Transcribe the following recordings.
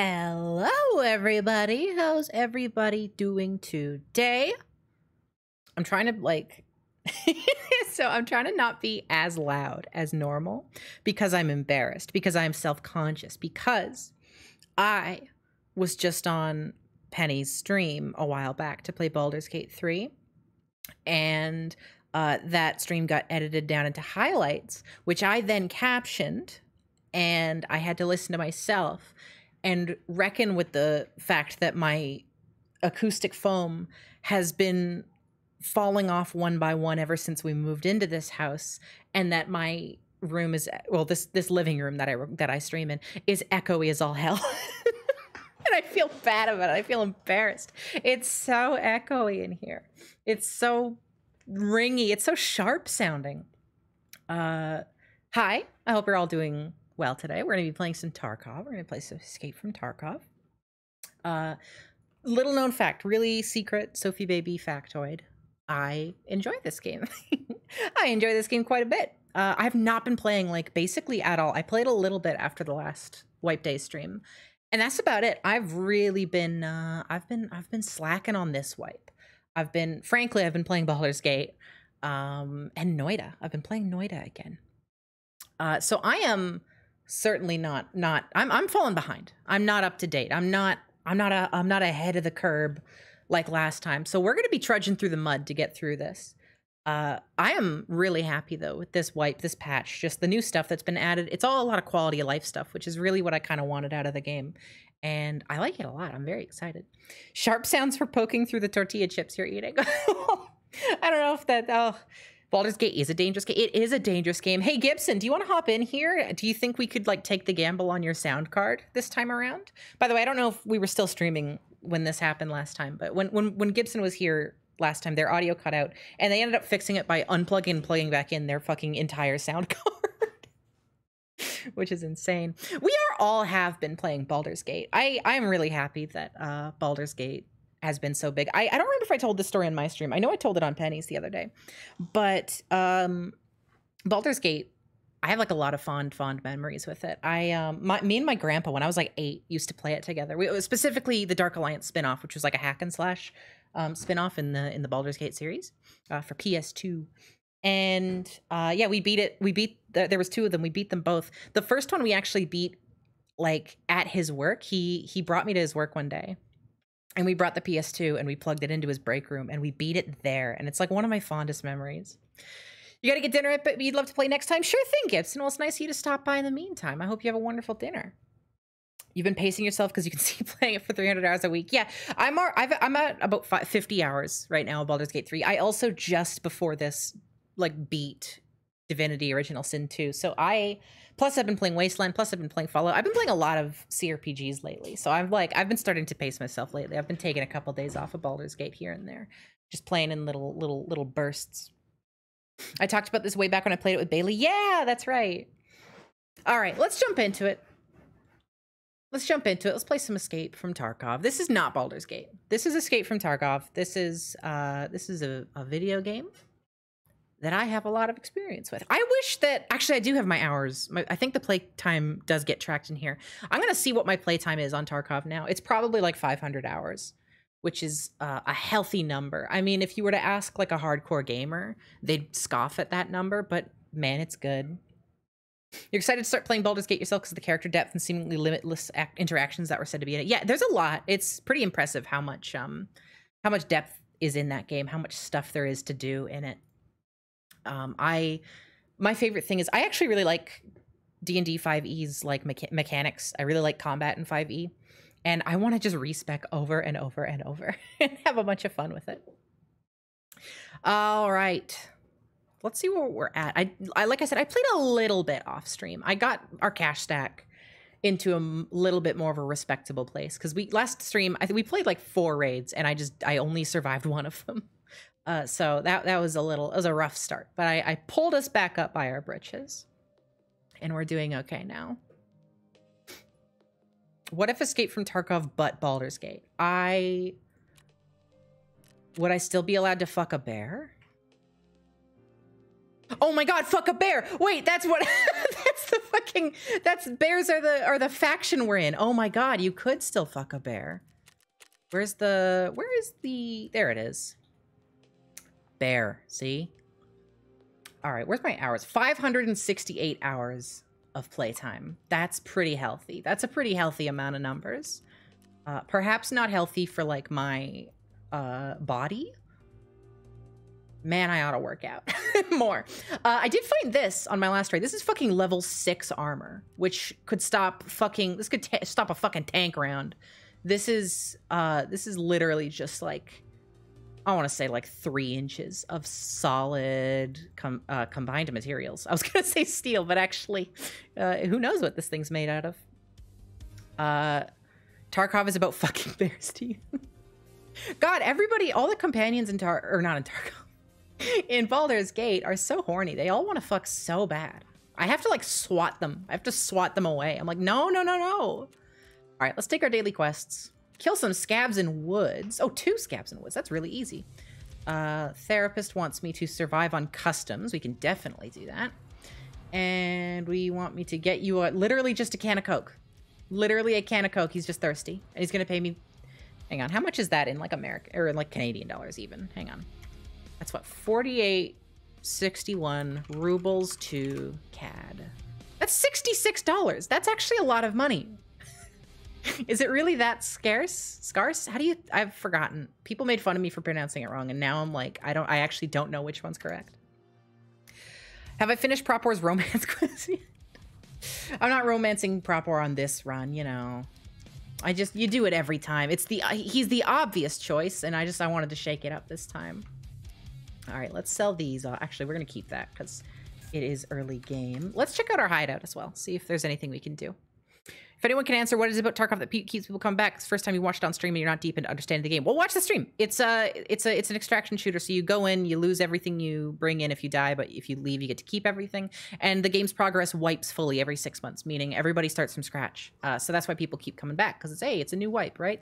Hello, everybody. How's everybody doing today? I'm trying to like, so I'm trying to not be as loud as normal because I'm embarrassed, because I'm self conscious, because I was just on Penny's stream a while back to play Baldur's Gate 3. And uh, that stream got edited down into highlights, which I then captioned and I had to listen to myself and reckon with the fact that my acoustic foam has been falling off one by one ever since we moved into this house and that my room is well this this living room that I that I stream in is echoey as all hell. and I feel bad about it. I feel embarrassed. It's so echoey in here. It's so ringy. It's so sharp sounding. Uh hi. I hope you're all doing well today. We're going to be playing some Tarkov. We're going to play some Escape from Tarkov. Uh, little known fact, really secret Sophie Baybey factoid. I enjoy this game. I enjoy this game quite a bit. Uh, I've not been playing like basically at all. I played a little bit after the last Wipe Day stream, and that's about it. I've really been uh, I've been I've been slacking on this wipe. I've been frankly I've been playing Baldur's Gate um, and Noita. I've been playing Noita again. Uh, so I am certainly not not I'm I'm falling behind. I'm not up to date. I'm not I'm not a I'm not ahead of the curb like last time. So we're going to be trudging through the mud to get through this. Uh, I am really happy though with this wipe, this patch, just the new stuff that's been added. It's all a lot of quality of life stuff, which is really what I kind of wanted out of the game. And I like it a lot. I'm very excited. Sharp sounds for poking through the tortilla chips you're eating. I don't know if that, oh, Baldur's Gate is a dangerous game. It is a dangerous game. Hey Gibson, do you want to hop in here? Do you think we could like take the gamble on your sound card this time around? By the way, I don't know if we were still streaming when this happened last time, but when when when Gibson was here last time, their audio cut out, and they ended up fixing it by unplugging and plugging back in their fucking entire sound card, which is insane. We are all have been playing Baldur's Gate. I I'm really happy that uh, Baldur's Gate has been so big. I, I don't remember if I told this story on my stream. I know I told it on Penny's the other day, but um, Baldur's Gate, I have like a lot of fond, fond memories with it. I, um, my, me and my grandpa, when I was like eight, used to play it together. We, it was specifically the Dark Alliance spinoff, which was like a hack and slash um, spinoff in the in the Baldur's Gate series uh, for PS2. And uh, yeah, we beat it. We beat the, there was two of them. We beat them both. The first one we actually beat like at his work. He he brought me to his work one day and we brought the PS2 and we plugged it into his break room and we beat it there. And it's like one of my fondest memories. You got to get dinner, at, but you'd love to play next time? Sure thing, Gibson. Well, it's nice of you to stop by in the meantime. I hope you have a wonderful dinner. You've been pacing yourself because you can see playing it for 300 hours a week. Yeah, I'm I've, I'm at about 50 hours right now of Baldur's Gate 3. I also just before this like beat Divinity Original Sin 2. So I Plus, I've been playing Wasteland. Plus, I've been playing Fallout. I've been playing a lot of CRPGs lately. So I'm like, I've been starting to pace myself lately. I've been taking a couple days off of Baldur's Gate here and there, just playing in little, little, little bursts. I talked about this way back when I played it with Bailey. Yeah, that's right. All right, let's jump into it. Let's jump into it. Let's play some Escape from Tarkov. This is not Baldur's Gate. This is Escape from Tarkov. This is uh, this is a, a video game that I have a lot of experience with. I wish that actually I do have my hours. My, I think the playtime does get tracked in here. I'm gonna see what my playtime is on Tarkov now. It's probably like 500 hours, which is uh, a healthy number. I mean, if you were to ask like a hardcore gamer, they'd scoff at that number, but man, it's good. You're excited to start playing Baldur's Gate yourself because of the character depth and seemingly limitless interactions that were said to be in it. Yeah, there's a lot. It's pretty impressive how much um how much depth is in that game, how much stuff there is to do in it. Um, I my favorite thing is I actually really like D and D five E's like mecha- mechanics. I really like combat in five E, and I want to just respec over and over and over and have a bunch of fun with it. All right. Let's see where we're at. I, I like I said, I played a little bit off stream. I got our cash stack into a little bit more of a respectable place because we last stream I think we played like four raids and I just I only survived one of them. Uh, so that that was a little it was a rough start, but I, I pulled us back up by our britches, and we're doing okay now. What if Escape from Tarkov but Baldur's Gate? I would I still be allowed to fuck a bear? Oh my god, fuck a bear! Wait, that's what that's the fucking that's bears are the are the faction we're in. Oh my god, you could still fuck a bear. Where's the where is the there it is. Bear, see? All right, where's my hours? 568 hours of playtime. That's pretty healthy. That's a pretty healthy amount of numbers. Uh, perhaps not healthy for like my uh, body. Man, I ought to work out more. Uh, I did find this on my last raid. This is fucking level six armor, which could stop fucking. This could stop a fucking tank round. This is uh, this is literally just like I want to say like three inches of solid com- uh, combined materials. I was gonna say steel, but actually, uh, who knows what this thing's made out of? Uh, Tarkov is about fucking bears to you. God, everybody, all the companions in Tar or not in Tarkov, in Baldur's Gate are so horny. They all want to fuck so bad. I have to like swat them. I have to swat them away. I'm like, no, no, no, no. All right, let's take our daily quests. Kill some scavs in woods. Oh, two scavs in woods. That's really easy. Uh, therapist wants me to survive on customs. We can definitely do that. And we want me to get you a, literally just a can of Coke. Literally a can of Coke. He's just thirsty. And he's going to pay me. Hang on. How much is that in like America or in like Canadian dollars even? Hang on. That's what? 48.61 rubles to CAD. That's $66. That's actually a lot of money. Is it really that scarce? Scarce? How do you? I've forgotten. People made fun of me for pronouncing it wrong, and now I'm like, I don't. I actually don't know which one's correct. Have I finished Prapor's romance quest? I'm not romancing Propor on this run. You know, I just you do it every time. It's the he's the obvious choice, and I just I wanted to shake it up this time. All right, let's sell these. Actually, we're gonna keep that because it is early game. Let's check out our hideout as well. See if there's anything we can do. If anyone can answer what is it about Tarkov that keeps people come back, it's the first time you watched it on stream and you're not deep into understanding the game. Well, watch the stream. It's a it's a it's an extraction shooter. So you go in, you lose everything you bring in if you die, but if you leave, you get to keep everything. And the game's progress wipes fully every six months, meaning everybody starts from scratch. Uh, so that's why people keep coming back because it's hey, it's a new wipe, right?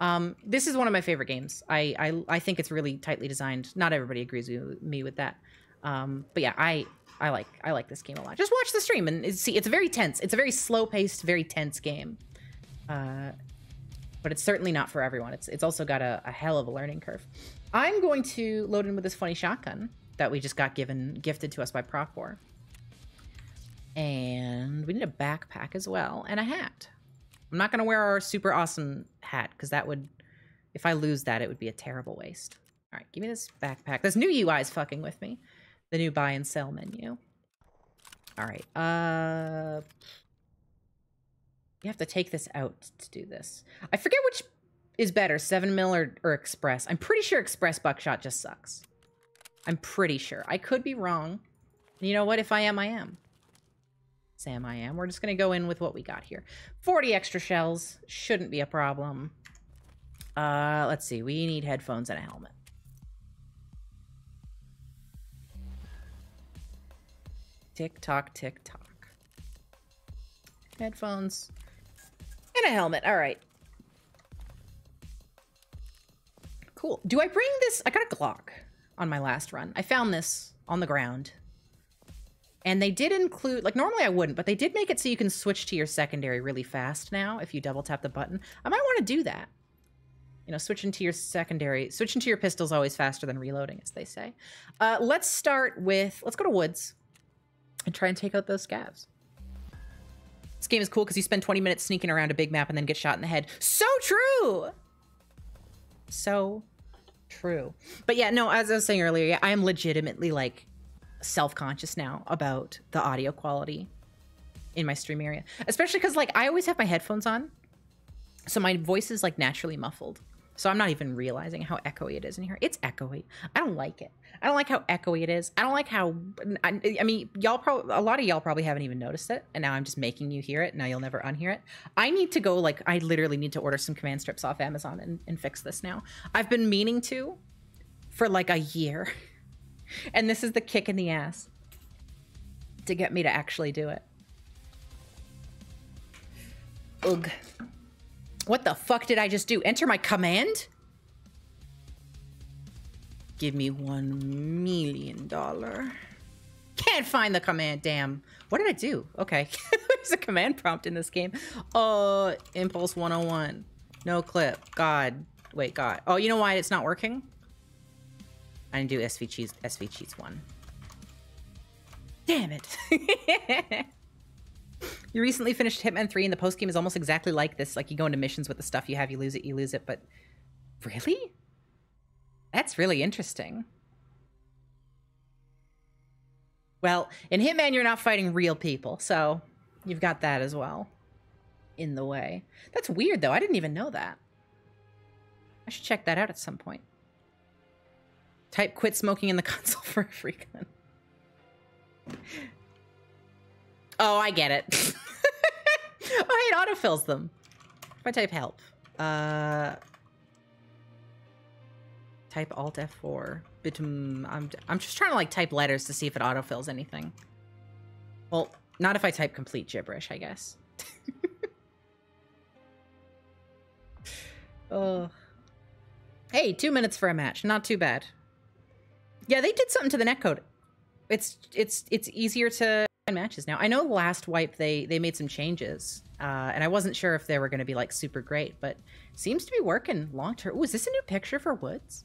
Um, this is one of my favorite games. I, I I think it's really tightly designed. Not everybody agrees with me with that. Um, but yeah, I I like I like this game a lot. Just watch the stream and see. It's a very tense. It's a very slow paced, very tense game. Uh, but it's certainly not for everyone. It's it's also got a, a hell of a learning curve. I'm going to load in with this funny shotgun that we just got given gifted to us by Prapor. And we need a backpack as well and a hat. I'm not going to wear our super awesome hat because that would, if I lose that, it would be a terrible waste. All right, give me this backpack. This new UI is fucking with me the new buy and sell menu. All right. Uh, you have to take this out to do this. I forget which is better, 7 mil or, or Express. I'm pretty sure Express Buckshot just sucks. I'm pretty sure. I could be wrong. You know what? If I am, I am. Sam, I am. We're just going to go in with what we got here. 40 extra shells. Shouldn't be a problem. Uh, let's see. We need headphones and a helmet. Tick tock, tick tock. Headphones and a helmet. All right. Cool. Do I bring this? I got a Glock on my last run. I found this on the ground. And they did include, like normally I wouldn't, but they did make it so you can switch to your secondary really fast now if you double tap the button. I might want to do that. You know, switching to your secondary, switching to your pistol's always faster than reloading, as they say. Uh, let's start with, let's go to Woods and try and take out those scavs. This game is cool because you spend 20 minutes sneaking around a big map and then get shot in the head. So true! So true. But yeah, no, as I was saying earlier, yeah, I am legitimately like self-conscious now about the audio quality in my stream area. Especially because like I always have my headphones on. So my voice is like naturally muffled. So I'm not even realizing how echoey it is in here. It's echoey. I don't like it. I don't like how echoey it is. I don't like how. I, I mean, y'all probably a lot of y'all probably haven't even noticed it, and now I'm just making you hear it. Now you'll never unhear it. I need to go. Like, I literally need to order some command strips off Amazon and, and fix this now. I've been meaning to for like a year, and this is the kick in the ass to get me to actually do it. Ugh. What the fuck did I just do? Enter my command? Give me one million dollar. Can't find the command, damn. What did I do? Okay. There's a command prompt in this game. Uh, oh, Impulse 101. No clip. God. Wait, God. Oh, you know why it's not working? I didn't do SV Cheese SV Cheats 1. Damn it. you recently finished Hitman 3 and the post game is almost exactly like this. Like you go into missions with the stuff you have, you lose it, you lose it, but really? That's really interesting. Well, in Hitman, you're not fighting real people, so you've got that as well in the way. That's weird, though. I didn't even know that. I should check that out at some point. Type quit smoking in the console for a free gun. Oh, I get it. oh, it autofills them. If I type help. Uh, type Alt F4. Bitum. I'm, I'm just trying to like type letters to see if it autofills anything. Well, not if I type complete gibberish, I guess. oh. Hey, two minutes for a match. Not too bad. Yeah, they did something to the netcode. It's it's it's easier to matches now. I know last wipe they they made some changes, uh, and I wasn't sure if they were going to be like super great, but seems to be working long term. Oh, is this a new picture for Woods?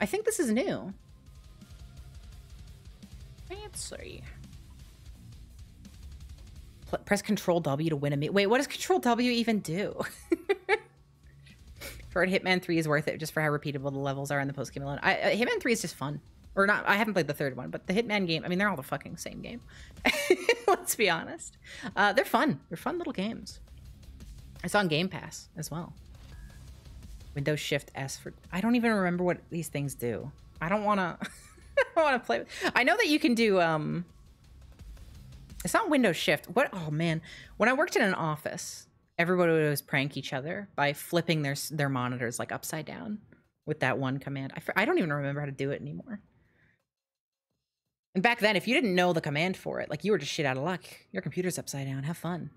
I think this is new. Fancy. P press Control W to win a meet. Wait, what does Control W even do? For Hitman 3 is worth it just for how repeatable the levels are in the post game alone. I, uh, Hitman 3 is just fun. Or not, I haven't played the third one, but the Hitman game, I mean, they're all the fucking same game. Let's be honest. Uh, they're fun. They're fun little games. It's on Game Pass as well. Windows Shift S for. I don't even remember what these things do. I don't want to. I want to play. I know that you can do. Um. It's not Windows Shift. What? Oh man, when I worked in an office, everybody would always prank each other by flipping their their monitors like upside down with that one command. I, I don't even remember how to do it anymore. And back then, if you didn't know the command for it, like you were just shit out of luck. Your computer's upside down. Have fun.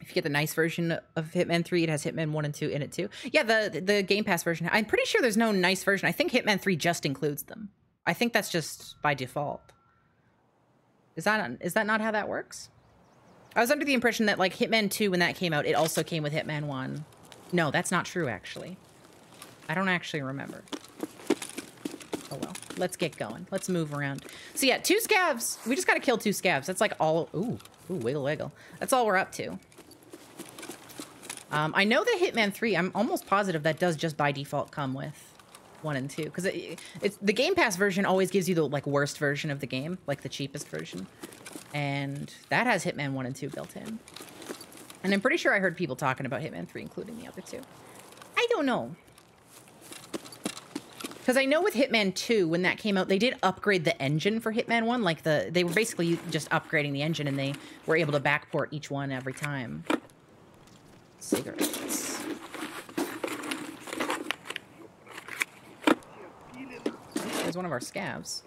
If you get the nice version of Hitman 3, it has Hitman 1 and 2 in it too. Yeah, the the Game Pass version. I'm pretty sure there's no nice version. I think Hitman 3 just includes them. I think that's just by default. Is that is that not how that works? I was under the impression that like Hitman 2 when that came out, it also came with Hitman 1. No, that's not true actually. I don't actually remember. Oh well. Let's get going. Let's move around. So yeah, two scavs. We just gotta kill two scavs. That's like all ooh, ooh, wiggle wiggle. That's all we're up to. Um, I know that Hitman 3, I'm almost positive that does just by default come with 1 and 2. Because it, it's the Game Pass version always gives you the like worst version of the game, like the cheapest version. And that has Hitman 1 and 2 built in. And I'm pretty sure I heard people talking about Hitman 3, including the other two. I don't know. Because I know with Hitman 2, when that came out, they did upgrade the engine for Hitman 1. Like, the they were basically just upgrading the engine, and they were able to backport each one every time. Cigarettes. There's one of our scavs.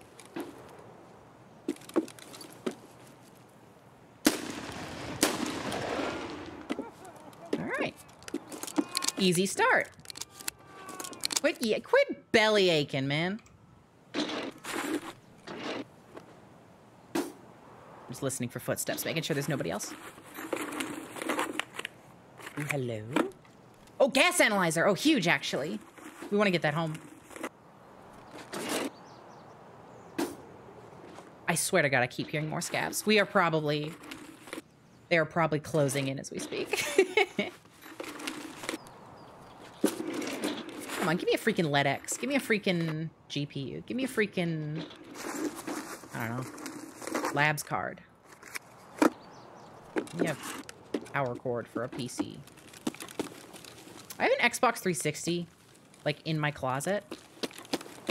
All right. Easy start. Quit, yeah, quit belly aching, man. I'm Just listening for footsteps, making sure there's nobody else. Mm, hello? Oh, gas analyzer. Oh, huge, actually. We want to get that home. I swear to God, I keep hearing more scavs. We are probably... They are probably closing in as we speak. on, give me a freaking LEDX. Give me a freaking GPU. Give me a freaking... I don't know. Labs card. Have power cord for a PC. I have an Xbox 360, like, in my closet.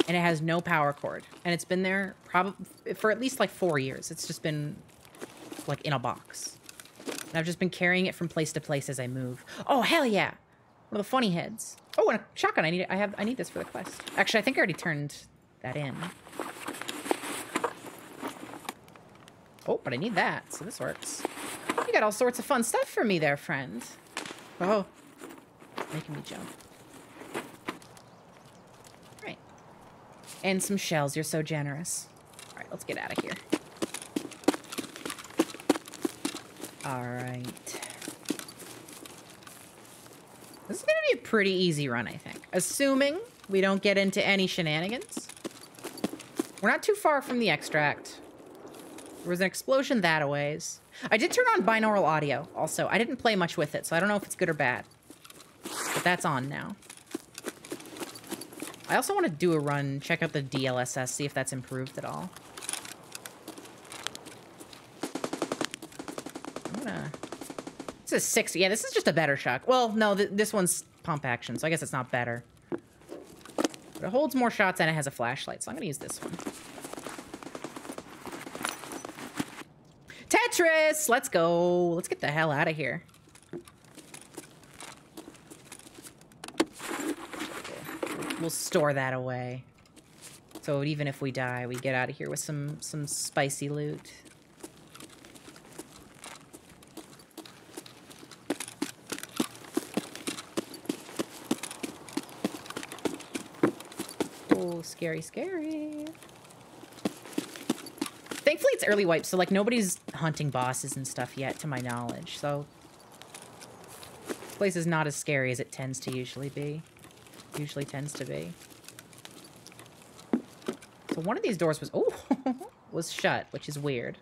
And it has no power cord. And it's been there probably for at least, like, four years. It's just been, like, in a box. And I've just been carrying it from place to place as I move. Oh, hell yeah! One of the funny heads. Oh, and a shotgun. I need I have I need this for the quest. Actually, I think I already turned that in. Oh, but I need that, so this works. You got all sorts of fun stuff for me there, friend. Oh, making me jump. Right. And some shells. You're so generous. All right. let's get out of here. All right. This is to be a pretty easy run, I think. Assuming we don't get into any shenanigans. We're not too far from the extract. There was an explosion that a ways. I did turn on binaural audio also. I didn't play much with it, so I don't know if it's good or bad. But that's on now. I also want to do a run, check out the DLSS, see if that's improved at all. I'm gonna... This is six. Yeah, this is just a better shock. Well, no, th this one's pump action, so I guess it's not better. But it holds more shots and it has a flashlight, so I'm gonna use this one. Tetris! Let's go. Let's get the hell out of here. We'll store that away. So even if we die, we get out of here with some some spicy loot. Oh, scary, scary. Thankfully, it's early wipe, so like nobody's hunting bosses and stuff yet, to my knowledge. So this place is not as scary as it tends to usually be. Usually tends to be. So one of these doors was oh was shut, which is weird.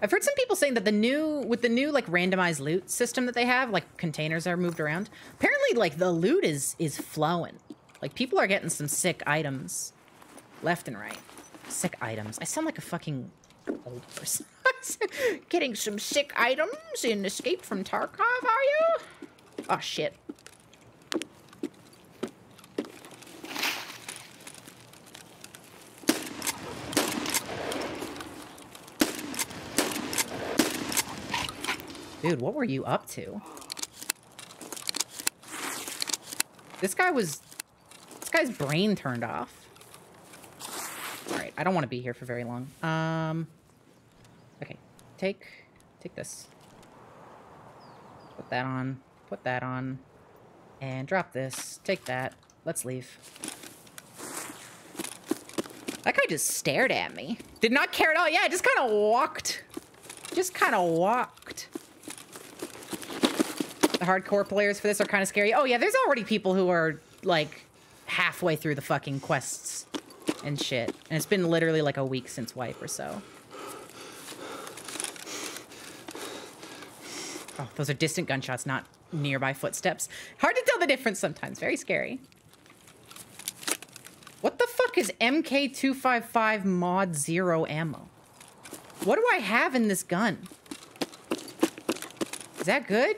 I've heard some people saying that the new with the new like randomized loot system that they have, like containers are moved around. Apparently, like the loot is is flowing. Like people are getting some sick items left and right. Sick items. I sound like a fucking old person. getting some sick items in Escape from Tarkov, are you? Oh shit. Dude, what were you up to? This guy was... This guy's brain turned off. Alright, I don't want to be here for very long. Um... Okay, take... Take this. Put that on. Put that on. And drop this. Take that. Let's leave. That guy just stared at me. Did not care at all. Yeah, just kind of walked. Just kind of walked. The hardcore players for this are kind of scary. Oh yeah, there's already people who are like halfway through the fucking quests and shit. And it's been literally like a week since wipe or so. Oh, those are distant gunshots, not nearby footsteps. Hard to tell the difference sometimes. Very scary. What the fuck is MK255 mod zero ammo? What do I have in this gun? Is that good?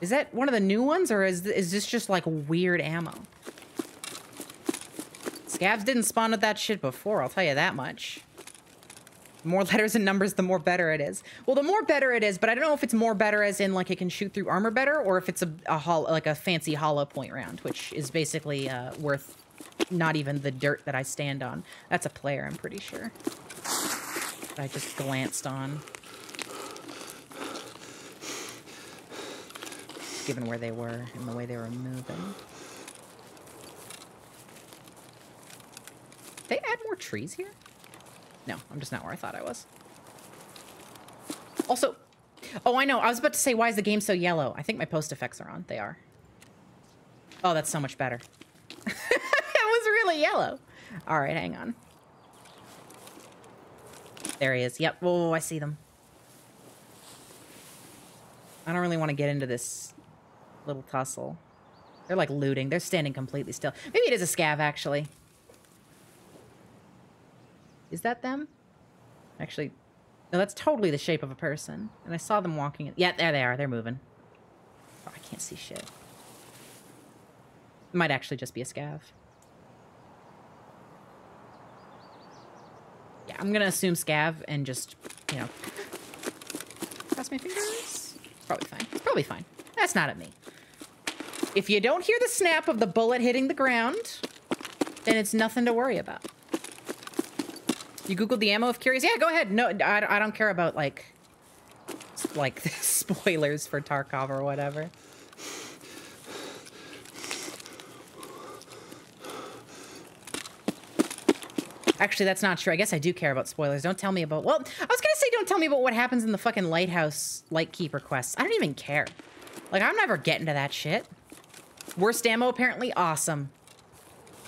Is that one of the new ones, or is, is this just, like, weird ammo? Scavs didn't spawn with that shit before, I'll tell you that much. The more letters and numbers, the more better it is. Well, the more better it is, but I don't know if it's more better as in, like, it can shoot through armor better, or if it's a, a like a fancy hollow point round, which is basically uh, worth not even the dirt that I stand on. That's a player, I'm pretty sure. I just glanced on. Given where they were and the way they were moving. They add more trees here? No, I'm just not where I thought I was. Also, oh, I know. I was about to say, why is the game so yellow? I think my post effects are on. They are. Oh, that's so much better. it was really yellow. All right, hang on. There he is. Yep. Oh, I see them. I don't really want to get into this little tussle. They're like looting. They're standing completely still. Maybe it is a scav, actually. Is that them? Actually, no, that's totally the shape of a person. And I saw them walking. Yeah, there they are. They're moving. Oh, I can't see shit. It might actually just be a scav. Yeah, I'm gonna assume scav and just, you know, cross my fingers. Probably fine. It's probably fine. That's not at me. If you don't hear the snap of the bullet hitting the ground, then it's nothing to worry about. You googled the ammo if curious? Yeah, go ahead. No, I, I don't care about like like spoilers for Tarkov or whatever. Actually, that's not true. I guess I do care about spoilers. Don't tell me about. Well, I was gonna say don't tell me about what happens in the fucking lighthouse lightkeeper quests. I don't even care. Like I'm never getting to that shit. Worst ammo apparently awesome.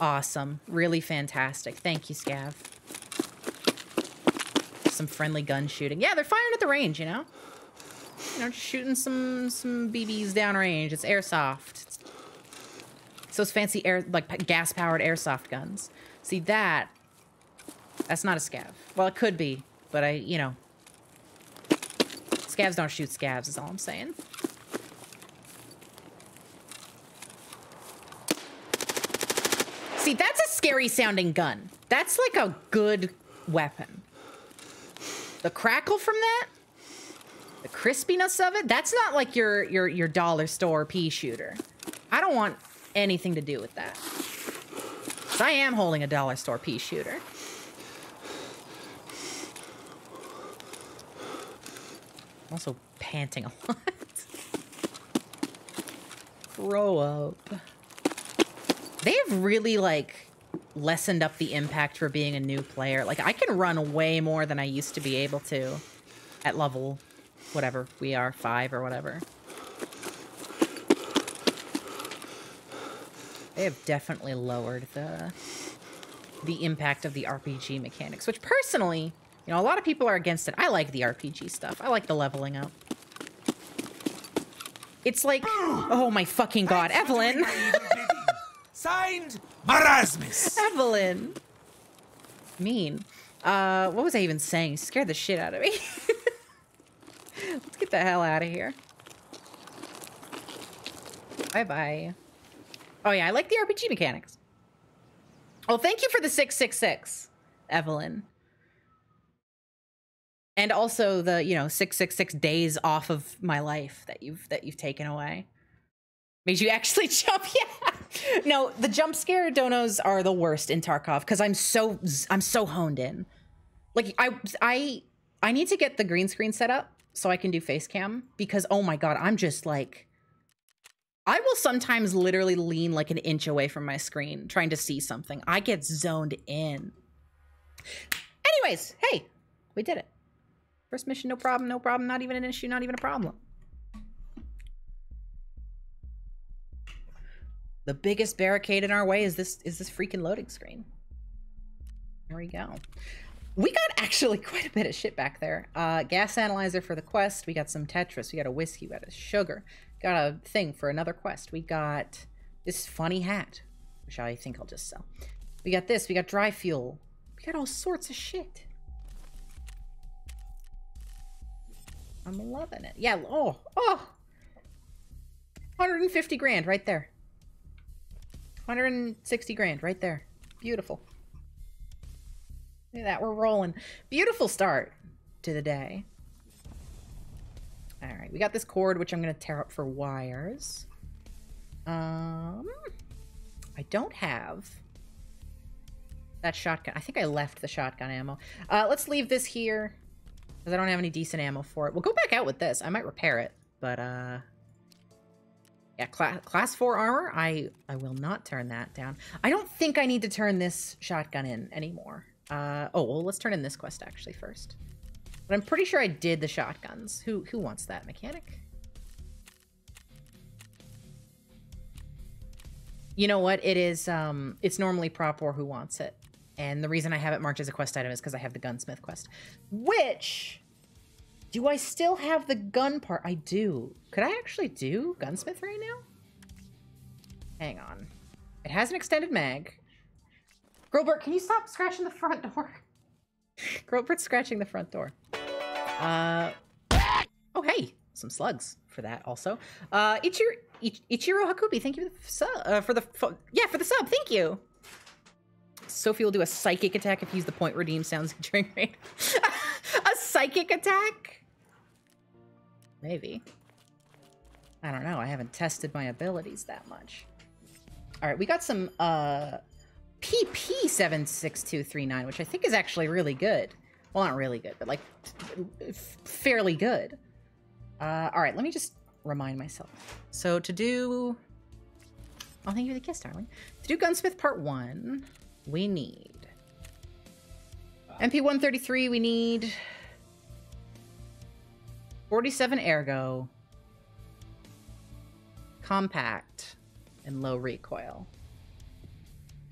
Awesome. Really fantastic. Thank you, Scav. Some friendly gun shooting. Yeah, they're firing at the range, you know? You know, just shooting some some BBs downrange. It's airsoft. It's, it's those fancy air like gas-powered airsoft guns. See that that's not a scav. Well, it could be, but I, you know. Scavs don't shoot scavs, is all I'm saying. See, that's a scary sounding gun. That's like a good weapon. The crackle from that, the crispiness of it, that's not like your your your dollar store pea shooter. I don't want anything to do with that. I am holding a dollar store pea shooter. I'm also panting a lot. Grow up. They have really, like, lessened up the impact for being a new player. Like, I can run way more than I used to be able to at level whatever we are, five or whatever. They have definitely lowered the the impact of the RPG mechanics, which personally you know, a lot of people are against it. I like the RPG stuff. I like the leveling up. It's like, oh my fucking god, Evelyn. Signed, Marasmus. Evelyn. Mean. Uh, what was I even saying? scared the shit out of me. Let's get the hell out of here. Bye-bye. Oh yeah, I like the RPG mechanics. Oh, thank you for the 666, Evelyn and also the you know 666 days off of my life that you've that you've taken away made you actually jump yeah no the jump scare donos are the worst in tarkov because i'm so i'm so honed in like i i i need to get the green screen set up so i can do face cam because oh my god i'm just like I will sometimes literally lean like an inch away from my screen trying to see something. I get zoned in. Anyways, hey, we did it. First mission, no problem, no problem, not even an issue, not even a problem. The biggest barricade in our way is this is this freaking loading screen. There we go. We got actually quite a bit of shit back there. Uh, gas analyzer for the quest. We got some Tetris. We got a whiskey. We got a sugar. Got a thing for another quest. We got this funny hat, which I think I'll just sell. We got this. We got dry fuel. We got all sorts of shit. I'm loving it. Yeah, oh, oh. 150 grand right there. 160 grand right there. Beautiful. Look at that, we're rolling. Beautiful start to the day. All right, we got this cord, which I'm going to tear up for wires. Um, I don't have that shotgun. I think I left the shotgun ammo. Uh, let's leave this here. Because I don't have any decent ammo for it. We'll go back out with this. I might repair it. But, uh... Yeah, class, class 4 armor, I, I will not turn that down. I don't think I need to turn this shotgun in anymore. Uh, oh, well, let's turn in this quest actually first. But I'm pretty sure I did the shotguns. Who who wants that? Mechanic? You know what? It is, um, it's normally Prapor who wants it. And the reason I have it marked as a quest item is because I have the gunsmith quest. Which, do I still have the gun part? I do. Could I actually do gunsmith right now? Hang on. It has an extended mag. Grobert, can you stop scratching the front door? Grobert's scratching the front door. Uh, oh, hey, some slugs for that also. Uh, Ichiro, Ichiro Hakubi, thank you for the sub. Uh, for the, yeah, for the sub. Thank you. Sophie will do a psychic attack if he's the point redeem sounds during raid. a psychic attack? Maybe. I don't know. I haven't tested my abilities that much. All right, we got some uh PP76239, which I think is actually really good. Well, not really good, but like fairly good. Uh, all right, let me just remind myself. So to do, oh, thank you for the kiss, darling. To do Gunsmith Part One, we need MP 133. We need 47 ergo, compact, and low recoil,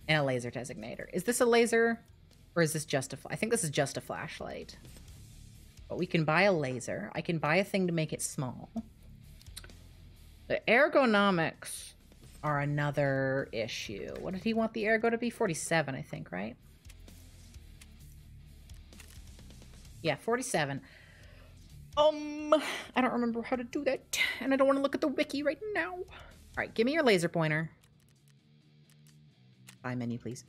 and a laser designator. Is this a laser, or is this just a? I think this is just a flashlight. But we can buy a laser. I can buy a thing to make it small. The ergonomics are another issue. What did he want the ergo to be? 47, I think, right? Yeah, 47. Um, I don't remember how to do that, and I don't want to look at the wiki right now. All right, give me your laser pointer. Buy menu, please.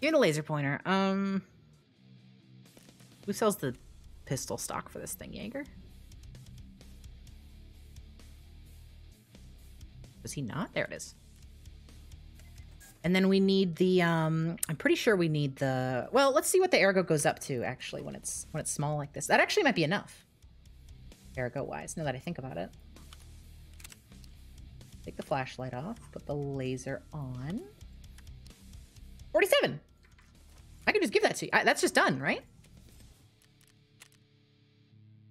Give me the laser pointer. Um, who sells the pistol stock for this thing, Jaeger? Was he not? There it is. And then we need the um I'm pretty sure we need the well, let's see what the ergo goes up to actually when it's when it's small like this. That actually might be enough. Ergo wise, now that I think about it. Take the flashlight off, put the laser on. 47. I could just give that to you. I, that's just done, right?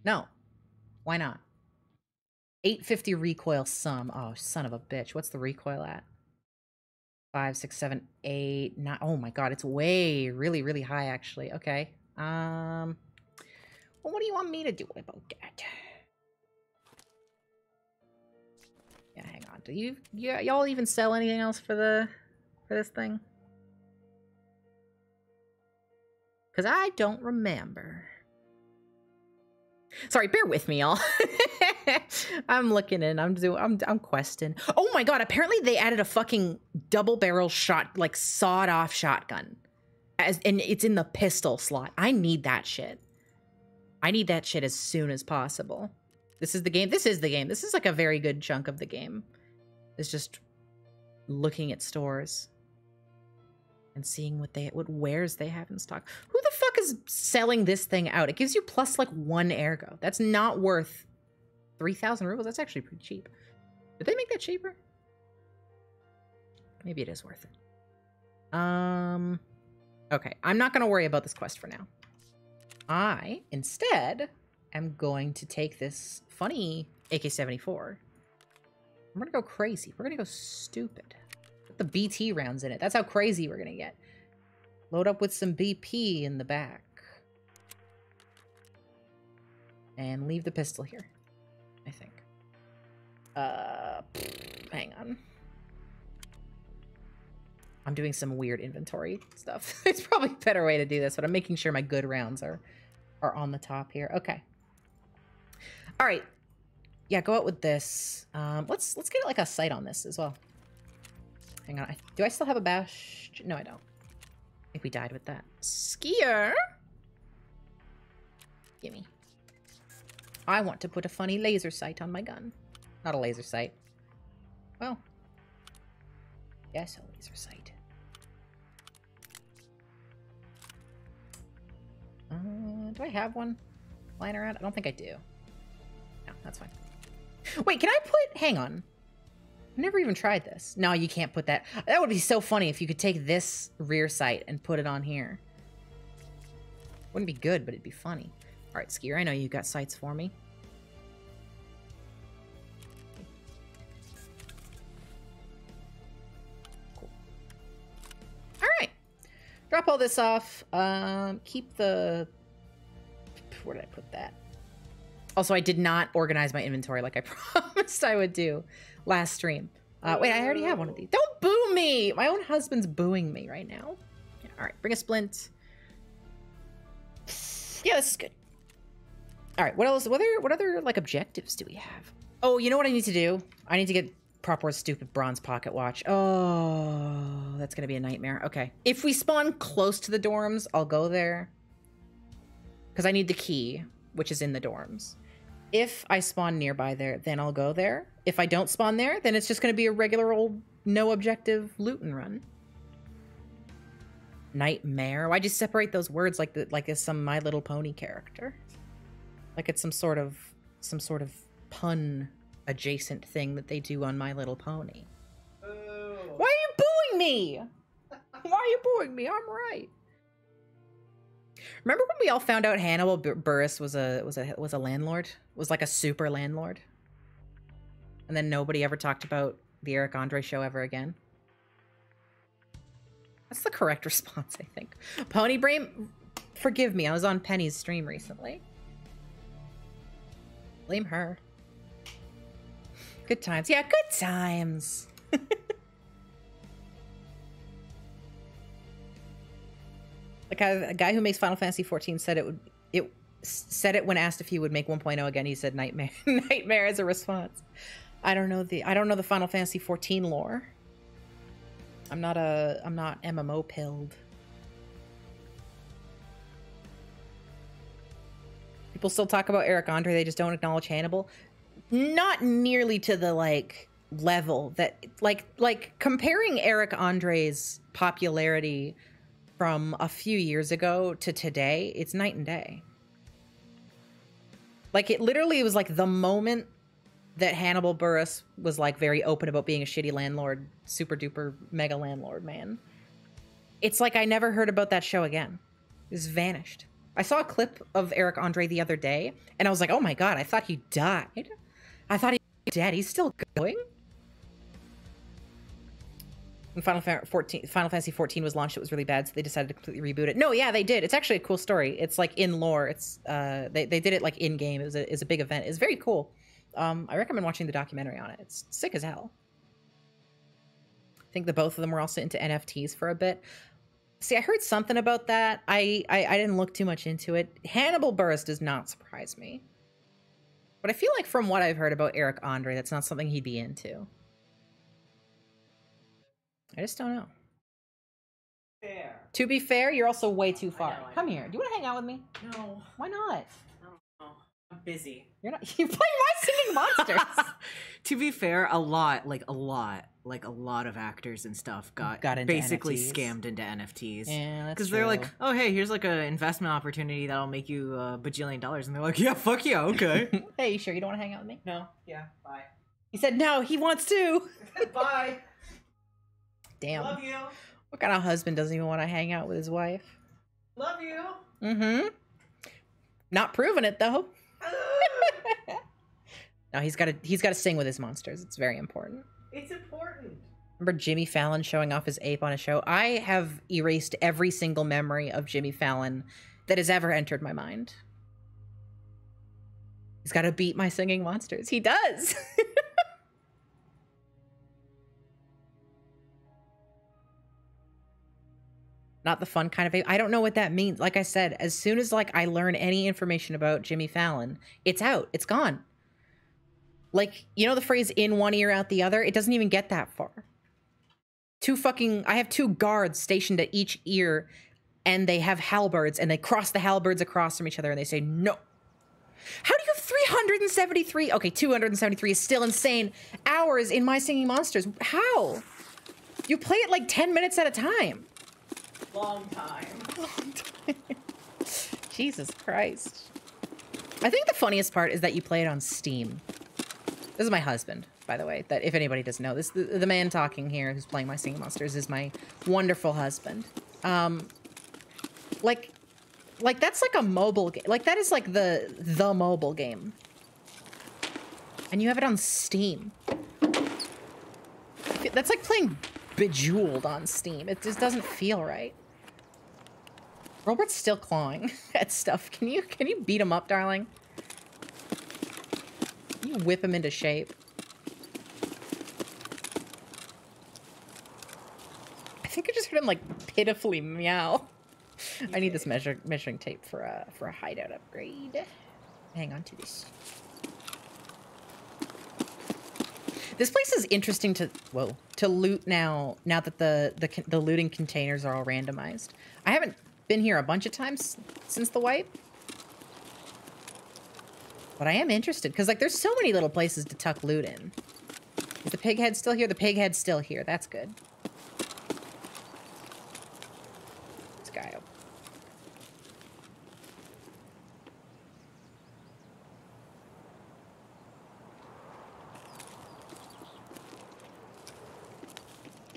No. Why not? 850 recoil sum. Oh, son of a bitch. What's the recoil at? Five, six, seven, eight, nine. Oh my god, it's way, really, really high actually. Okay. Um well, what do you want me to do about that? Hang on. Do you y'all even sell anything else for the for this thing? Cause I don't remember. Sorry, bear with me, y'all. I'm looking in. I'm doing. I'm. I'm questing. Oh my god! Apparently they added a fucking double barrel shot, like sawed off shotgun, as and it's in the pistol slot. I need that shit. I need that shit as soon as possible. This is the game. This is the game. This is like a very good chunk of the game. It's just looking at stores and seeing what they what wares they have in stock. Who the fuck is selling this thing out? It gives you plus like one ergo. That's not worth three thousand rubles. That's actually pretty cheap. Did they make that cheaper? Maybe it is worth it. Um, okay. I'm not gonna worry about this quest for now. I instead am going to take this funny AK-74. I'm gonna go crazy. We're gonna go stupid Put the BT rounds in it. That's how crazy we're gonna get. Load up with some BP in the back. And leave the pistol here, I think. Uh, hang on. I'm doing some weird inventory stuff. It's probably a better way to do this, but I'm making sure my good rounds are are on the top here. Okay. All right. Yeah, go out with this. Um, let's let's get like a sight on this as well. Hang on. I, do I still have a bash? No, I don't. I think we died with that. Skier. Gimme. I want to put a funny laser sight on my gun. Not a laser sight. Well. Yes, a laser sight. Uh, do I have one lying around? I don't think I do. That's fine. Wait, can I put... Hang on. I've never even tried this. No, you can't put that. That would be so funny if you could take this rear sight and put it on here. Wouldn't be good, but it'd be funny. All right, Skier, I know you've got sights for me. Cool. All right. Drop all this off. Um, keep the... Where did I put that? Also, I did not organize my inventory like I promised I would do last stream. Uh, wait, I already have one of these. Don't boo me! My own husband's booing me right now. Yeah, all right, bring a splint. Yeah, this is good. All right, what else? What other, what other like objectives do we have? Oh, you know what I need to do? I need to get Prapor stupid bronze pocket watch. Oh, that's gonna be a nightmare. Okay, if we spawn close to the dorms, I'll go there because I need the key, which is in the dorms. If I spawn nearby there, then I'll go there. If I don't spawn there, then it's just gonna be a regular old no objective loot and run. Nightmare. Why'd you separate those words like the, like it's some My Little Pony character? Like it's some sort of some sort of pun adjacent thing that they do on My Little Pony. Oh. Why are you booing me? Why are you booing me? I'm right. Remember when we all found out Hannibal Bur- Buress was a was a was a landlord? Was like a super landlord? And then nobody ever talked about the Eric Andre show ever again. That's the correct response, I think. Pony Brain, forgive me. I was on Penny's stream recently. Blame her. Good times. Yeah, good times. Guy, a guy who makes Final Fantasy 14 said it would it said it when asked if he would make 1.0 again. He said nightmare nightmare as a response. I don't know the I don't know the Final Fantasy 14 lore. I'm not a I'm not MMO pilled. People still talk about Eric Andre, they just don't acknowledge Hannibal. Not nearly to the like level that like like comparing Eric Andre's popularity from a few years ago to today, it's night and day. Like it literally was like the moment that Hannibal Buress was like very open about being a shitty landlord, super duper mega landlord man. It's like I never heard about that show again. It's vanished. I saw a clip of Eric Andre the other day and I was like, oh my god, I thought he died. I thought he was dead. He's still going. When Final, Fa- 14, Final Fantasy 14 was launched, it was really bad, so they decided to completely reboot it. No, yeah, they did. It's actually a cool story. It's like in lore. It's uh, they, they did it like in game. It was a, it was a big event. It's very cool. Um, I recommend watching the documentary on it. It's sick as hell. I think the both of them were also into NFTs for a bit. See, I heard something about that. I, I I didn't look too much into it. Hannibal Buress does not surprise me, but I feel like from what I've heard about Eric Andre, that's not something he'd be into. I just don't know. Fair. To be fair, you're also way oh, too far. know, Come know. here. Do you want to hang out with me? No, Why not? I don't know. I'm busy. You're not. You play my singing monsters. to be fair, a lot, like a lot, like a lot of actors and stuff got, Got into basically NFTs. scammed into NFTs. yeah, that's Because they're like, oh hey, here's like an investment opportunity that'll make you a bajillion dollars, and they're like, yeah, fuck yeah, okay. hey, you sure you don't want to hang out with me? no, yeah, bye, He said no. He wants to. bye, Damn. love you, What kind of husband doesn't even want to hang out with his wife? love you. Mm-hmm. Not proving it though. No, he's got to. He's got to sing with his monsters. It's very important. it's important. Remember Jimmy Fallon showing off his ape on a show? I have erased every single memory of Jimmy Fallon that has ever entered my mind. He's got to beat my singing monsters. He does. Not the fun kind of. I don't know what that means. Like I said, as soon as like I learn any information about Jimmy Fallon, it's out. It's gone. Like, you know the phrase in one ear out the other? It doesn't even get that far two fucking I have two guards stationed at each ear and they have halberds and they cross the halberds across from each other and they say no. How do you have 373? Okay, 273 is still insane. Hours in My Singing Monsters. How? You play it like 10 minutes at a time. Long time. Jesus Christ. I think the funniest part is that you play it on Steam. This is my husband, by the way. That if anybody doesn't know, this the, the man talking here who's playing my singing monsters is my wonderful husband. Um, like, like that's like a mobile game. Like that is like the the mobile game, and you have it on Steam. That's like playing Bejeweled on Steam. It just doesn't feel right. Robert's still clawing at stuff. Can you can you beat him up, darling? Can you whip him into shape? I think I just heard him like pitifully meow. I need this measure measuring tape for a for a hideout upgrade. Hang on to this. This place is interesting to whoa to loot now. Now that the the the looting containers are all randomized, I haven't been here a bunch of times since the wipe. But I am interested, because, like, there's so many little places to tuck loot in. Is the pig head still here? The pig head's still here. That's good. This guy.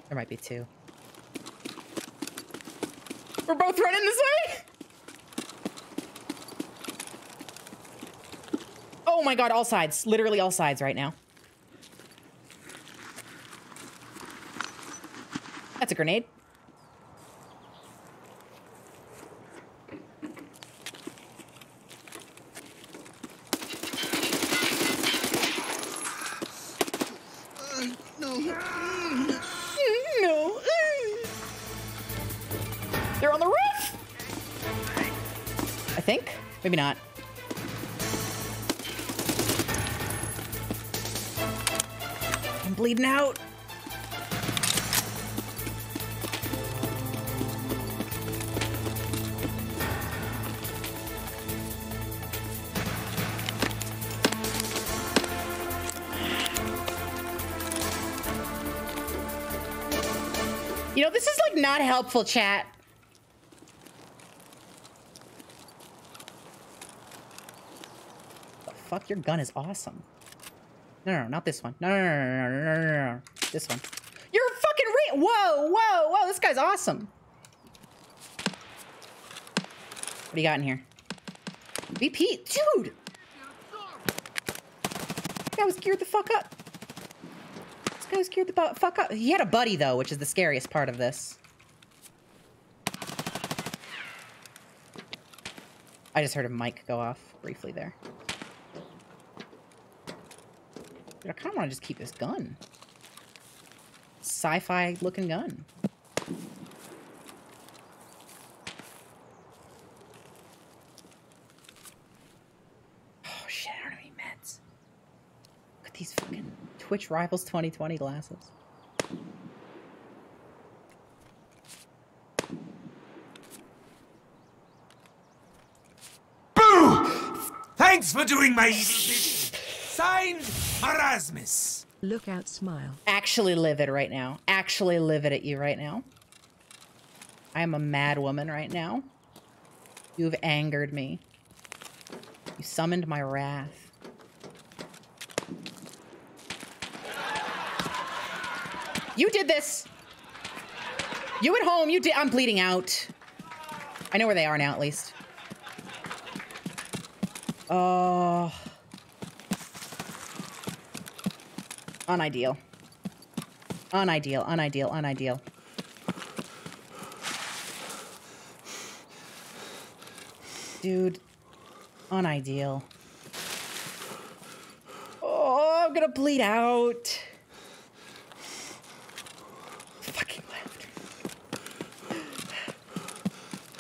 There might be two. We're both running this way. Oh my god, all sides. Literally all sides right now. That's a grenade. Maybe not. I'm bleeding out. You know, this is like not helpful, chat. fuck, your gun is awesome. No, no, no, not this one. No, no, no, no, no, no, no, no. This one. You're fucking re- Whoa, whoa, whoa, this guy's awesome. What do you got in here? BP, dude! This guy was geared the fuck up. This guy was geared the fuck up. He had a buddy though, which is the scariest part of this. I just heard a mic go off briefly there. Dude, I kind of want to just keep this gun. Sci-fi looking gun. Oh shit, I don't have any meds. Look at these fucking Twitch Rivals 2020 glasses. Thanks for doing my evil bidding. Signed, Look out, smile. Actually livid right now. Actually livid at you right now. I am a mad woman right now. You have angered me. You summoned my wrath. You did this. You at home, you did. I'm bleeding out. I know where they are now, at least. Oh. Unideal. Unideal, unideal, unideal. Dude, unideal. Oh, I'm gonna bleed out. Fucking left.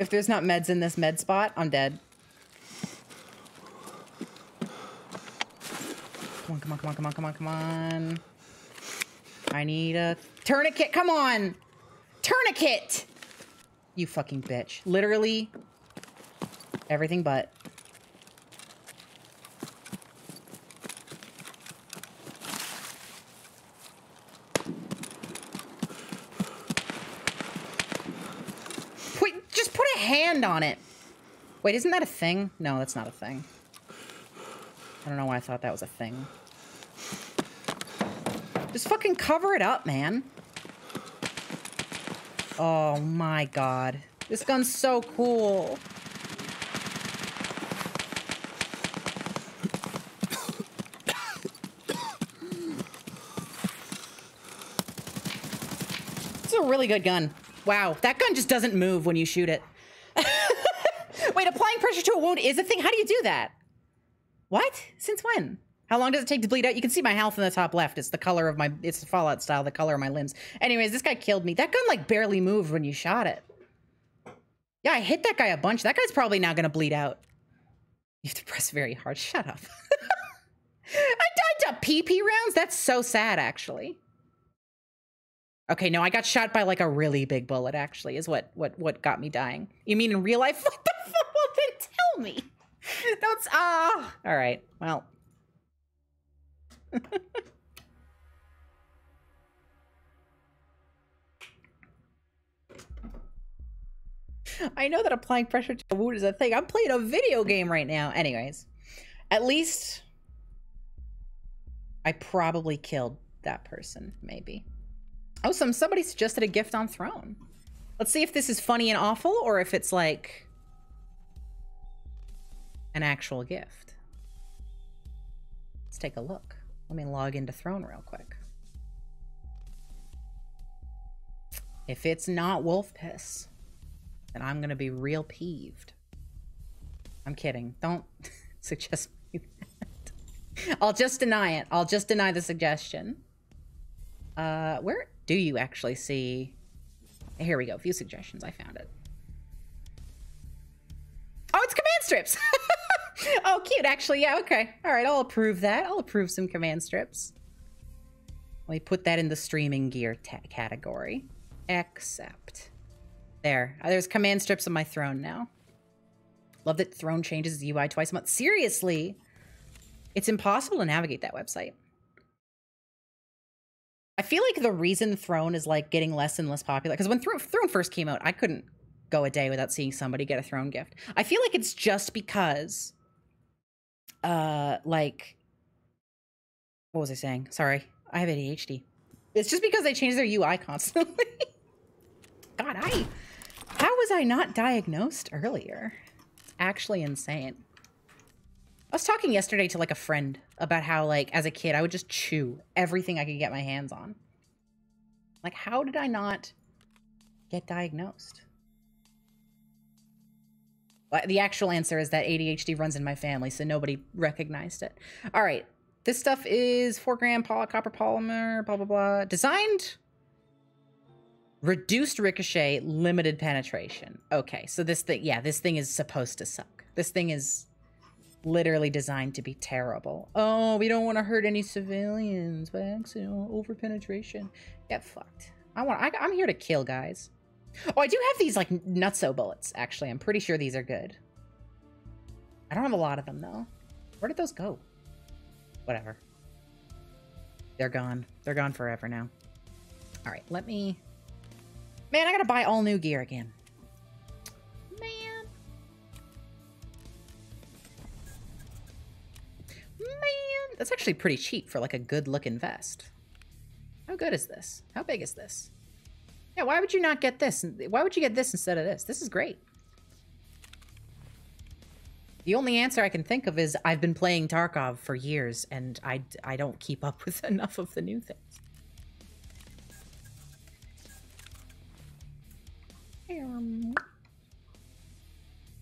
If there's not meds in this med spot, I'm dead. Come on, come on, come on, come on. I need a tourniquet. Come on. Tourniquet. You fucking bitch. Literally everything but. Wait, just put a hand on it. Wait, isn't that a thing? No, that's not a thing. I don't know why I thought that was a thing. Just fucking cover it up, man. Oh my god. This gun's so cool. It's a really good gun. Wow, that gun just doesn't move when you shoot it. Wait, applying pressure to a wound is a thing? How do you do that? What? Since when? How long does it take to bleed out? You can see my health in the top left. It's the color of my, it's the Fallout style, the color of my limbs. Anyways, this guy killed me. That gun like barely moved when you shot it. Yeah, I hit that guy a bunch. That guy's probably now gonna bleed out. You have to press very hard. Shut up. I died to PP rounds? That's so sad, actually. Okay, no, I got shot by like a really big bullet, actually, is what what what got me dying. You mean in real life? What the fuck? Well, then tell me. That's ah. All right. Well. I know that applying pressure to a wound is a thing. I'm playing a video game right now. Anyways, at least I probably killed that person, maybe. Oh, some somebody suggested a gift on throne. Let's see if this is funny and awful or if it's like an actual gift. Let's take a look. Let me log into throne real quick. If it's not wolf piss, then I'm gonna be real peeved. I'm kidding. Don't suggest me that. I'll just deny it. I'll just deny the suggestion. Uh, where do you actually see? Here we go. A Few suggestions. I found it. Oh, it's command strips. oh, cute. Actually, yeah. Okay. All right. I'll approve that. I'll approve some command strips. Me put that in the streaming gear category. Accept. There. Uh, there's command strips on my throne now. Love that Throne changes the UI twice a month. Seriously, it's impossible to navigate that website. I feel like the reason Throne is like getting less and less popular because when Throne first came out, I couldn't go a day without seeing somebody get a Throne gift. I feel like it's just because, uh, like, what was I saying? Sorry, I have ADHD. It's just because they change their UI constantly. God, I how was I not diagnosed earlier? It's actually insane. I was talking yesterday to like a friend about how like as a kid I would just chew everything I could get my hands on. Like how did I not get diagnosed? The actual answer is that ADHD runs in my family, so nobody recognized it. All right. This stuff is four gram poly copper polymer, blah, blah, blah. Designed reduced ricochet, limited penetration. Okay, so this thing, yeah, this thing is supposed to suck. This thing is literally designed to be terrible. Oh, we don't want to hurt any civilians by accident. Over penetration. Get fucked. I want. I, I'm here to kill guys. Oh, I do have these like nutso bullets. Actually, I'm pretty sure these are good. I don't have a lot of them though. Where did those go? Whatever. They're gone. They're gone forever now. All right, let me Man, I gotta buy all new gear again. Man. Man. That's actually pretty cheap for like a good looking vest. How good is this? How big is this? Yeah, why would you not get this? Why would you get this instead of this? This is great. The only answer I can think of is I've been playing Tarkov for years and I, I don't keep up with enough of the new things.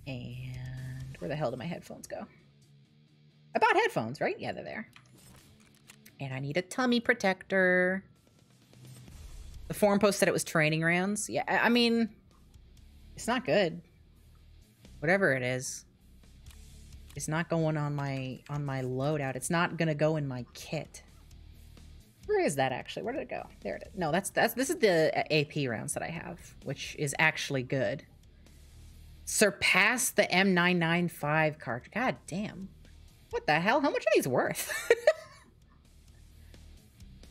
And where the hell do my headphones go? I bought headphones, right? Yeah, they're there. And I need a tummy protector. The forum post said it was training rounds. Yeah, I mean, it's not good. Whatever it is, it's not going on my on my loadout. It's not gonna go in my kit. Where is that actually? Where did it go? There it is. No, that's that's this is the AP rounds that I have, which is actually good. Surpass the M995 card. God damn. What the hell? How much are these worth?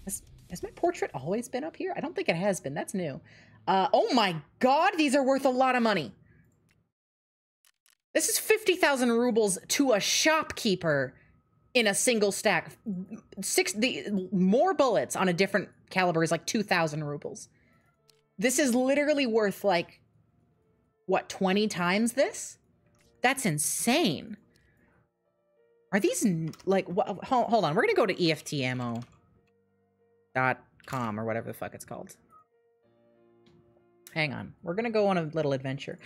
has, has my portrait always been up here? I don't think it has been. That's new. Uh, oh my god, these are worth a lot of money. This is 50,000 rubles to a shopkeeper in a single stack. Six the more bullets on a different caliber is like 2000 rubles. This is literally worth like what 20 times this? That's insane. Are these like what, hold, on. We're going to go to com or whatever the fuck it's called. Hang on. We're going to go on a little adventure.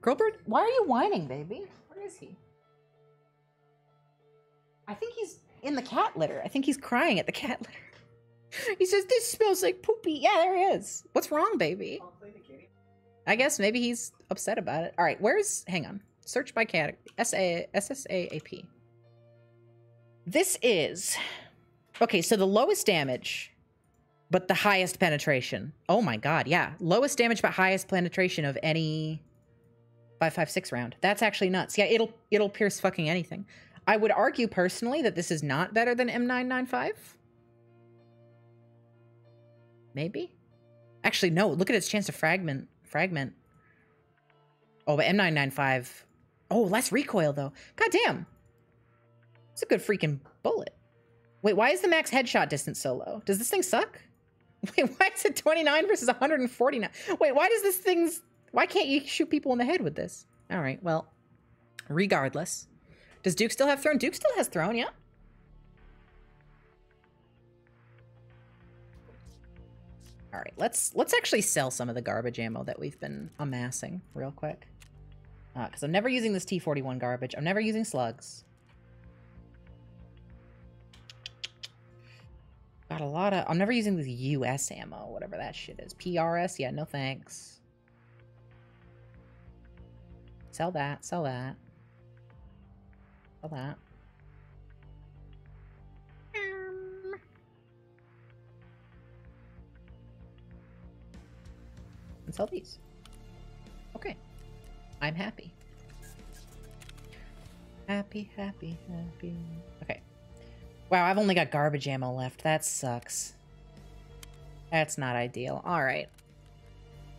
Girlbird, why are you whining, baby? Where is he? I think he's in the cat litter. I think he's crying at the cat litter. He says, This smells like poopy. Yeah, there he is. What's wrong, baby? I guess maybe he's upset about it. All right, where's. Hang on. Search by category. S-A- SSAAP. This is. Okay, so the lowest damage, but the highest penetration. Oh my god, yeah. Lowest damage, but highest penetration of any 556 round. That's actually nuts. Yeah, it'll it'll pierce fucking anything. I would argue personally that this is not better than M995. Maybe. Actually, no. Look at its chance to fragment. Fragment. Oh, but M995. Oh, less recoil though. God damn. It's a good freaking bullet. Wait, why is the max headshot distance so low? Does this thing suck? Wait, why is it 29 versus 149? Wait, why does this thing's why can't you shoot people in the head with this? All right, well, regardless. Does Duke still have throne? Duke still has throne, yeah. All right, let's let's actually sell some of the garbage ammo that we've been amassing real quick. Uh, because I'm never using this T41 garbage. I'm never using slugs. Got a lot of... I'm never using this US ammo, whatever that shit is. PRS? Yeah, no thanks. Sell that, sell that. Sell that. Um. And sell these. Okay. I'm happy. Happy, happy, happy. Okay. Wow, I've only got garbage ammo left. That sucks. That's not ideal. All right.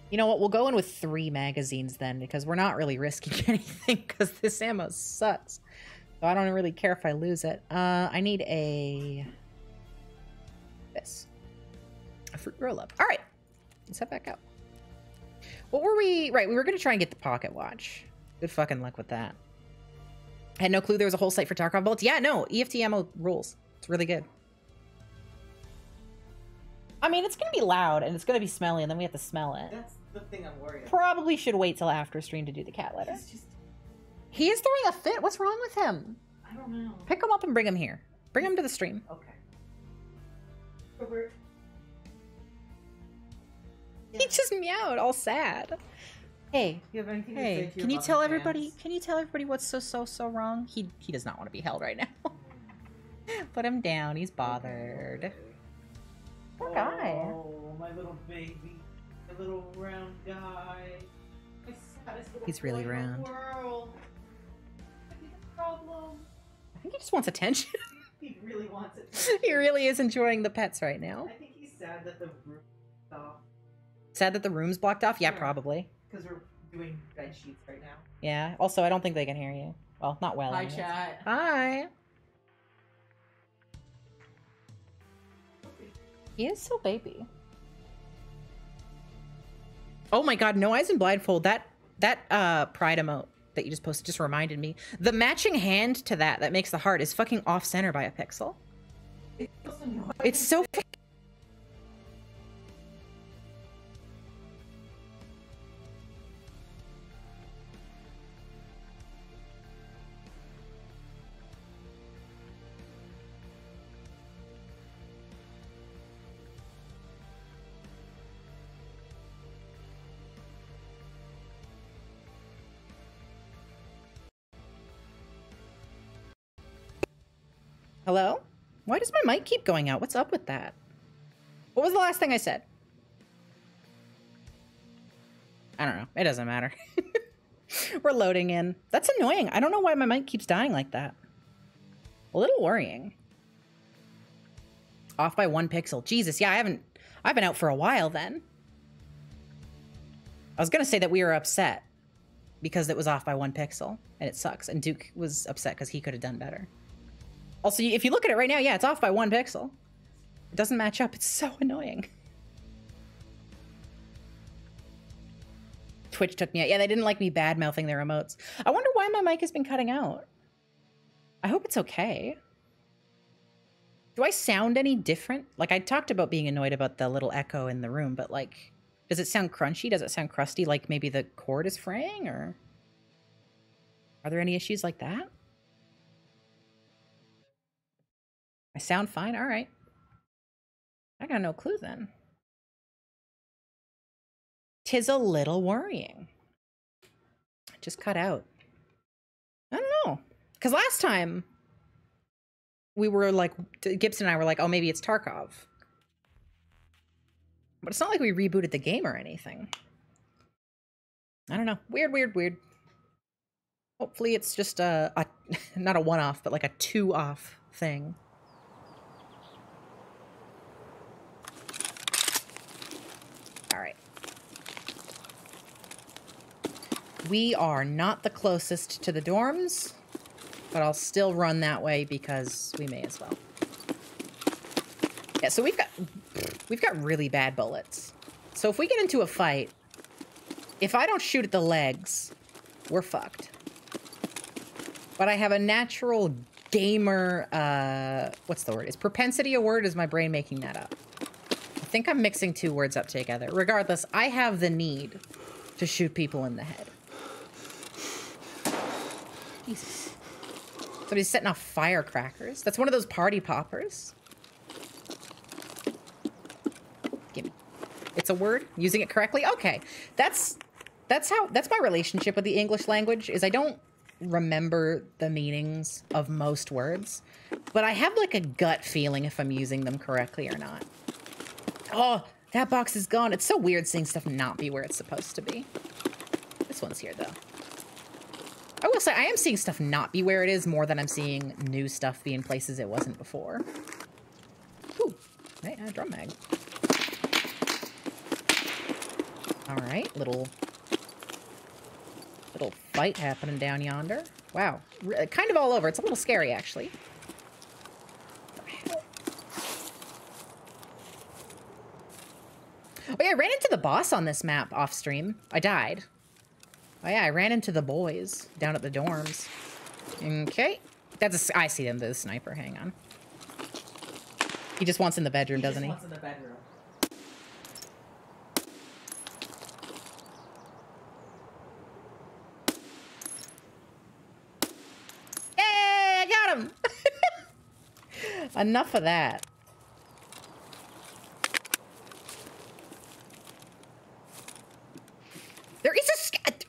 You know what? We'll go in with three magazines then, because we're not really risking anything, because this ammo sucks. So I don't really care if I lose it. Uh, I need a... This. A fruit roll-up. All right. Let's head back out. What were we... Right, we were going to try and get the pocket watch. Good fucking luck with that. Had no clue there was a whole site for Tarkov bullets. Yeah, no, EFT ammo rules. It's really good. I mean, it's going to be loud and it's going to be smelly and then we have to smell it. That's the thing I'm worried about. Probably should wait till after stream to do the cat litter. He's just, He is throwing a fit. What's wrong with him? I don't know. Pick him up and bring him here. Bring him to the stream. Okay. Over. He just meowed, all sad. Hey, You have anything to say hey, to can you tell fans? everybody? Can you tell everybody what's so so so wrong? He he does not want to be held right now. Put him down. He's bothered. Poor guy. Oh, my little baby. the little round guy. Little He's really round. World. What's the problem? I think he just wants attention. He really wants it. he really is enjoying the pets right now. I think he's sad that the room stopped Sad that the room's blocked off. Yeah, Yeah. probably. Because we're doing bed sheets right now. Yeah. Also, I don't think they can hear you. Well, not well. Hi, anyways. chat. Hi. He is so baby. Oh my god, no eyes and blindfold. That that uh pride emote that you just posted just reminded me. The matching hand to that that makes the heart is fucking off center by a pixel. It's so Hello? Why does my mic keep going out? What's up with that? What was the last thing I said? I don't know. It doesn't matter. We're loading in. That's annoying. I don't know why my mic keeps dying like that. A little worrying. Off by one pixel. Jesus, yeah, I haven't I've been out for a while then. I was gonna say that we were upset because it was off by one pixel and it sucks. And Duke was upset because he could have done better. Also, if you look at it right now, yeah, it's off by one pixel. It doesn't match up. It's so annoying. Twitch took me out. Yeah, they didn't like me bad mouthing their emotes. I wonder why my mic has been cutting out. I hope it's okay. Do I sound any different? Like, I talked about being annoyed about the little echo in the room, but like, does it sound crunchy? Does it sound crusty? Like maybe the cord is fraying? Or are there any issues like that? I sound fine? All right. I got no clue then. Tis a little worrying. Just cut out. I don't know. Because last time we were like, Gibson and I were like, oh, maybe it's Tarkov. But it's not like we rebooted the game or anything. I don't know. Weird, weird, weird. Hopefully it's just a, a not a one off, but like a two off thing. All right. We are not the closest to the dorms, but I'll still run that way because we may as well. Yeah, so we've got we've got really bad bullets. So if we get into a fight, if I don't shoot at the legs, we're fucked. But I have a natural gamer uh what's the word? Is propensity a word? Is my brain making that up? I think I'm mixing two words up together. Regardless, I have the need to shoot people in the head. Jesus. Somebody's setting off firecrackers. That's one of those party poppers. Give me. It's a word. Using it correctly. Okay, that's that's how that's my relationship with the English language. Is I don't remember the meanings of most words, but I have like a gut feeling if I'm using them correctly or not. Oh, that box is gone. It's so weird seeing stuff not be where it's supposed to be. This one's here though. I will say I am seeing stuff not be where it is more than I'm seeing new stuff be in places it wasn't before. Ooh, hey, a drum mag. All right, little little fight happening down yonder. Wow, R uh, kind of all over. It's a little scary actually. Oh yeah, I ran into the boss on this map off stream. I died. Oh yeah, I ran into the boys down at the dorms. Okay. That's a, I see them, the sniper. Hang on. He just wants in the bedroom, doesn't he? Wants in the bedroom. Yay, I got him! Enough of that. There is a scat.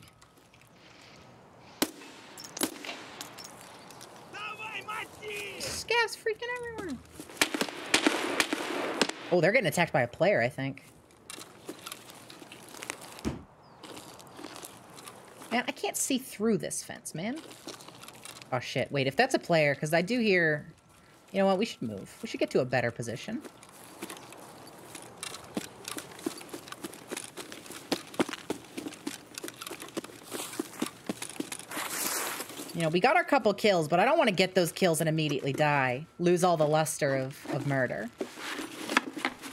Scavs freaking everywhere. Oh, they're getting attacked by a player, I think. Man, I can't see through this fence, man. Oh, shit. Wait, if that's a player, because I do hear... You know what? We should move. We should get to a better position. You know, we got our couple kills, but I don't want to get those kills and immediately die. Lose all the luster of, of murder.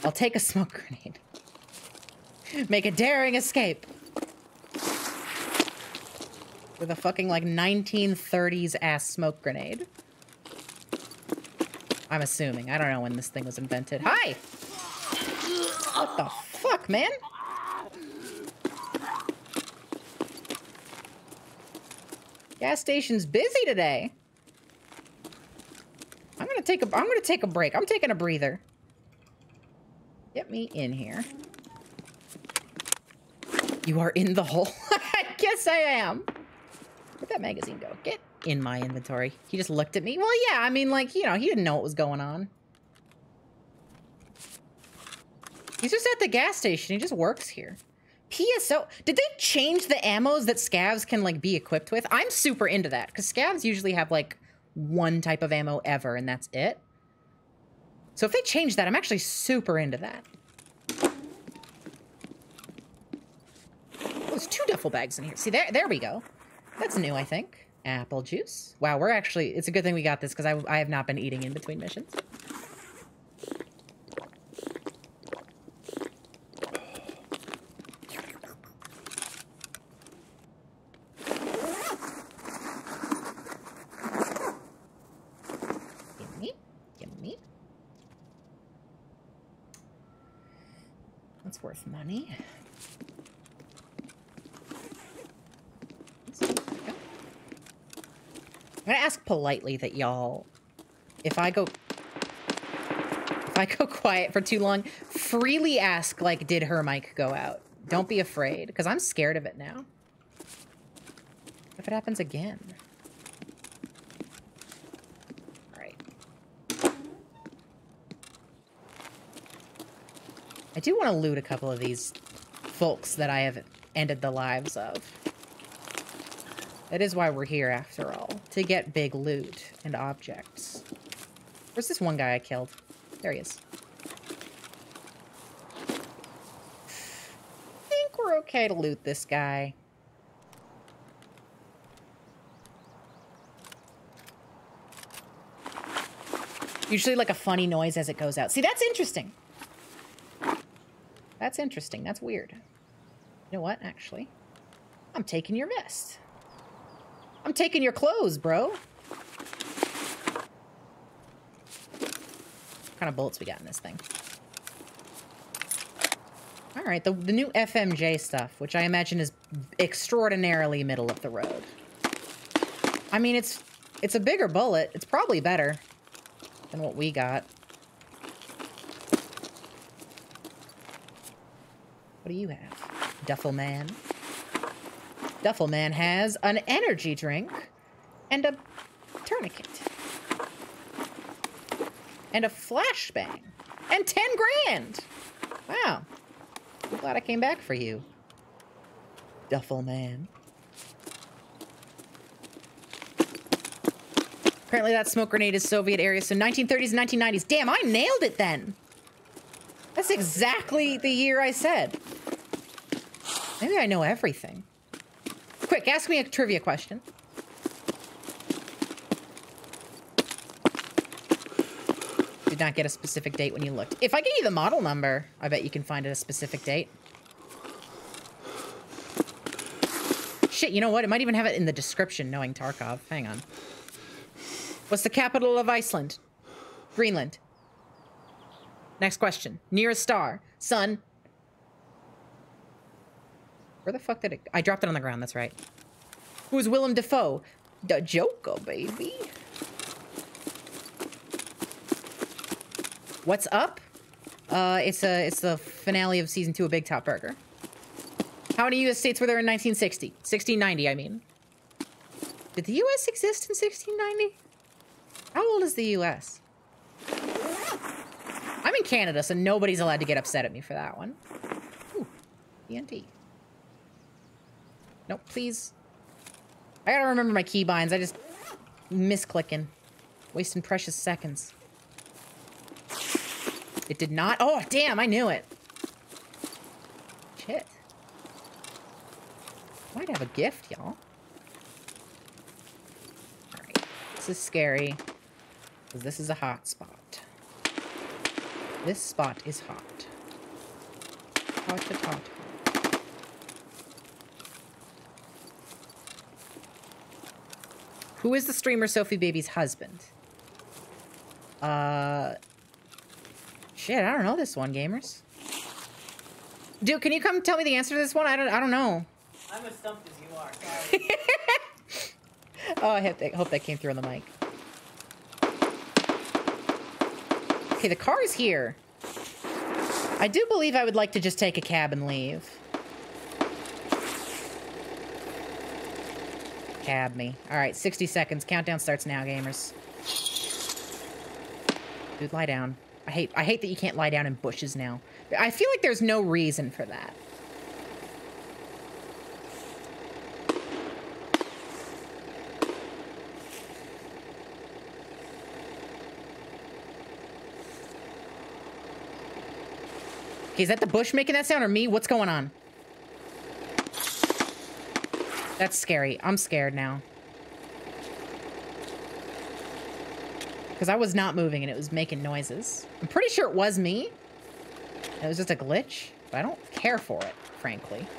I'll take a smoke grenade. Make a daring escape. With a fucking, like, 1930s ass smoke grenade. I'm assuming. I don't know when this thing was invented. Hi! What the fuck, man? Gas station's busy today. I'm gonna take a I'm gonna take a break. I'm taking a breather. Get me in here. You are in the hole. I guess I am. Where'd that magazine go? Get in my inventory. He just looked at me. Well, yeah, I mean, like, you know, he didn't know what was going on. He's just at the gas station. He just works here. PSO. Did they change the ammos that scavs can like be equipped with? I'm super into that because scavs usually have like one type of ammo ever and that's it. So if they change that, I'm actually super into that. Oh, there's two duffel bags in here. See, there, there we go. That's new, I think. Apple juice. Wow, we're actually, it's a good thing we got this because I, I have not been eating in between missions. Gimme, gimme. That's worth money. There we go. I'm gonna ask politely that y'all, if I go, if I go quiet for too long, freely ask like, did her mic go out? Don't be afraid, because I'm scared of it now. If it happens again. All right. I do want to loot a couple of these folks that I have ended the lives of. That is why we're here, after all. To get big loot and objects. Where's this one guy I killed? There he is. I think we're okay to loot this guy. Usually like a funny noise as it goes out. See, that's interesting. That's interesting. That's weird. You know what, actually? I'm taking your vest. I'm taking your clothes, bro. What kind of bullets we got in this thing? All right, the, the new FMJ stuff, which I imagine is extraordinarily middle of the road. I mean, it's it's a bigger bullet. It's probably better than what we got. What do you have? Duffel Man. Duffel Man has an energy drink and a tourniquet. And a flashbang. And 10 grand! Wow. I'm glad I came back for you. Duffel Man. Apparently that smoke grenade is Soviet area, so 1930s and 1990s. Damn, I nailed it then. That's exactly the year I said. Maybe I know everything. Quick, ask me a trivia question. Did not get a specific date when you looked. If I give you the model number, I bet you can find it a specific date. Shit, you know what? It might even have it in the description, knowing Tarkov. Hang on. What's the capital of Iceland? Greenland. Next question. Nearest star. Sun. Where the fuck did it... I dropped it on the ground, that's right. Who's Willem Dafoe? The Joker, baby. What's up? Uh, it's a it's the finale of season two of Big Top Burger. How many U.S. states were there in 1960? 1690, I mean. Did the U.S. exist in 1690? How old is the U.S.? I'm in Canada, so nobody's allowed to get upset at me for that one. Ooh. Nope, please. I gotta remember my keybinds. I just misclicking. Wasting precious seconds. It did not. Oh, damn, I knew it. Shit. Might have a gift, y'all. Alright. This is scary. Because this is a hot spot. This spot is hot. Hot, hot, hot. Who is the streamer Sophie Baybey's husband? Uh, shit, I don't know this one, gamers. Dude, can you come tell me the answer to this one? I don't, I don't know. I'm as stumped as you are. Oh, I hope that, hope that came through on the mic. Okay, the car is here. I do believe I would like to just take a cab and leave. Cab me. All right, 60 seconds. Countdown starts now, gamers. Dude, lie down. I hate I hate that you can't lie down in bushes now. I feel like there's no reason for that. Okay, is that the bush making that sound or me? What's going on? That's scary. I'm scared now. Because I was not moving and it was making noises. I'm pretty sure it was me. It was just a glitch, but I don't care for it, frankly.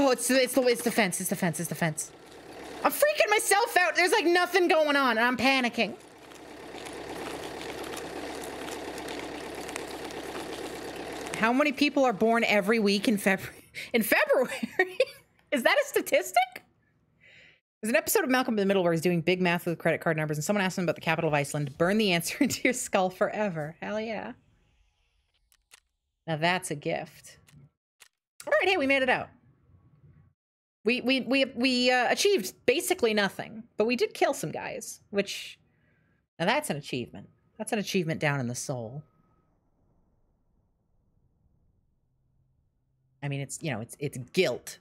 Oh, it's it's the it's the fence. It's the fence. It's the fence. I'm freaking myself out. There's like nothing going on, and I'm panicking. How many people are born every week in February? In February? Is that a statistic? There's an episode of Malcolm in the Middle where he's doing big math with credit card numbers, and someone asked him about the capital of Iceland. Burn the answer into your skull forever. Hell yeah. Now that's a gift. All right, hey, we made it out. We we we we uh, achieved basically nothing, but we did kill some guys, which now that's an achievement. That's an achievement down in the soul. I mean, it's you know, it's it's guilt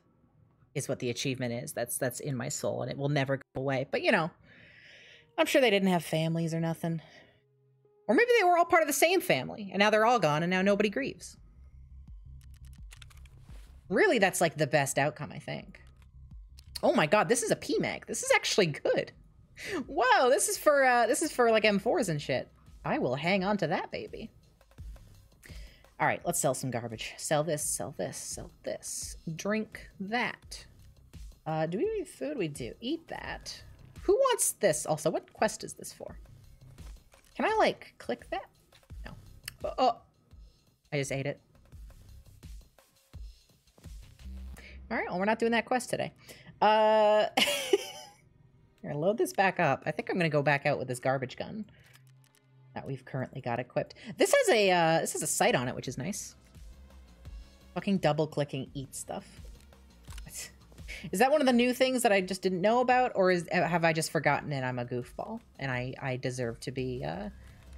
is what the achievement is. That's that's in my soul, and it will never go away. But you know, I'm sure they didn't have families or nothing, or maybe they were all part of the same family, and now they're all gone, and now nobody grieves. Really, that's like the best outcome, I think. Oh my god, this is a PMAG. This is actually good. Whoa, this is for uh this is for like M4s and shit. I will hang on to that baby. All right, let's sell some garbage. Sell this, sell this, sell this. Drink that. Uh, do we need food? We do. Eat that. Who wants this? Also, what quest is this for? Can I, like, click that? No. Oh, oh. I just ate it. All right, well, we're not doing that quest today. Uh, here, load this back up. I think I'm going to go back out with this garbage gun that we've currently got equipped. This has a uh, this has a sight on it, which is nice. Fucking double clicking eat stuff. Is that one of the new things that I just didn't know about, or is have I just forgotten it? I'm a goofball, and I I deserve to be. Uh,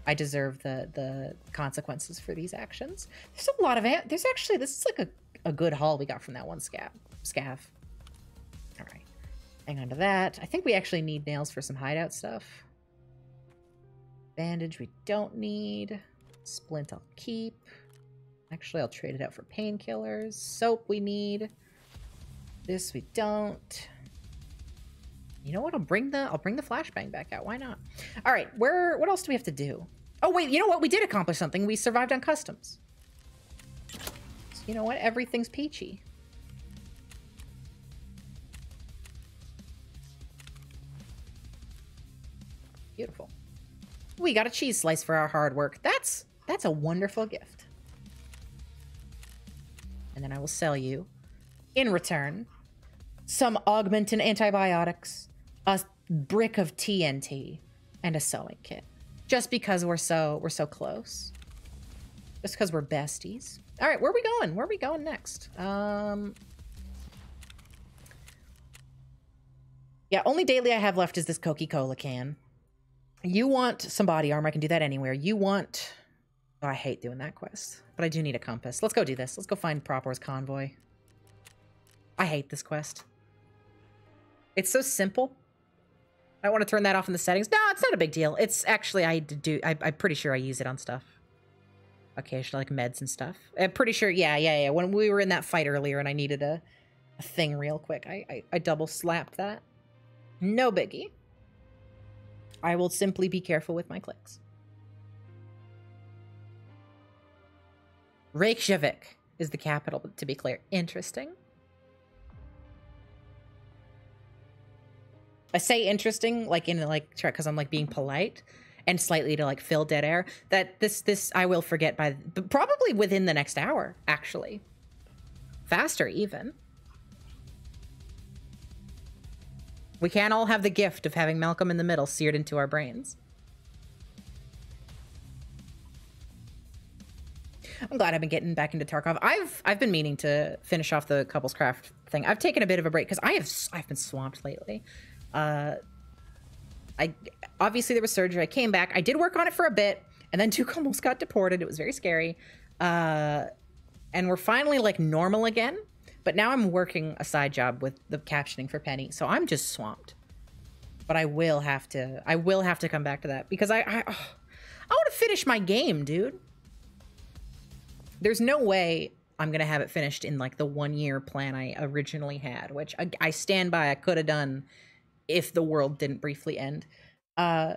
I deserve the the consequences for these actions. There's a lot of there's actually this is like a, a good haul we got from that one scab scav. All right, hang on to that. I think we actually need nails for some hideout stuff. Bandage we don't need. Splint I'll keep. Actually, I'll trade it out for painkillers. Soap we need. This we don't. You know what? I'll bring the I'll bring the flashbang back out. Why not? All right, where what else do we have to do? Oh wait, you know what? We did accomplish something. We survived on customs. So you know what? Everything's peachy. Beautiful. We got a cheese slice for our hard work. That's that's a wonderful gift. And then I will sell you, in return, some augmentin antibiotics, a brick of TNT, and a sewing kit. Just because we're so we're so close. Just because we're besties. All right, where are we going? Where are we going next? Um, yeah, only daily I have left is this Coca-Cola can. You want some body armor. I can do that anywhere. You want... Oh, I hate doing that quest. But I do need a compass. Let's go do this. Let's go find Prapor's convoy. I hate this quest. It's so simple. I want to turn that off in the settings. No, it's not a big deal. It's actually, I do, I, am pretty sure I use it on stuff. Occasionally, like meds and stuff. I'm pretty sure, yeah, yeah, yeah. When we were in that fight earlier and I needed a, a thing real quick, I, I, I double slapped that. No biggie. I will simply be careful with my clicks. Reykjavik is the capital, to be clear. Interesting. I say interesting, like in like because I'm like being polite and slightly to like fill dead air. That this this I will forget by probably within the next hour, actually, faster even. We can't all have the gift of having Malcolm in the Middle seared into our brains. I'm glad I've been getting back into Tarkov. I've I've been meaning to finish off the couples craft thing. I've taken a bit of a break because I have I've been swamped lately. Uh, I obviously there was surgery. I came back. I did work on it for a bit, and then Duke almost got deported. It was very scary. Uh, and we're finally like normal again. But now I'm working a side job with the captioning for Penny, so I'm just swamped. But I will have to. I will have to come back to that because I. I, oh, I want to finish my game, dude. There's no way I'm gonna have it finished in like the one year plan I originally had, which I, I stand by. I could have done if the world didn't briefly end. Uh,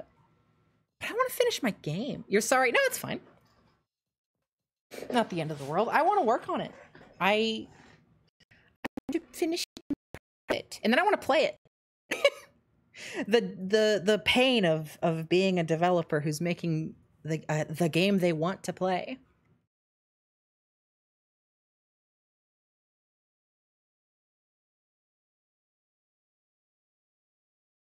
but I want to finish my game. You're sorry? No, it's fine. Not the end of the world. I want to work on it. I to finish it, and then I want to play it. the the the pain of of being a developer who's making the uh, the game they want to play.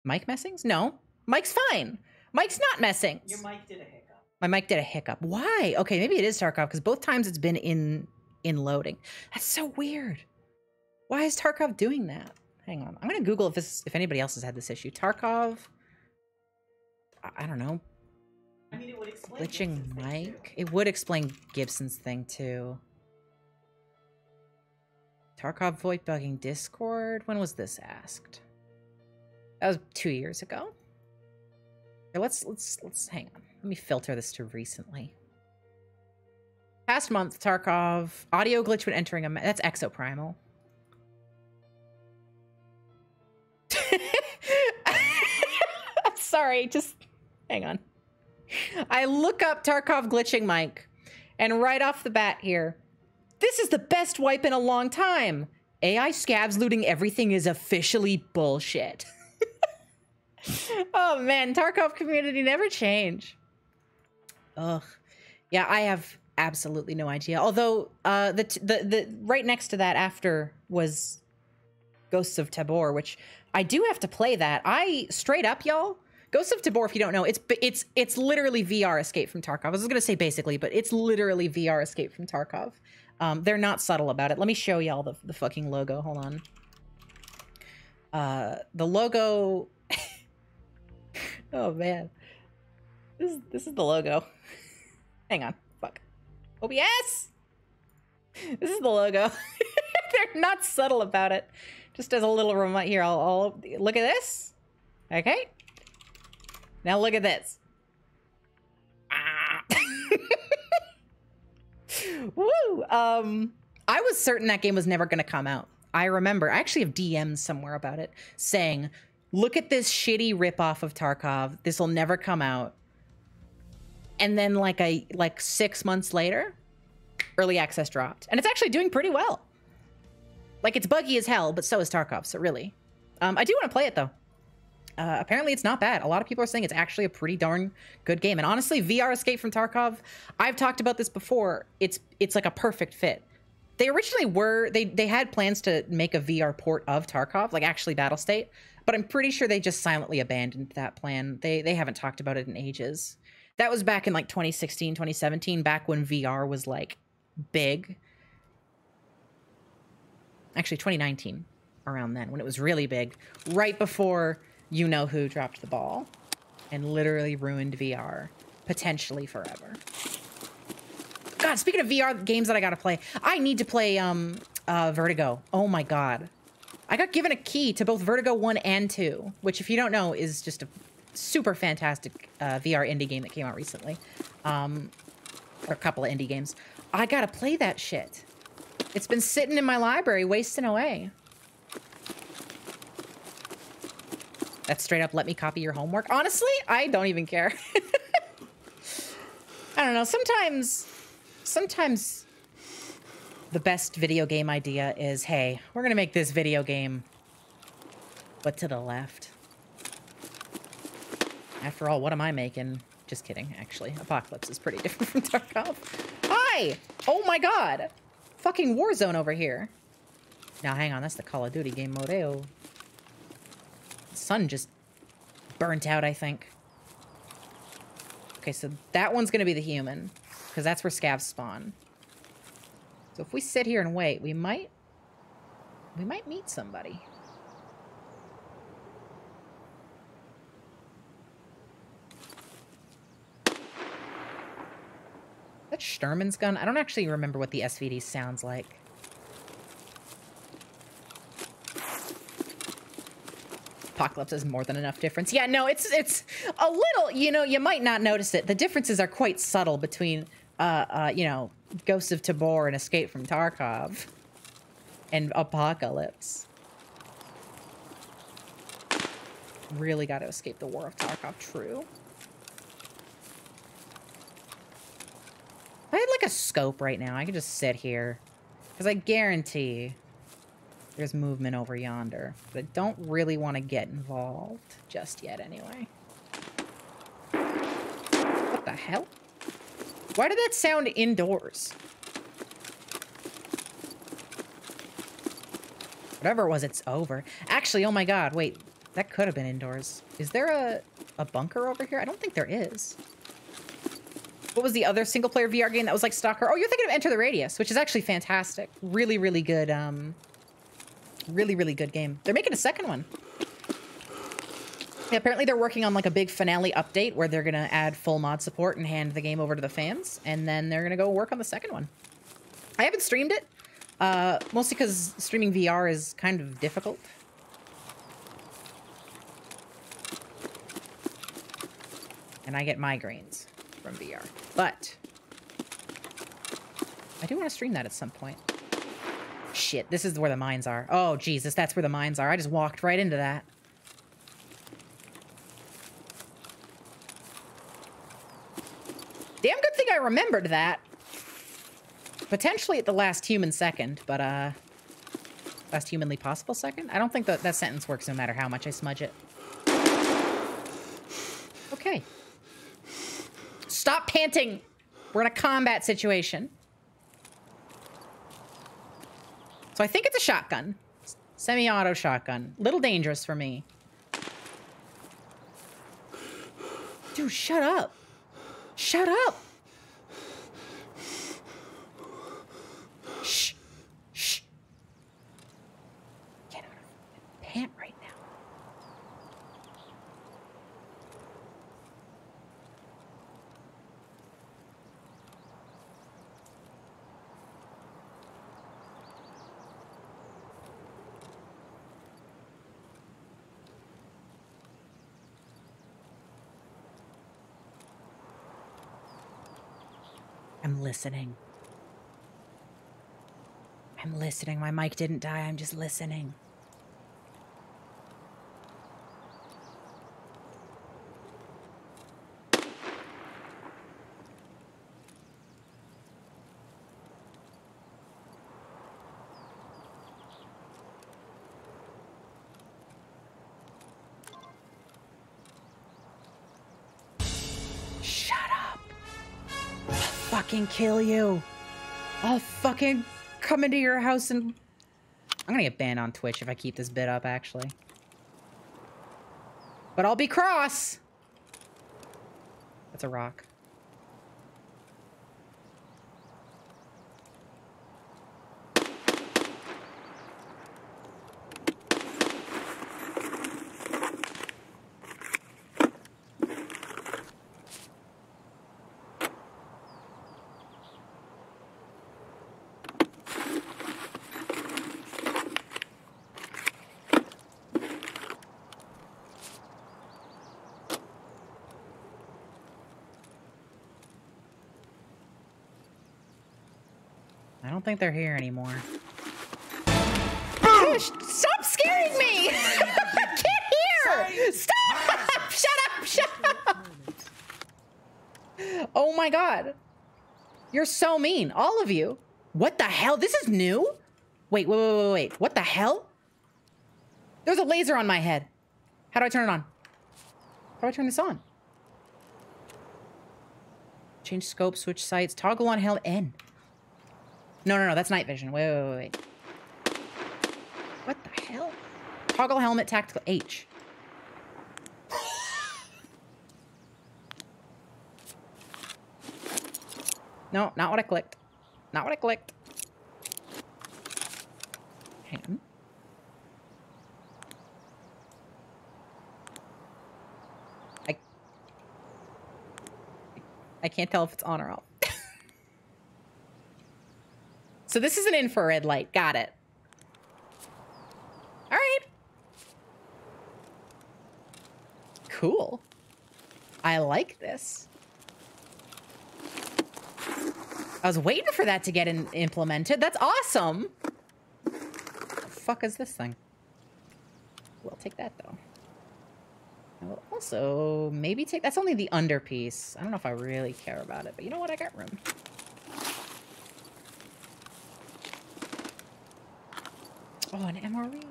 mic messings? No, Mike's fine. Mike's not messing. Your mic did a hiccup. My mic did a hiccup. Why? Okay, maybe it is Tarkov because both times it's been in in loading. That's so weird. Why is Tarkov doing that? Hang on. I'm gonna Google if this if anybody else has had this issue. Tarkov. I, I don't know. I mean, it would explain glitching mic. It would explain Gibson's thing too. Tarkov void bugging Discord. When was this asked? That was two years ago. Let's let's let's hang on. Let me filter this to recently. Past month, Tarkov audio glitch when entering a. That's Exoprimal. Sorry, just hang on. I look up Tarkov glitching mic, and right off the bat here, this is the best wipe in a long time. AI scavs looting everything is officially bullshit. oh man, Tarkov community never change. Ugh. Yeah, I have absolutely no idea. Although uh the the the right next to that after was Ghosts of Tabor, which I do have to play that. I straight up, y'all. Ghosts of Tabor, if you don't know, it's it's it's literally VR Escape from Tarkov. I was gonna say basically, but it's literally VR Escape from Tarkov. Um, they're not subtle about it. Let me show y'all the the fucking logo. Hold on. Uh, the logo. oh man, this is this is the logo. Hang on, fuck. OBS. This is the logo. they're not subtle about it. Just as a little reminder here, I'll, I'll look at this. Okay. Now look at this. Ah. Woo! Um, I was certain that game was never going to come out. I remember, I actually have DMs somewhere about it saying, look at this shitty ripoff of Tarkov. This will never come out. And then like a like six months later, early access dropped. And it's actually doing pretty well. Like it's buggy as hell, but so is Tarkov. So really, um, I do want to play it though. Uh, apparently, it's not bad. A lot of people are saying it's actually a pretty darn good game. And honestly, VR Escape from Tarkov, I've talked about this before. It's it's like a perfect fit. They originally were they they had plans to make a VR port of Tarkov, like actually Battlestate, but I'm pretty sure they just silently abandoned that plan. They they haven't talked about it in ages. That was back in like 2016, 2017, back when VR was like big actually 2019 around then when it was really big right before you know who dropped the ball and literally ruined vr potentially forever. God speaking of vr games that i gotta play i need to play um uh vertigo. Oh my god. I got given a key to both vertigo 1 and 2 which if you don't know is just a super fantastic uh, vr indie game that came out recently. Um or a couple of indie games. I gotta play that shit. It's been sitting in my library, wasting away. That's straight up let me copy your homework. Honestly, I don't even care. I don't know. Sometimes, sometimes the best video game idea is, hey, we're going to make this video game, but to the left. After all, what am I making? Just kidding, actually. Apocalypse is pretty different from Tarkov. Hi! Oh my god! fucking Warzone over here. Now, hang on. That's the Call of Duty game mode. Sun just burnt out, I think. Okay, so that one's going to be the human. Because that's where scavs spawn. So if we sit here and wait, we might... We might meet somebody. that Shturman's gun? I don't actually remember what the SVD sounds like. Apocalypse is more than enough difference. Yeah, no, it's it's a little, you know, you might not notice it. The differences are quite subtle between, uh, uh, you know, Ghosts of Tabor and Escape from Tarkov and Apocalypse. Really got to escape the War of Tarkov, true. I had like a scope right now, I could just sit here. Because I guarantee there's movement over yonder. But I don't really want to get involved just yet anyway. What the hell? Why did that sound indoors? Whatever it was, it's over. Actually, oh my god, wait. That could have been indoors. Is there a, a bunker over here? I don't think there is. What was the other single player VR game that was like Stalker? Oh, you're thinking of Into the Radius, which is actually fantastic. Really, really good. Um, really, really good game. They're making a second one. Yeah, apparently they're working on like a big finale update where they're gonna add full mod support and hand the game over to the fans, and then they're gonna go work on the second one. I haven't streamed it, uh, mostly because streaming VR is kind of difficult. And I get migraines from VR. But I do want to stream that at some point. Shit, this is where the mines are. Oh, Jesus, that's where the mines are. I just walked right into that. Damn good thing I remembered that. Potentially at the last human second, but, uh... Last humanly possible second? I don't think that, that sentence works no matter how much I smudge it. Okay. Stop panting! We're in a combat situation. So I think it's a shotgun. Semi-auto shotgun. Little dangerous for me. Dude, shut up. Shut up. Listening. I'm listening. My mic didn't die. I'm just listening. Fucking kill you. I'll fucking come into your house and... I'm gonna get banned on Twitch if I keep this bit up, actually. But I'll be cross! That's a rock. Don't think they're here anymore. Gosh, stop scaring me! I can't hear! Stop! Shut up! Shut up! Oh my god. You're so mean. All of you. What the hell? This is new? Wait, wait, wait, wait, wait. What the hell? There's a laser on my head. How do I turn it on? How do I turn this on? Change scope, switch sights, toggle on hell N. No, no, no, that's night vision. Wait, wait, wait, wait. What the hell? Toggle helmet tactical H. No, not what I clicked. Not what I clicked. Hang on. I I can't tell if it's on or off. So this is an infrared light. Got it. All right. Cool. I like this. I was waiting for that to get in implemented. That's awesome. What The fuck is this thing? We'll take that though. I will also maybe take that's only the under piece. I don't know if I really care about it, but you know what? I got room. Oh, an MRE.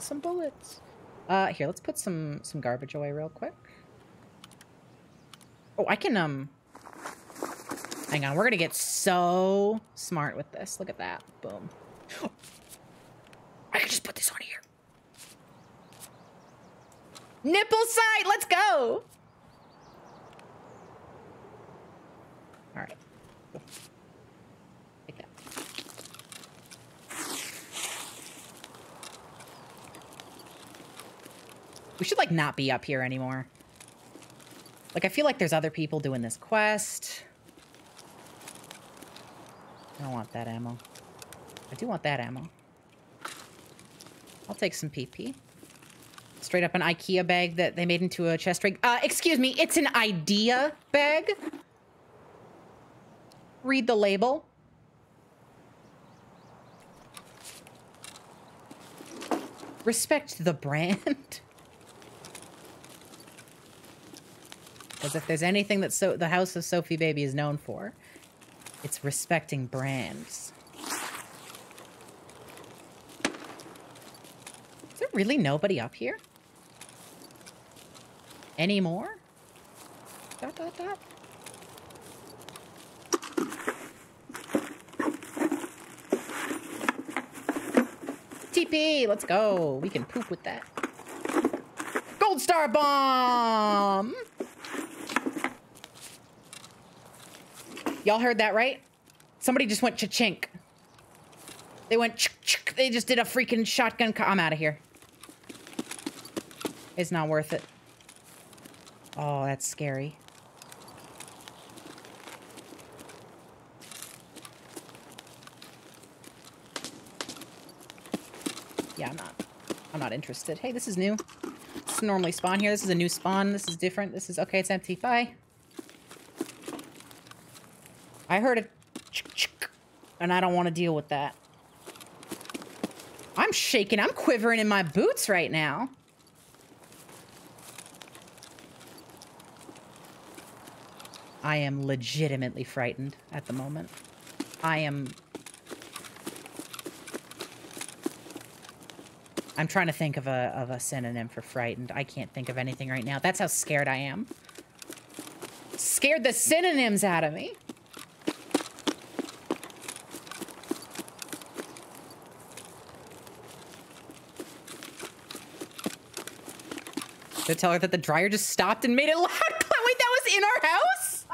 Some bullets. Uh, here, let's put some some garbage away real quick. Oh, I can um. Hang on, we're gonna get so smart with this. Look at that. Boom. I can just put this on here. Nipple sight. Let's go. All right. Cool. Take that. We should like not be up here anymore. Like I feel like there's other people doing this quest. I don't want that ammo. I do want that ammo. I'll take some PP. Straight up an IKEA bag that they made into a chest rig. Uh, excuse me, it's an idea bag. Read the label. Respect the brand. Because if there's anything that so the House of Sophie Baybey is known for, it's respecting brands. Is there really nobody up here? Anymore? Dot dot dot. TP, let's go. We can poop with that. Gold Star Bomb! Y'all heard that, right? Somebody just went cha-chink. They went ch ch They just did a freaking shotgun. I'm out of here. It's not worth it. Oh, that's scary. Yeah, I'm not. I'm not interested. Hey, this is new. This is normally spawn here. This is a new spawn. This is different. This is okay. It's empty. Bye. I heard a and I don't want to deal with that. I'm shaking. I'm quivering in my boots right now. I am legitimately frightened at the moment. I am... I'm trying to think of a, of a synonym for frightened. I can't think of anything right now. That's how scared I am. Scared the synonyms out of me. To tell her that the dryer just stopped and made it loud. Wait, that was in our house?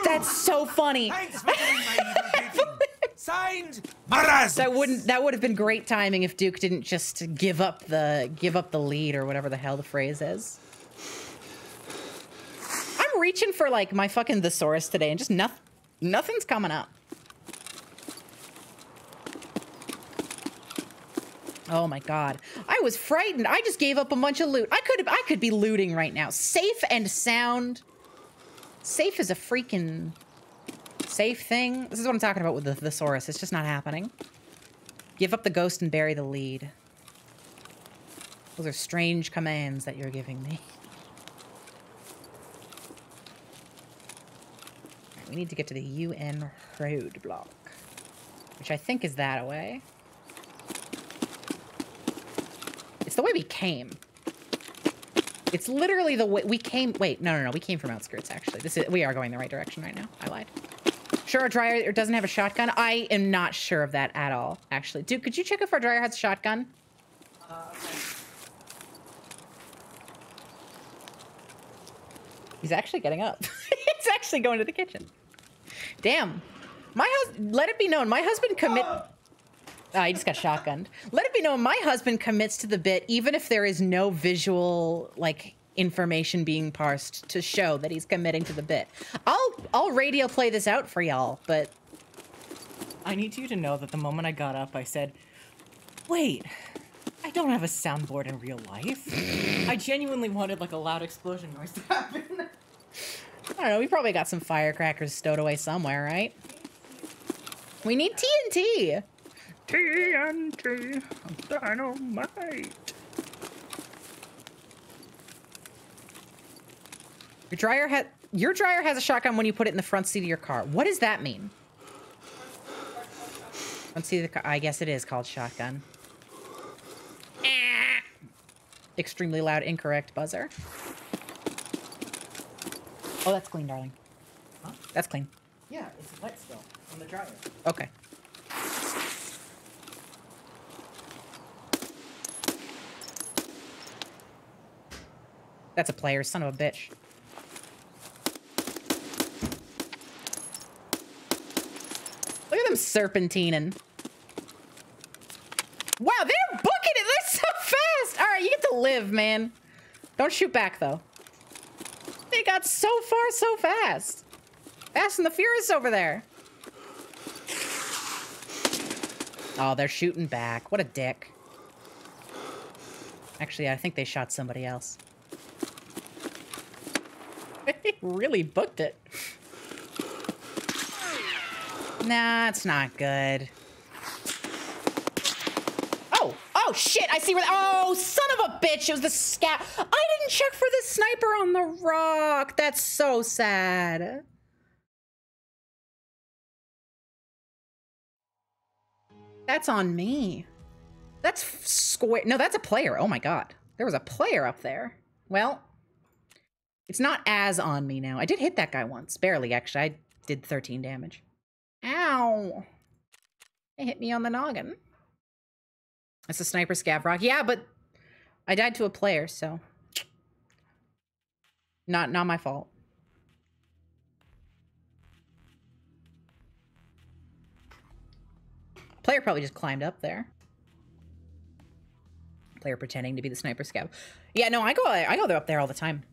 That's so funny. Thanks for my. Signed, Marasmus. That wouldn't that would have been great timing if Duke didn't just give up the give up the lead or whatever the hell the phrase is. I'm reaching for like my fucking thesaurus today and just nothing nothing's coming up. Oh my god. I was frightened. I just gave up a bunch of loot. I could I could be looting right now. Safe and sound. Safe is a freaking safe thing. This is what I'm talking about with the thesaurus. It's just not happening. Give up the ghost and bury the lead. Those are strange commands that you're giving me. We need to get to the UN roadblock, which I think is that away. It's the way we came. It's literally the way we came. Wait, no, no, no. We came from outskirts, actually. This is, we are going the right direction right now. I lied. Sure, our dryer doesn't have a shotgun. I am not sure of that at all, actually. Dude, could you check if our dryer has a shotgun? Uh, okay. He's actually getting up. He's actually going to the kitchen. Damn. My husband, let it be known, my husband commit. He just got shotgunned. Let it be known, my husband commits to the bit even if there is no visual, like, information being parsed to show that he's committing to the bit. I'll I'll radio play this out for y'all, but I need you to know that the moment I got up, I said, "Wait, I don't have a soundboard in real life." I genuinely wanted like a loud explosion noise to happen. I don't know, we probably got some firecrackers stowed away somewhere, right? We need TNT. TNT dynamite. Your dryer has your dryer has a shotgun when you put it in the front seat of your car. What does that mean? Front seat of the car. I guess it is called shotgun. Extremely loud, incorrect buzzer. Oh, that's clean, darling. Huh? That's clean. yeah, it's wet still on the dryer. Okay. That's a player, son of a bitch. Look at them serpentining. Wow, they're booking it. They're so fast. All right, you get to live, man. Don't shoot back, though. They got so far so fast. Fast and the Furious over there. Oh, they're shooting back. What a dick. Actually, I think they shot somebody else. Really booked it. Nah, it's not good. Oh, Oh shit! I see where. Oh, son of a bitch! It was the scav. I didn't check for the sniper on the rock. That's so sad. That's on me. That's square. No, that's a player. Oh my god, there was a player up there. Well, it's not as on me now. I did hit that guy once, barely actually. I did 13 damage. Ow! It hit me on the noggin. That's a sniper scav rock. Yeah, but I died to a player, so not not my fault. Player probably just climbed up there. Player pretending to be the sniper scav. Yeah, no, I go I go up there all the time.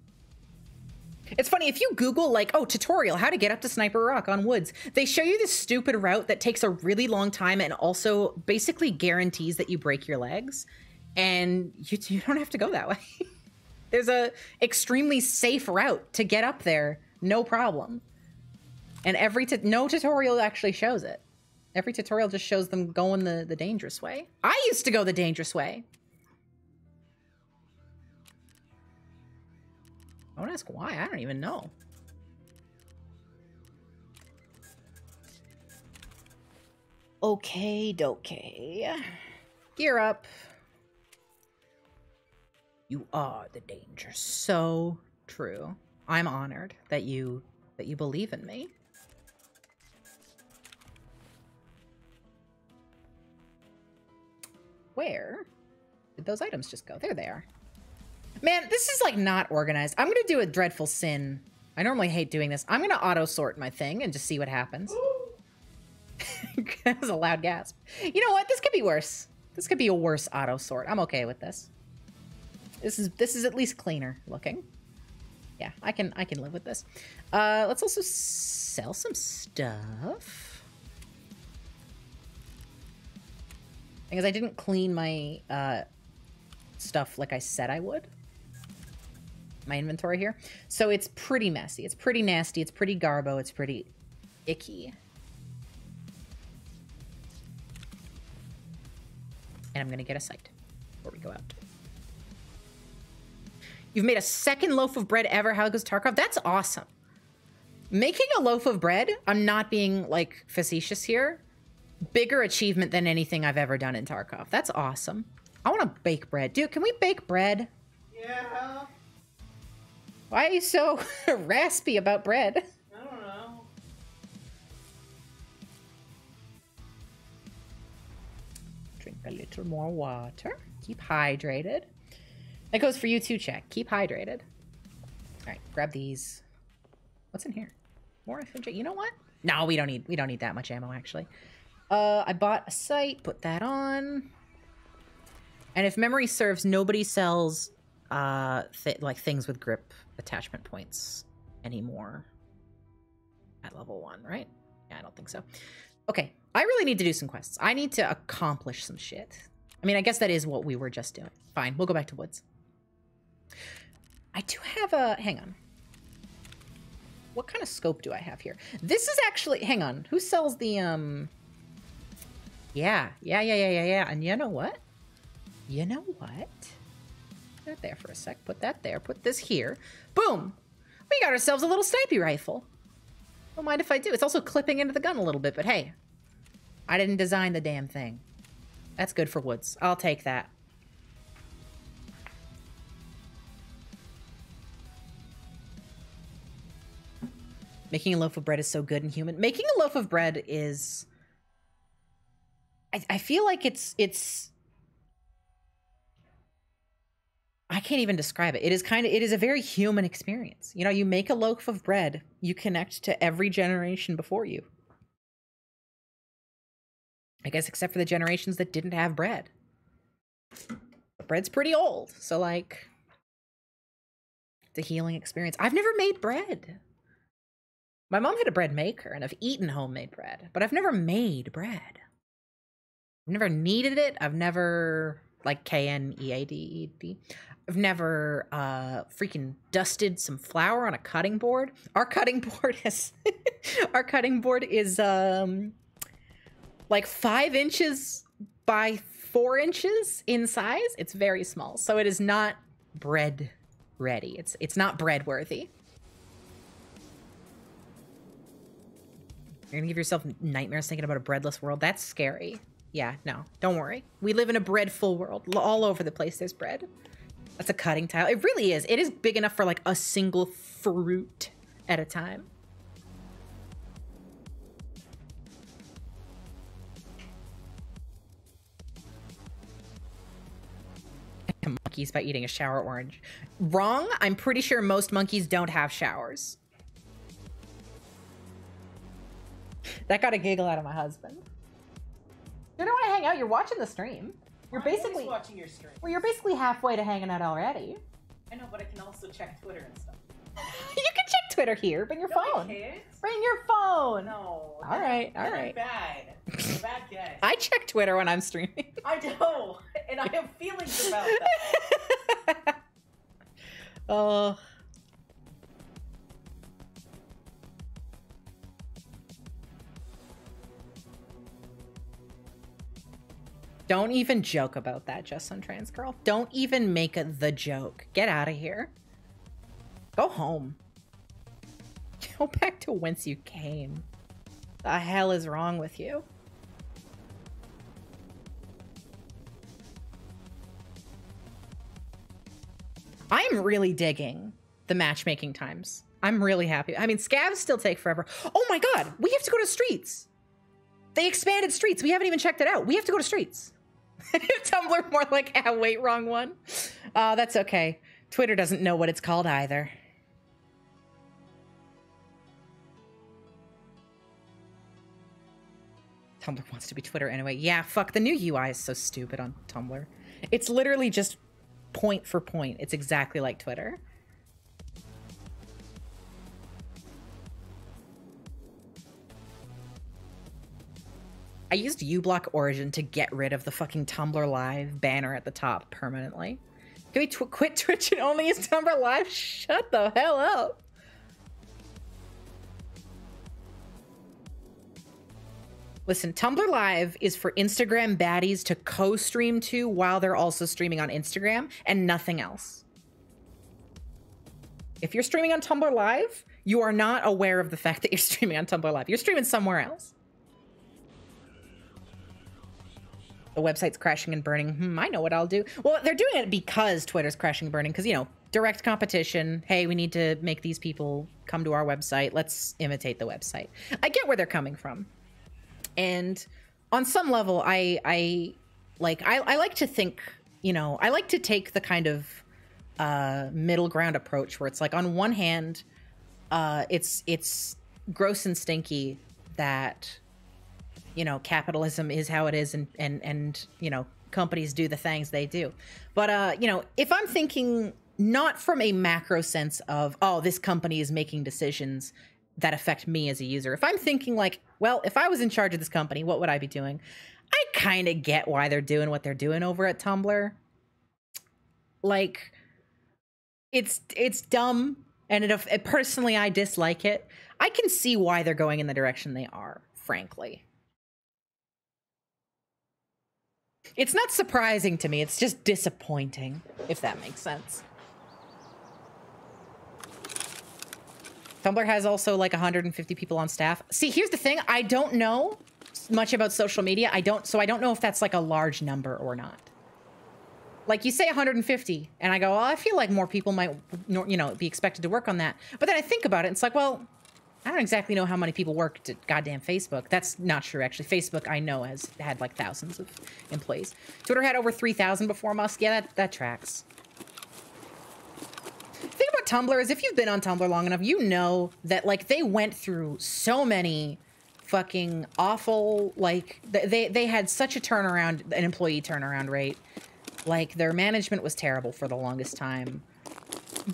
It's funny if you Google like, oh, tutorial how to get up to Sniper Rock on Woods. They show you this stupid route that takes a really long time and also basically guarantees that you break your legs, and you you don't have to go that way. There's a extremely safe route to get up there, no problem. And every no tutorial actually shows it. Every tutorial just shows them going the the dangerous way. I used to go the dangerous way. Don't ask why. I don't even know. Okay, okay. Gear up. You are the danger. So true. I'm honored that you that you believe in me. Where did those items just go? There they are. Man, this is like not organized. I'm gonna do a dreadful sin. I normally hate doing this. I'm gonna auto sort my thing and just see what happens. that was a loud gasp. You know what? This could be worse. This could be a worse auto sort. I'm okay with this. This is this is at least cleaner looking. Yeah, I can I can live with this. Uh, let's also sell some stuff. Because I didn't clean my uh, stuff like I said I would my inventory here. So it's pretty messy. It's pretty nasty. It's pretty garbo. It's pretty icky. And I'm going to get a site before we go out. You've made a second loaf of bread ever. How goes Tarkov? That's awesome. Making a loaf of bread, I'm not being like facetious here, bigger achievement than anything I've ever done in Tarkov. That's awesome. I want to bake bread. Dude, can we bake bread? Yeah. Why are you so raspy about bread? I don't know. Drink a little more water. Keep hydrated. That goes for you too, Check. Keep hydrated. All right, grab these. What's in here? More FMJ. You know what? No, we don't need we don't need that much ammo actually. Uh, I bought a sight. Put that on. And if memory serves, nobody sells uh th like things with grip attachment points anymore at level one, right? Yeah, I don't think so. Okay, I really need to do some quests. I need to accomplish some shit. I mean, I guess that is what we were just doing. Fine, we'll go back to woods. I do have a... Hang on. What kind of scope do I have here? This is actually... Hang on. Who sells the, um... Yeah, yeah, yeah, yeah, yeah, yeah. And you know what? You know what? That there for a sec. Put that there. Put this here. Boom! We got ourselves a little snipey rifle. Don't mind if I do. It's also clipping into the gun a little bit, but hey. I didn't design the damn thing. That's good for woods. I'll take that. Making a loaf of bread is so good and human. Making a loaf of bread is... I, I feel like it's it's I can't even describe it. It is kind of it is a very human experience. You know, you make a loaf of bread, you connect to every generation before you. I guess except for the generations that didn't have bread. But bread's pretty old, so like it's a healing experience. I've never made bread. My mom had a bread maker and I've eaten homemade bread, but I've never made bread. I've never needed it. I've never like K N E A D E D. I've never uh, freaking dusted some flour on a cutting board. Our cutting board has our cutting board is um like five inches by four inches in size. It's very small, so it is not bread ready. It's it's not bread worthy. You're gonna give yourself nightmares thinking about a breadless world. That's scary. Yeah, no, don't worry. We live in a breadful world. All over the place, there's bread. That's a cutting tile. It really is. It is big enough for like a single fruit at a time. monkeys by eating a shower orange. Wrong. I'm pretty sure most monkeys don't have showers. That got a giggle out of my husband. You don't want to hang out. You're watching the stream. You're basically watching your stream. well. You're basically halfway to hanging out already. I know, but I can also check Twitter and stuff. you can check Twitter here. Bring your phone. Bring your phone. No. All right, all I'm. Bad. Bad guy. I check Twitter when I'm streaming. I know, and I have feelings about that. Oh. Don't even joke about that, Just Some Trans Girl. Don't even make the joke. Get out of here. Go home. Go back to whence you came. The hell is wrong with you? I'm really digging the matchmaking times. I'm really happy. I mean, scavs still take forever. Oh my god, we have to go to streets. They expanded streets. We haven't even checked it out. We have to go to streets. Tumblr more like, ah, wait, wrong one. Uh, that's okay. Twitter doesn't know what it's called either. Tumblr wants to be Twitter anyway. Yeah, fuck. The new UI is so stupid on Tumblr. It's literally just point for point. It's exactly like Twitter. I used uBlock Origin to get rid of the fucking Tumblr Live banner at the top permanently. Can we tw- quit Twitch and only use Tumblr Live? Shut the hell up. Listen, Tumblr Live is for Instagram baddies to co stream to while they're also streaming on Instagram and nothing else. If you're streaming on Tumblr Live, you are not aware of the fact that you're streaming on Tumblr Live. You're streaming somewhere else. The website's crashing and burning. Hmm, I know what I'll do. Well, they're doing it because Twitter's crashing and burning, because, you know, direct competition. Hey, we need to make these people come to our website. Let's imitate the website. I get where they're coming from and on some level i i like I, I like to think you know i like to take the kind of uh middle ground approach where it's like on one hand uh it's it's gross and stinky that you know capitalism is how it is and and and you know companies do the things they do. But uh you know if i'm thinking not from a macro sense of oh this company is making decisions that affect me as a user if i'm thinking like well if i was in charge of this company what would i be doing? I kind of get why they're doing what they're doing over at tumblr. Like it's it's dumb and it, it personally i dislike it. I can see why they're going in the direction they are frankly it's not surprising to me. It's just disappointing if that makes sense. Tumblr has also like 150 people on staff. See here's the thing. I don't know much about social media. I don't so i don't know if that's like a large number or not. Like you say 150 and i go well i feel like more people might you know be expected to work on that. But then i think about it and it's like well i don't exactly know how many people worked at goddamn facebook. That's not true actually. Facebook i know has had like thousands of employees. Twitter had over 3000 before musk. Yeah that, that tracks. The thing about tumblr is if you've been on tumblr long enough you know that like they went through so many fucking awful like they they had such a turnaround an employee turnaround rate. Like their management was terrible for the longest time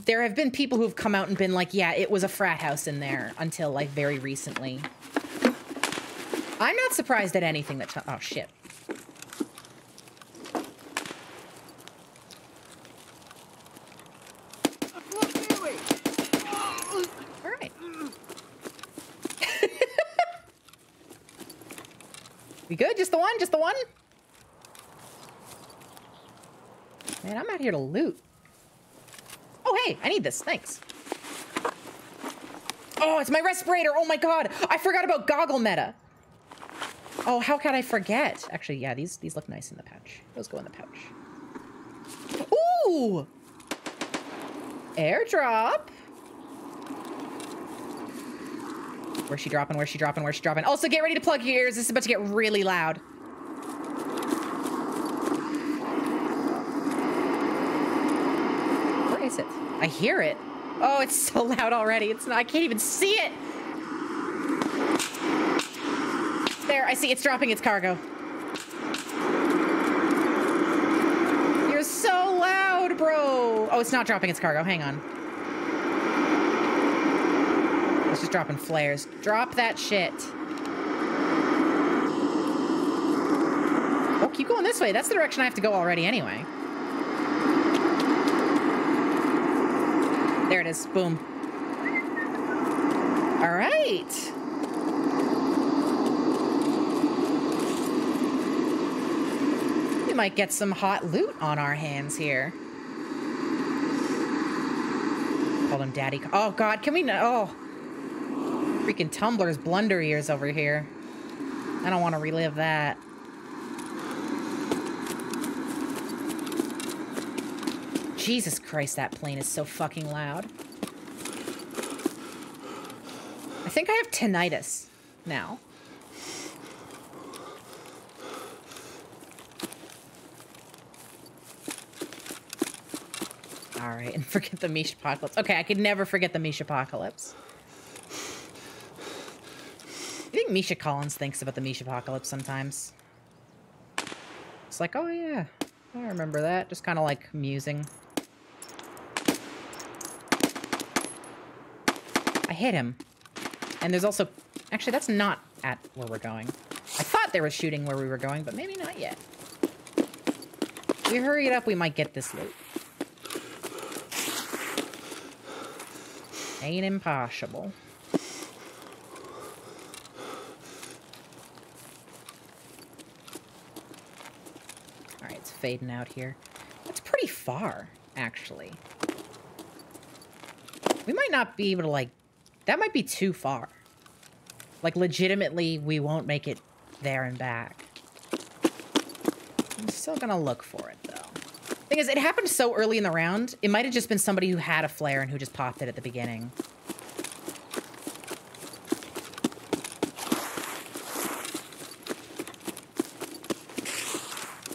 there have been people who've come out and been like yeah it was a frat house in there until like very recently. I'm not surprised at anything that oh shit. All right. We good? Just the one? Just the one? Man, I'm out here to loot. Oh, hey, I need this. Thanks. Oh, it's my respirator. Oh my god. I forgot about goggle meta. Oh, how can I forget? Actually, yeah, these these look nice in the pouch. Those go in the pouch. Ooh! Airdrop. Where's she dropping? Where's she dropping? Where's she dropping? Also, get ready to plug your ears. This is about to get really loud. Where is it? I hear it. Oh, it's so loud already. It's not, I can't even see it. There, I see it's dropping its cargo. You're so loud, bro. Oh, it's not dropping its cargo. Hang on. It's just dropping flares. Drop that shit. Oh, keep going this way. That's the direction I have to go already anyway. There it is. Boom. All right. We might get some hot loot on our hands here. Call him daddy. Oh, God. Can we... Oh. Freaking tumblers, blunder ears over here. I don't want to relive that. Jesus Christ, that plane is so fucking loud. I think I have tinnitus now. All right, and forget the Mish apocalypse. Okay, I could never forget the Mish apocalypse. I think Misha Collins thinks about the Misha apocalypse sometimes. It's like, oh yeah, I remember that. Just kind of like musing. Hit him. And there's also... Actually, that's not at where we're going. I thought they were shooting where we were going, but maybe not yet. If we hurry it up, we might get this loot. Ain't impossible. Alright, it's fading out here. That's pretty far, actually. We might not be able to, like... That might be too far. Like, legitimately, we won't make it there and back. I'm still gonna look for it, though. Thing is, it happened so early in the round, it might have just been somebody who had a flare and who just popped it at the beginning.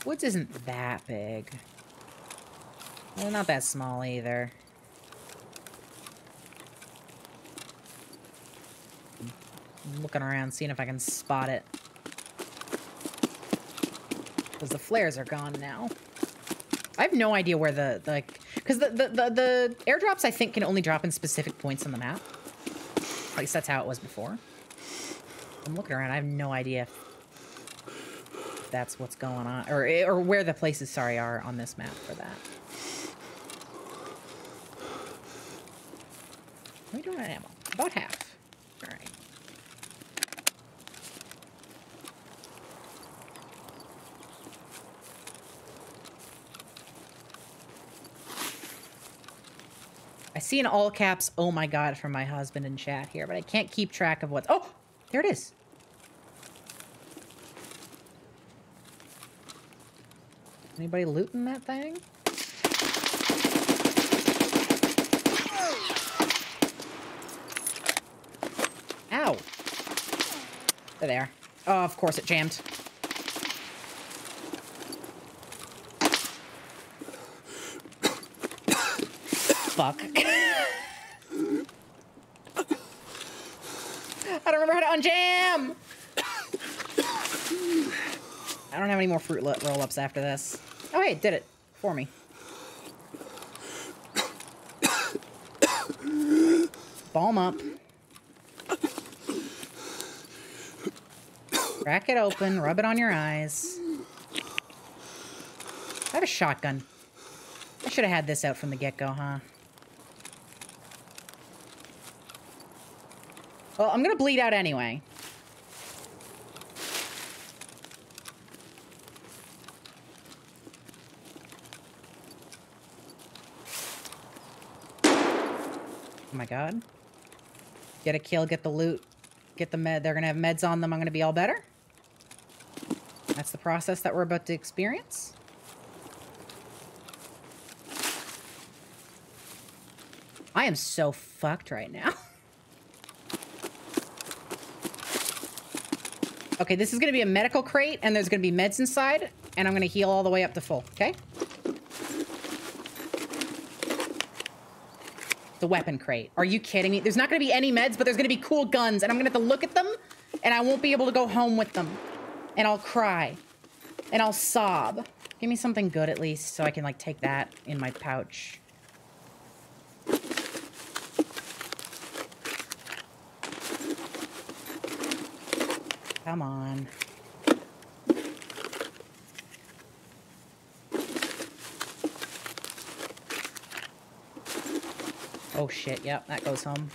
Woods isn't that big. Well, not that small either. Looking around, seeing if I can spot it. Because the flares are gone now. I have no idea where the, like, because the, the, the, the airdrops, I think, can only drop in specific points on the map. At least that's how it was before. I'm looking around, I have no idea if that's what's going on, or, eh, or where the places, sorry, are on this map for that. What are we doing on ammo? About half. All right. I see in all caps, oh my god, from my husband in chat here, but I can't keep track of what's. Oh, there it is. Anybody looting that thing? Ow. There they are. Oh, of course it jammed. Fuck. Unjam! I don't have any more fruit roll-ups after this. Oh, hey, it did it. For me. Balm up. Crack it open, rub it on your eyes. I have a shotgun. I should have had this out from the get-go, huh? Well, I'm gonna bleed out anyway. Oh my god. Get a kill, get the loot, get the med. They're gonna have meds on them. I'm gonna be all better. That's the process that we're about to experience. I am so fucked right now. okay, this is to be a medical crate, and there's to be meds inside, and I'm to heal all the way up to full, okay? The weapon crate. Are you kidding me? There's not to be any meds, but there's to be cool guns, and I'm to have to look at them, and I won't be able to go home with them. And I'll cry. And I'll sob. Give me something good at least, so I can, like, take that in my pouch. Come on. Oh shit, yep, that goes home.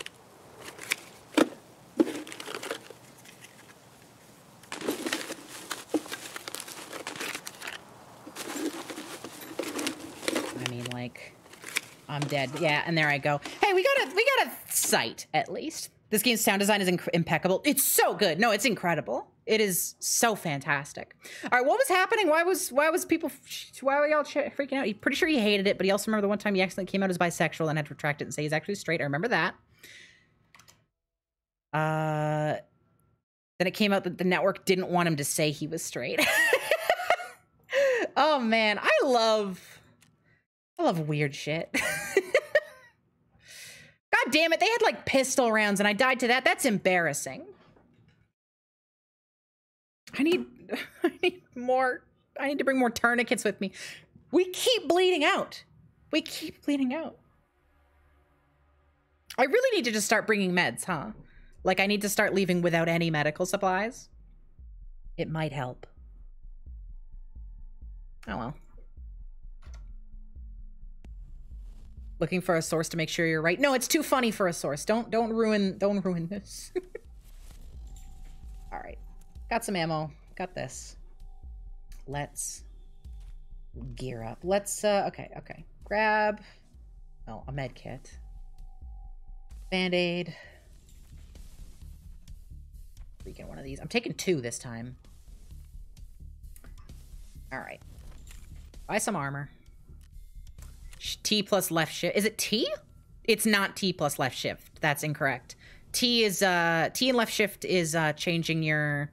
I mean, like, I'm dead. Yeah, and there I go. Hey, we got a we got a sight at least. This game's sound design is inc- impeccable. It's so good. No, it's incredible. It is so fantastic. All right, what was happening? Why was why was people why were y'all freaking out? He pretty sure he hated it, but he also remember the one time he accidentally came out as bisexual and had to retract it and say he's actually straight. I remember that. Uh, then it came out that the network didn't want him to say he was straight. oh man, I love I love weird shit. God damn it, they had like pistol rounds and I died to that. That's embarrassing. I need I need more I need to bring more tourniquets with me. We keep bleeding out. We keep bleeding out. I really need to just start bringing meds, huh? Like I need to start leaving without any medical supplies. It might help. Oh well. Looking for a source to make sure you're right. No, it's too funny for a source. Don't don't ruin don't ruin this. All right. Got some ammo. Got this. Let's gear up. Let's uh okay, okay. Grab oh, a med kit. Band-aid. Freaking one of these. I'm taking two this time. All right. Buy some armor. T plus left shift. Is it T? It's not T plus left shift. That's incorrect. T is uh T and left shift is uh changing your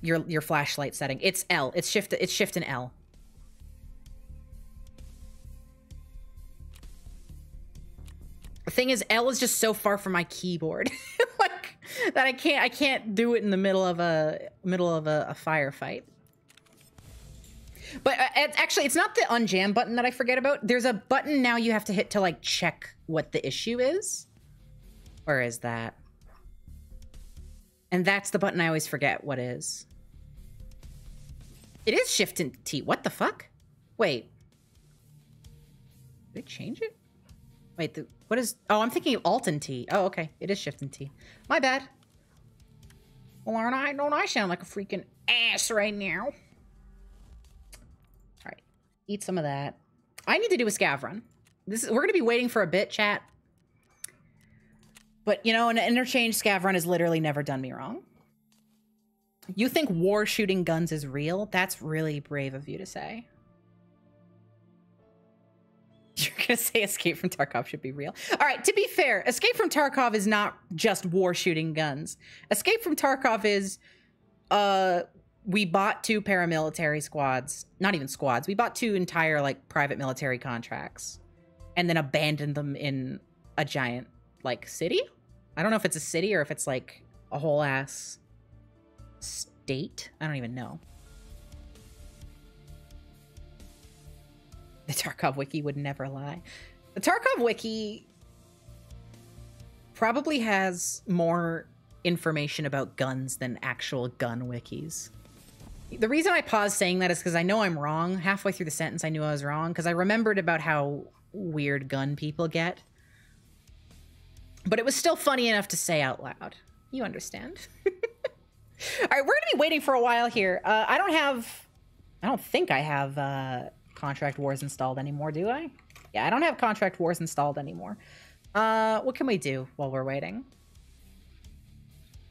your your flashlight setting. It's L. It's shift it's shift and L. The thing is L is just so far from my keyboard. like that I can't I can't do it in the middle of a middle of a, a firefight. But uh, actually, it's not the unjam button that I forget about. There's a button now you have to hit to like check what the issue is. Where is that? And that's the button I always forget what is. It is shift and T. What the fuck? Wait. Did they change it? Wait, the, what is... Oh, I'm thinking of Alt and T. Oh, okay. It is shift and T. My bad. Well, aren't I? Don't I sound like a freaking ass right now? Eat some of that. I need to do a scav run. This is, we're going to be waiting for a bit, chat. But you know, an interchange scav run has literally never done me wrong. You think war shooting guns is real? That's really brave of you to say. You're gonna say Escape from Tarkov should be real. All right, to be fair, Escape from Tarkov is not just war shooting guns. Escape from Tarkov is uh we bought two paramilitary squads, not even squads. We bought two entire like private military contracts and then abandoned them in a giant like city. I don't know if it's a city or if it's like a whole ass state. I don't even know. The Tarkov wiki would never lie. The Tarkov wiki probably has more information about guns than actual gun wikis. The reason I paused saying that is because I know I'm wrong. Halfway through the sentence, I knew I was wrong because I remembered about how weird gun people get. But it was still funny enough to say out loud. You understand. All right, we're going to be waiting for a while here. Uh, I don't have... I don't think I have uh, Contract Wars installed anymore, do I? Yeah, I don't have Contract Wars installed anymore. Uh, what can we do while we're waiting?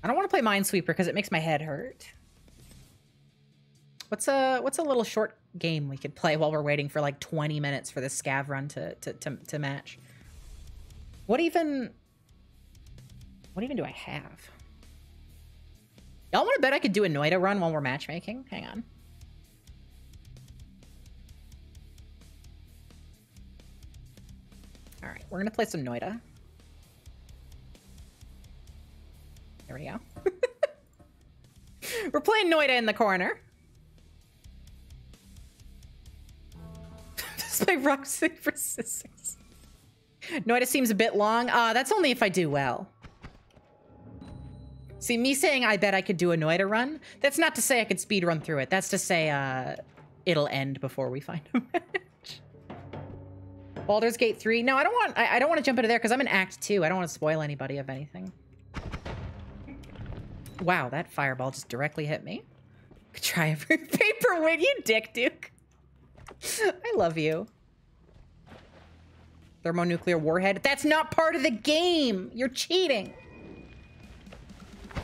I don't want to play Minesweeper because it makes my head hurt. What's a what's a little short game we could play while we're waiting for like 20 minutes for the scav run to to to, to match? What even what even do I have? Y'all want to bet I could do a Noita run while we're matchmaking? Hang on. All right, we're gonna play some Noita. There we go. we're playing Noita in the corner. Just play rock for scissors. Noita seems a bit long. Uh, that's only if I do well. See, me saying I bet I could do a Noita run, that's not to say I could speed run through it. That's to say uh, it'll end before we find a match. Baldur's Gate 3. No, I don't want I, I don't want to jump into there because I'm in Act 2. I don't want to spoil anybody of anything. Wow, that fireball just directly hit me. Could try every paper win, you dick duke. I love you. Thermonuclear warhead. That's not part of the game. You're cheating.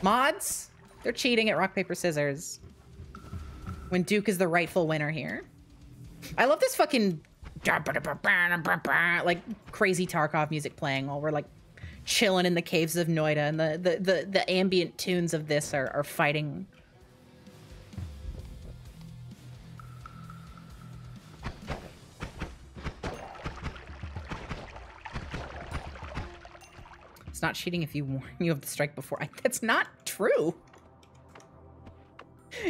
Mods, they're cheating at rock, paper, scissors. When Duke is the rightful winner here. I love this fucking like crazy Tarkov music playing while we're like chilling in the caves of Noita and the the the, the ambient tunes of this are, are fighting not cheating if you warn you of the strike before. I, that's not true.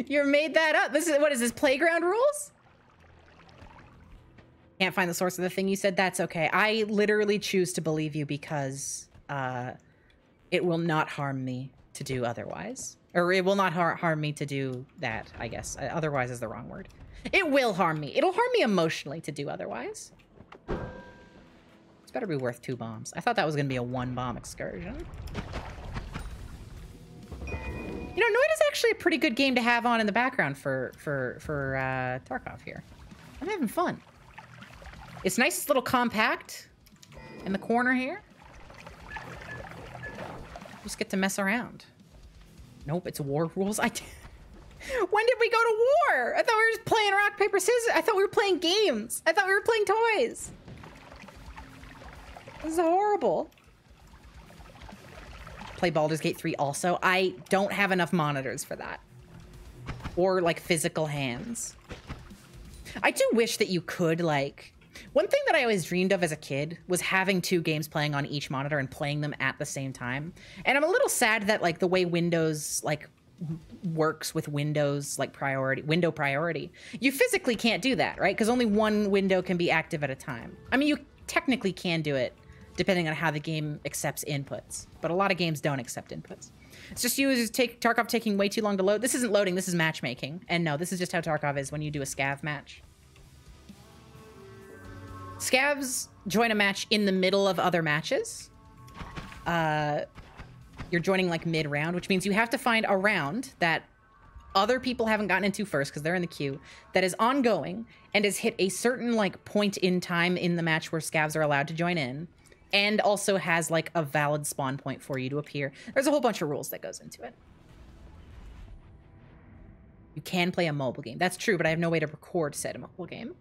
You made that up. This is what is this playground rules? Can't find the source of the thing you said. That's okay. I literally choose to believe you because uh, it will not harm me to do otherwise, or it will not har harm me to do that. I guess uh, otherwise is the wrong word. It will harm me. It'll harm me emotionally to do otherwise better be worth two bombs. I thought that was going to be a one bomb excursion. You know, Noita is actually a pretty good game to have on in the background for for for uh, Tarkov here. I'm having fun. It's nice, it's a little compact in the corner here. Just get to mess around. Nope, it's war rules. I. when did we go to war? I thought we were just playing rock paper scissors. I thought we were playing games. I thought we were playing toys. This is horrible. Play Baldur's Gate 3 also. I don't have enough monitors for that. Or, like, physical hands. I do wish that you could, like... One thing that I always dreamed of as a kid was having two games playing on each monitor and playing them at the same time. And I'm a little sad that, like, the way Windows, like, works with Windows like priority window priority. You physically can't do that, right? Because only one window can be active at a time. I mean, you technically can do it depending on how the game accepts inputs. But a lot of games don't accept inputs. It's just you is take Tarkov taking way too long to load. This isn't loading, this is matchmaking. And no, this is just how Tarkov is when you do a scav match. Scavs join a match in the middle of other matches. Uh, you're joining like mid round, which means you have to find a round that other people haven't gotten into first because they're in the queue that is ongoing and has hit a certain like point in time in the match where scavs are allowed to join in and also has like a valid spawn point for you to appear. There's a whole bunch of rules that goes into it. You can play a mobile game. That's true, but I have no way to record said mobile game.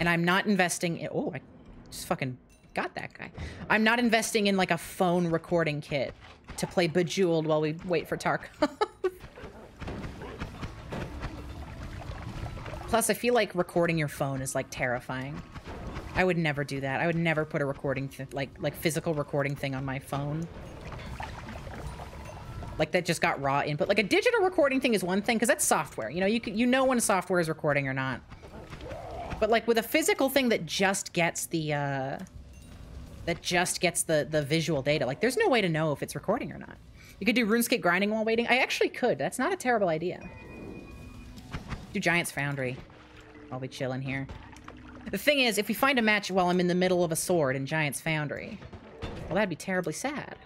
And I'm not investing in... Oh, I just fucking got that guy. I'm not investing in like a phone recording kit to play Bejeweled while we wait for Tarkov. Plus, I feel like recording your phone is like terrifying. I would never do that. I would never put a recording, like, like physical recording thing on my phone. Like that just got raw input. Like a digital recording thing is one thing because that's software. You know, you you know when software is recording or not. But like with a physical thing that just gets the uh, that just gets the the visual data, like there's no way to know if it's recording or not. You could do RuneScape grinding while waiting. I actually could. That's not a terrible idea. Do Giant's Foundry. I'll be chilling here. The thing is, if we find a match while I'm in the middle of a sword in Giant's Foundry, well, that'd be terribly sad.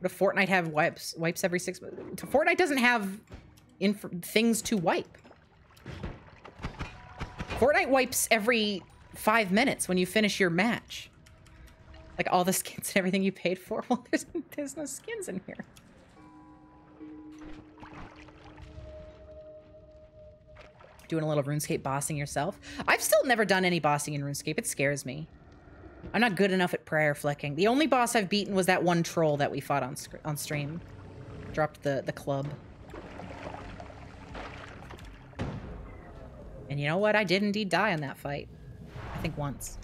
Would a Fortnite have wipes wipes every six? Fortnite doesn't have things to wipe. Fortnite wipes every five minutes when you finish your match. Like all the skins and everything you paid for. Well, there's there's no skins in here. Doing a little RuneScape bossing yourself. I've still never done any bossing in RuneScape. It scares me. I'm not good enough at prayer flicking. The only boss I've beaten was that one troll that we fought on on stream. Dropped the the club. And you know what? I did indeed die in that fight. I think once.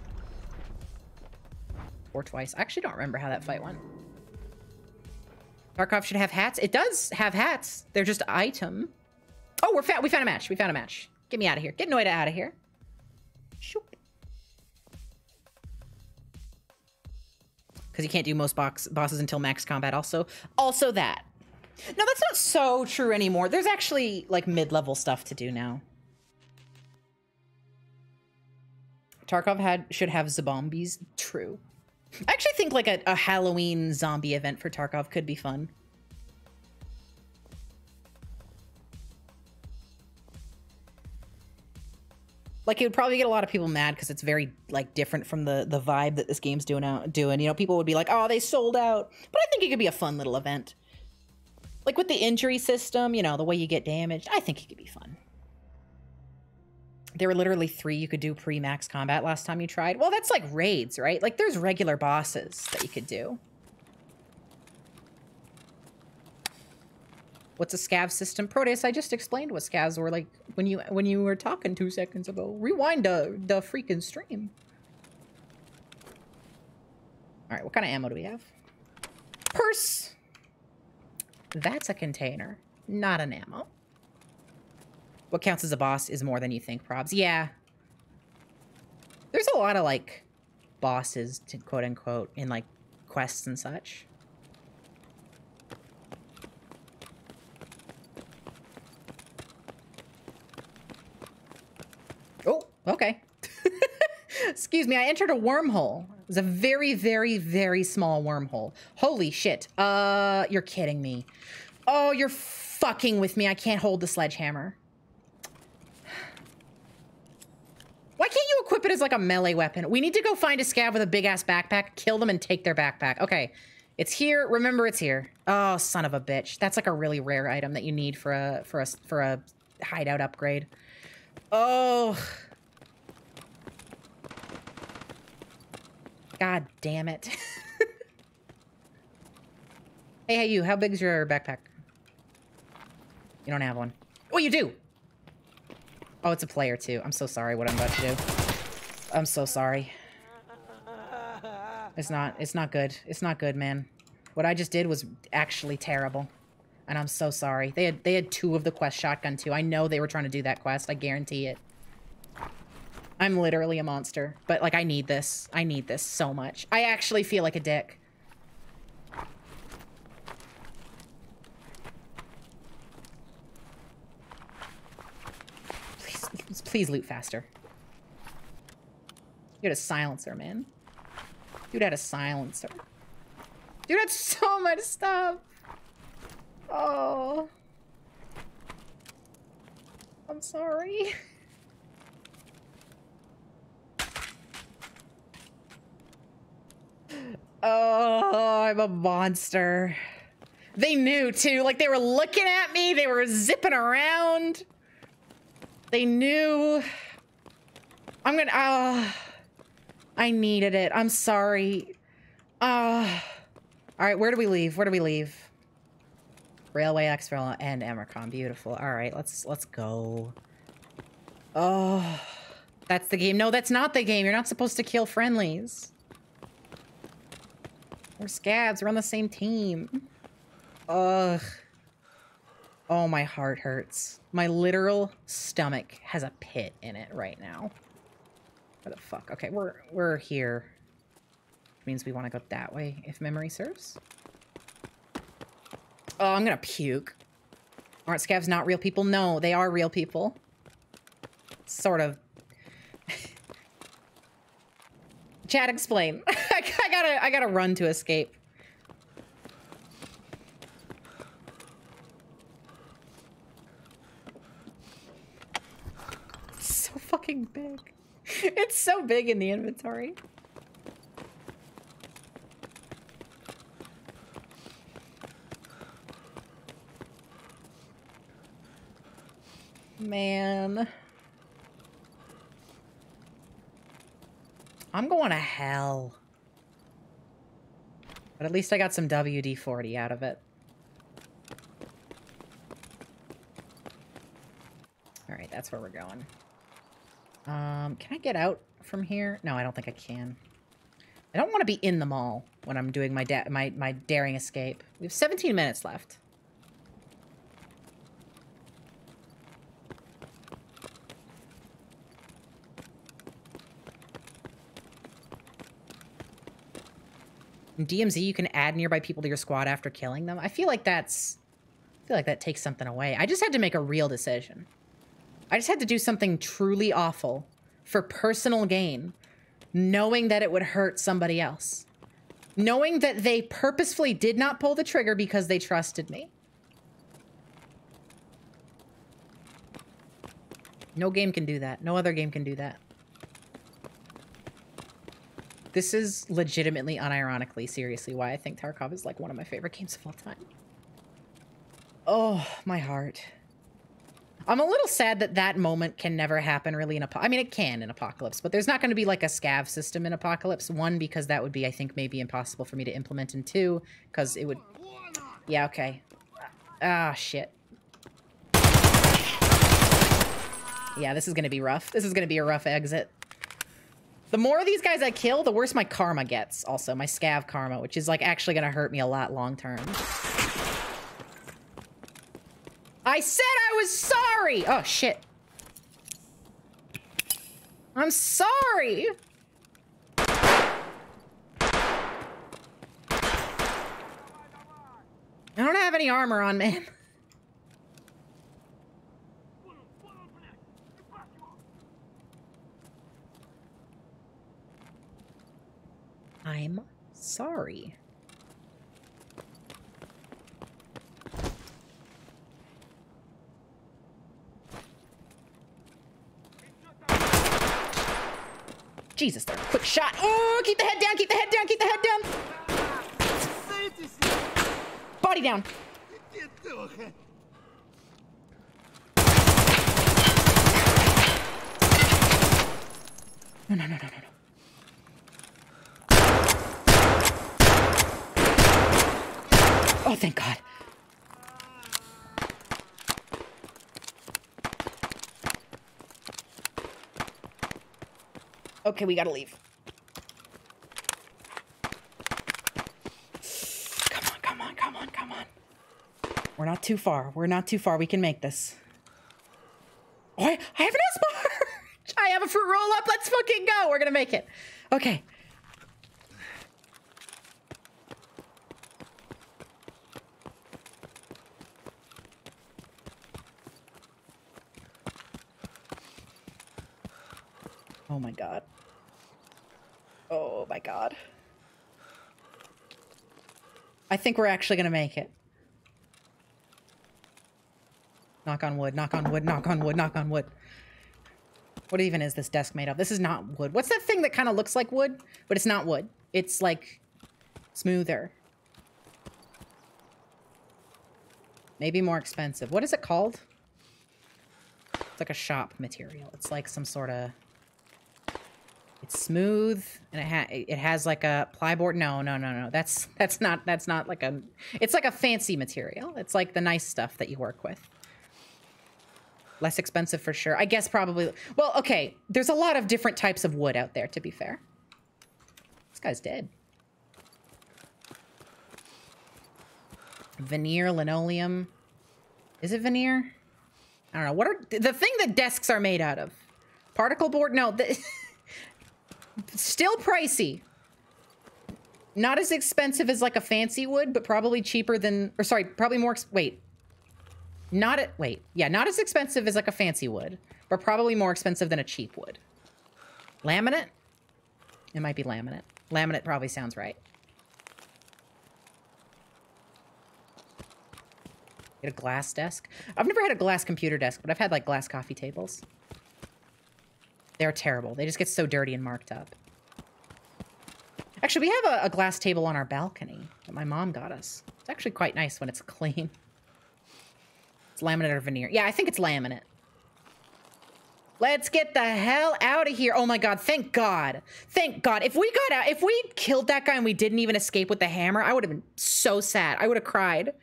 Or twice. I actually don't remember how that fight went. Tarkov should have hats. It does have hats. They're just item. Oh, we're fa we found a match. We found a match. Get me out of here. Get Noita out of here. Shoop. Because you can't do most box bosses until max combat. Also, also that. No, that's not so true anymore. There's actually like mid-level stuff to do now. Tarkov had should have zombies. True. I actually think like a, a Halloween zombie event for Tarkov could be fun. Like it would probably get a lot of people mad because it's very like different from the the vibe that this game's doing out doing. You know, people would be like, "Oh, they sold out," but I think it could be a fun little event. Like with the injury system, you know, the way you get damaged, I think it could be fun. There were literally three you could do pre max combat last time you tried. Well, that's like raids, right? Like there's regular bosses that you could do. What's a scav system? Proteus, I just explained what scavs were like when you when you were talking two seconds ago. Rewind the, the freaking stream. All right, what kind of ammo do we have? Purse. That's a container, not an ammo. What counts as a boss is more than you think, probs. Yeah. There's a lot of, like, bosses, to quote unquote, in, like, quests and such. Oh, okay. Excuse me, I entered a wormhole. It was a very, very, very small wormhole. Holy shit. Uh, you're kidding me. Oh, you're fucking with me. I can't hold the sledgehammer. Why can't you equip it as like a melee weapon? We need to go find a scav with a big ass backpack, kill them and take their backpack. Okay. It's here. Remember it's here. Oh, son of a bitch. That's like a really rare item that you need for a for a for a hideout upgrade. Oh. God damn it. hey, hey you, how big is your backpack? You don't have one. Oh, you do! Oh, it's a player too. I'm so sorry what I'm about to do. I'm so sorry. It's not, it's not good. It's not good, man. What I just did was actually terrible. And I'm so sorry. They had, they had two of the quest shotgun too. I know they were trying to do that quest. I guarantee it. I'm literally a monster. But, like, I need this. I need this so much. I actually feel like a dick. Please, please loot faster. You had a silencer, man. Dude had a silencer. Dude had so much stuff. Oh. I'm sorry. Oh, I'm a monster. They knew too. Like they were looking at me. They were zipping around. They knew. I'm gonna. Oh, I needed it. I'm sorry. Uh, all right, where do we leave? Where do we leave? Railway Exfil and Emercom. Beautiful. All right, let's let's go. Oh, that's the game. No, that's not the game. You're not supposed to kill friendlies. We're scavs. We're on the same team. Ugh. Oh, my heart hurts. My literal stomach has a pit in it right now. Where the fuck? Okay, we're we're here. Which means we want to go that way, if memory serves. Oh, I'm gonna puke. Aren't scavs not real people? No, they are real people. Sort of. Chad, explain. gotta, I gotta run to escape. It's so fucking big. It's so big in the inventory. Man. I'm going to hell. But at least I got some WD-40 out of it. All right, that's where we're going. Um, can I get out from here? No, I don't think I can. I don't want to be in the mall when I'm doing my my my daring escape. We have 17 minutes left. In DMZ, you can add nearby people to your squad after killing them. I feel like that's... I feel like that takes something away. I just had to make a real decision. I just had to do something truly awful for personal gain, knowing that it would hurt somebody else. Knowing that they purposefully did not pull the trigger because they trusted me. No game can do that. No other game can do that. This is legitimately, unironically, seriously, why I think Tarkov is like one of my favorite games of all time. Oh, my heart. I'm a little sad that that moment can never happen really in a. I mean, it can in Apocalypse, but there's not going to be like a scav system in Apocalypse. One, because that would be, I think, maybe impossible for me to implement, and two, because it would. Yeah, okay. Ah, shit. Yeah, this is going to be rough. This is going to be a rough exit. The more of these guys I kill, the worse my karma gets, also. My scav karma, which is, like, actually gonna hurt me a lot long term. I said I was sorry! Oh, shit. I'm sorry! I don't have any armor on, man. I'm sorry. Jesus, there. Quick shot. Oh, keep the head down, keep the head down, keep the head down. Body down. No, no, no, no, no, Oh, thank God. Okay, we gotta leave. Come on, come on, come on, come on. We're not too far. We're not too far. We can make this. Oh, I, I have an S-bar! I have a fruit roll-up. Let's fucking go. We're gonna make it. Okay. Oh my god. Oh my god. I think we're actually gonna make it. Knock on wood, knock on wood, knock on wood, knock on wood. What even is this desk made of? This is not wood. What's that thing that kind of looks like wood? But it's not wood. It's like smoother. Maybe more expensive. What is it called? It's like a shop material. It's like some sort of... It's smooth and it ha it has like a plyboard. No, no, no, no. That's that's not that's not like a. It's like a fancy material. It's like the nice stuff that you work with. Less expensive for sure. I guess probably. Well, okay. There's a lot of different types of wood out there. To be fair, this guy's dead. Veneer, linoleum. Is it veneer? I don't know. What are the thing that desks are made out of? Particle board? No. The, Still pricey. Not as expensive as like a fancy wood, but probably cheaper than, or sorry, probably more, wait. Not at, wait, yeah, not as expensive as like a fancy wood, but probably more expensive than a cheap wood. Laminate? It might be laminate. Laminate probably sounds right. Get a glass desk. I've never had a glass computer desk, but I've had like glass coffee tables. They're terrible. They just get so dirty and marked up. Actually, we have a, a, glass table on our balcony that my mom got us. It's actually quite nice when it's clean. It's laminate or veneer. Yeah, I think it's laminate. Let's get the hell out of here. Oh my god, thank god. Thank god. If we got out, if we killed that guy and we didn't even escape with the hammer, I would have been so sad. I would have cried.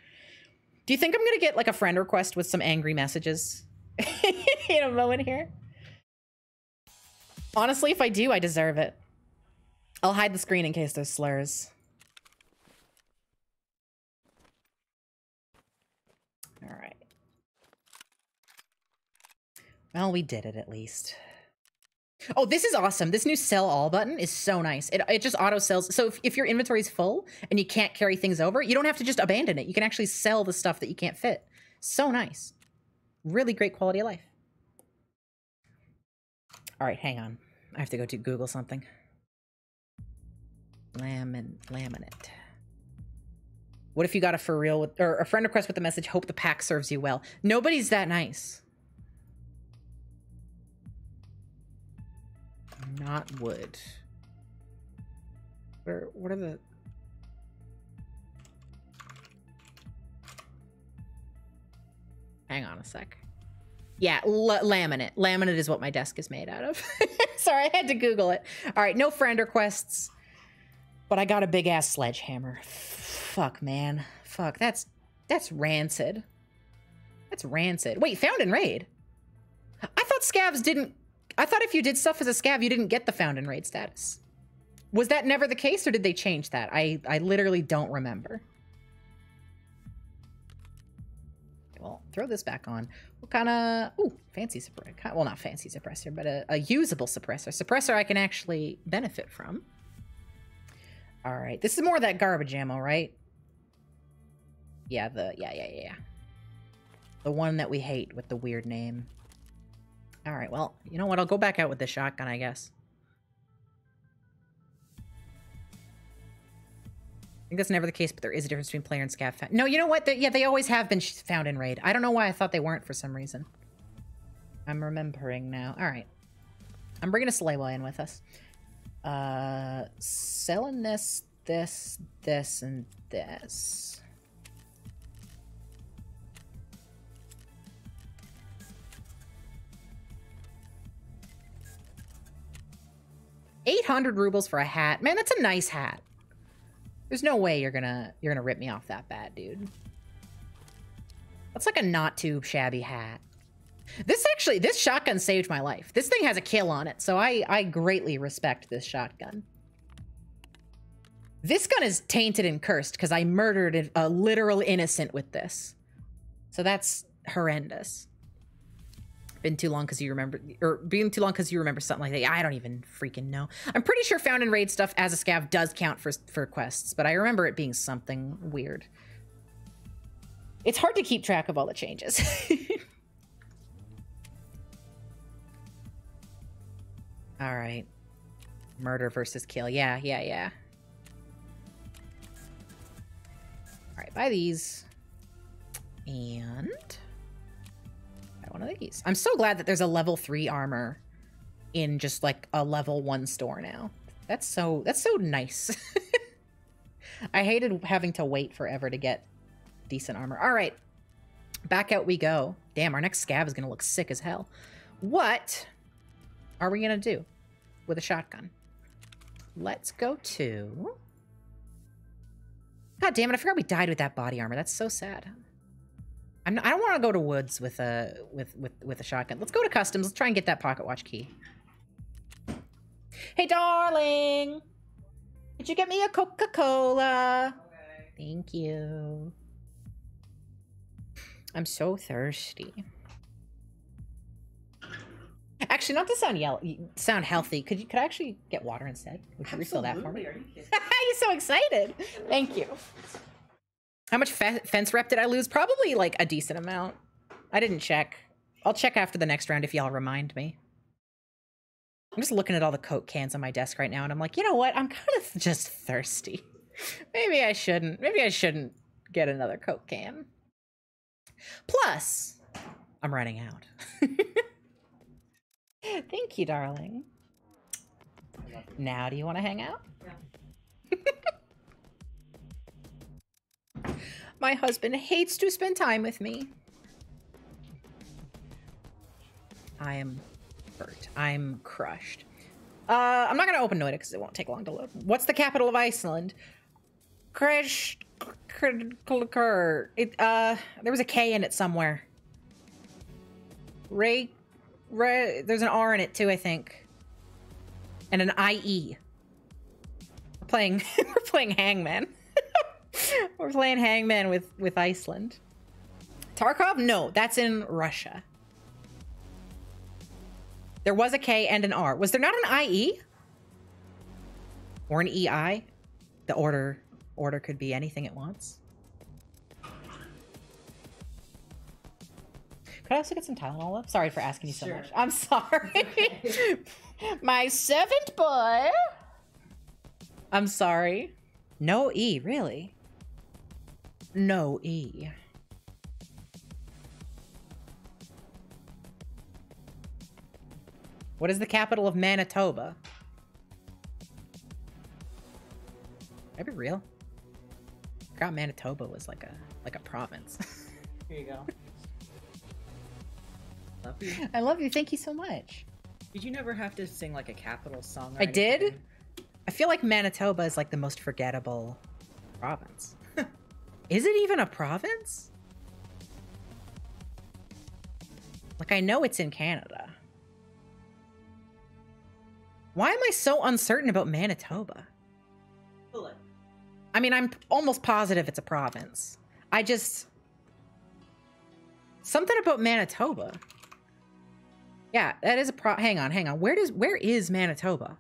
Do you think I'm gonna get like a friend request with some angry messages in a moment here? Honestly, if I do, I deserve it. I'll hide the screen in case there's slurs. All right. Well, we did it at least. Oh, this is awesome. This new sell all button is so nice. It, it just auto sells. So if, if your inventory is full and you can't carry things over, you don't have to just abandon it. You can actually sell the stuff that you can't fit. So nice. Really great quality of life. All right, hang on. I have to go to Google something. Lamin laminate. What if you got a for real with, or a friend request with the message, hope the pack serves you well? Nobody's that nice. Not wood. What what are the... Hang on a sec. Yeah, laminate. Laminate is what my desk is made out of. Sorry, I had to Google it. All right, no friend requests. But I got a big ass sledgehammer. Fuck, man. Fuck, that's that's rancid. That's rancid. Wait, found in raid. I thought scavs didn't. I thought if you did stuff as a scav, you didn't get the found in raid status. Was that never the case, or did they change that? I I literally don't remember. Well, throw this back on. What kind of... Ooh, fancy suppressor. Well, not fancy suppressor, but a, a usable suppressor. Suppressor I can actually benefit from. All right. This is more of that garbage ammo, right? Yeah, the... Yeah, yeah, yeah. The one that we hate with the weird name. All right, well, you know what? I'll go back out with the shotgun, I guess. Think that's never the case, but there is a difference between player and scav. No, you know what? They, yeah, they always have been found in raid. I don't know why I thought they weren't for some reason. I'm remembering now. All right. I'm bringing a Salewa in with us. Uh, selling this, this, this, and this. Eight hundred rubles for a hat, man. That's a nice hat. There's no way you're gonna you're gonna rip me off that bad, dude. That's like a not too shabby hat. This actually, this shotgun saved my life. This thing has a kill on it, so I, I greatly respect this shotgun. This gun is tainted and cursed because I murdered a uh, literal innocent with this. So that's horrendous. Been too long because you remember, or being too long because you remember something like that. I don't even freaking know. I'm pretty sure found and raid stuff as a scav does count for for quests, but I remember it being something weird. It's hard to keep track of all the changes. All right. Murder versus kill. Yeah, yeah, yeah. All right, buy these. And one of these. I'm so glad that there's a level three armor in just like a level one store now. That's so that's so nice. I hated having to wait forever to get decent armor. All right. Back out we go. Damn, our next scav is to look sick as hell. What are we to do? with a shotgun. Let's go to... God damn it, I forgot we died with that body armor. That's so sad. I'm not, I don't want to go to woods with a with, with with a shotgun. Let's go to customs. Let's try and get that pocket watch key. Hey, darling. Did you get me a Coca-Cola? Okay. Thank you. I'm so thirsty. Actually, not to sound yellow, sound healthy. Could you could I actually get water instead? Would you refill that for me? Are you kidding? You're so excited. Thank you. How much fe fence rep did I lose? Probably like a decent amount. I didn't check. I'll check after the next round if y'all remind me. I'm just looking at all the Coke cans on my desk right now, and I'm like, you know what? I'm kind of just thirsty. Maybe I shouldn't. Maybe I shouldn't get another Coke can. Plus, I'm running out. Thank you, darling. Now, do you want to hang out? Yeah. My husband hates to spend time with me. I am hurt. I'm crushed. Uh, I'm not gonna open Noita because it won't take long to load. What's the capital of Iceland? It uh, there was a K in it somewhere. Ray, Ray. There's an R in it too, I think, and an IE. We're playing. we're playing Hangman. we're playing Hangman with with Iceland. Tarkov? No, that's in Russia. There was a K and an R. Was there not an IE? Or an EI? The order order could be anything it wants. Could I also get some Tylenol up? Sorry for asking you so Sure. much. I'm sorry. My seventh boy. I'm sorry. No E, really? No E. What is the capital of Manitoba? I be real? I forgot Manitoba was like a like a province. Here you go. Love you. I love you. Thank you so much. Did you never have to sing like a capital song? or I did? I feel like Manitoba is like the most forgettable province. Is it even a province? Like I know it's in Canada. Why am I so uncertain about Manitoba? I mean, I'm almost positive it's a province. I just something about Manitoba. Yeah, that is a pro. Hang on, hang on. Where does where is Manitoba?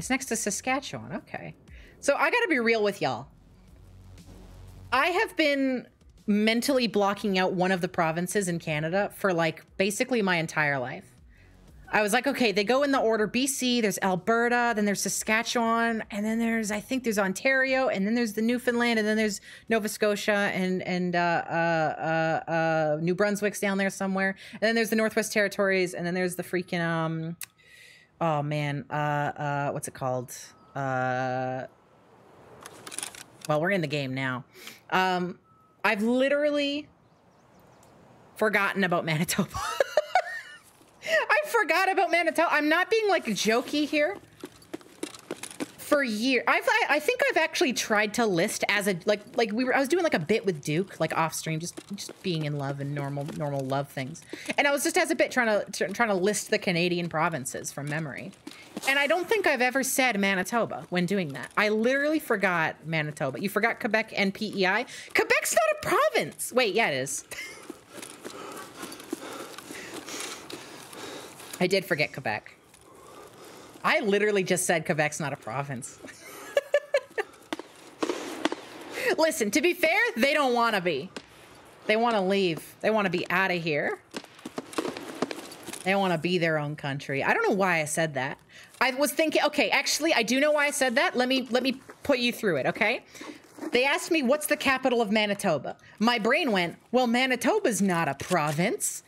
It's next to Saskatchewan. Okay, so I got to be real with y'all. I have been mentally blocking out one of the provinces in Canada for like basically my entire life. I was like, okay, they go in the order BC, there's Alberta, then there's Saskatchewan, and then there's I think there's Ontario, and then there's the Newfoundland, and then there's Nova Scotia and and uh, uh, uh, uh, New Brunswick's down there somewhere, and then there's the Northwest Territories, and then there's the freaking um, oh man, uh, uh, what's it called? Uh, well, we're in the game now. Um, I've literally forgotten about Manitoba. I forgot about Manitoba. I'm not being like jokey here. For years, I've I, I think I've actually tried to list as a like like we were I was doing like a bit with Duke like off stream just just being in love and normal normal love things, and I was just as a bit trying to trying to list the Canadian provinces from memory, and I don't think I've ever said Manitoba when doing that. I literally forgot Manitoba. You forgot Quebec and PEI. Quebec's not a province. Wait, yeah, it is. I did forget Quebec. I literally just said Quebec's not a province. Listen, to be fair, they don't want to be. They want to leave. They want to be out of here. They want to be their own country. I don't know why I said that. I was thinking, okay, actually, I do know why I said that. Let me let me put you through it, okay? They asked me what's the capital of Manitoba. My brain went, well, Manitoba's not a province.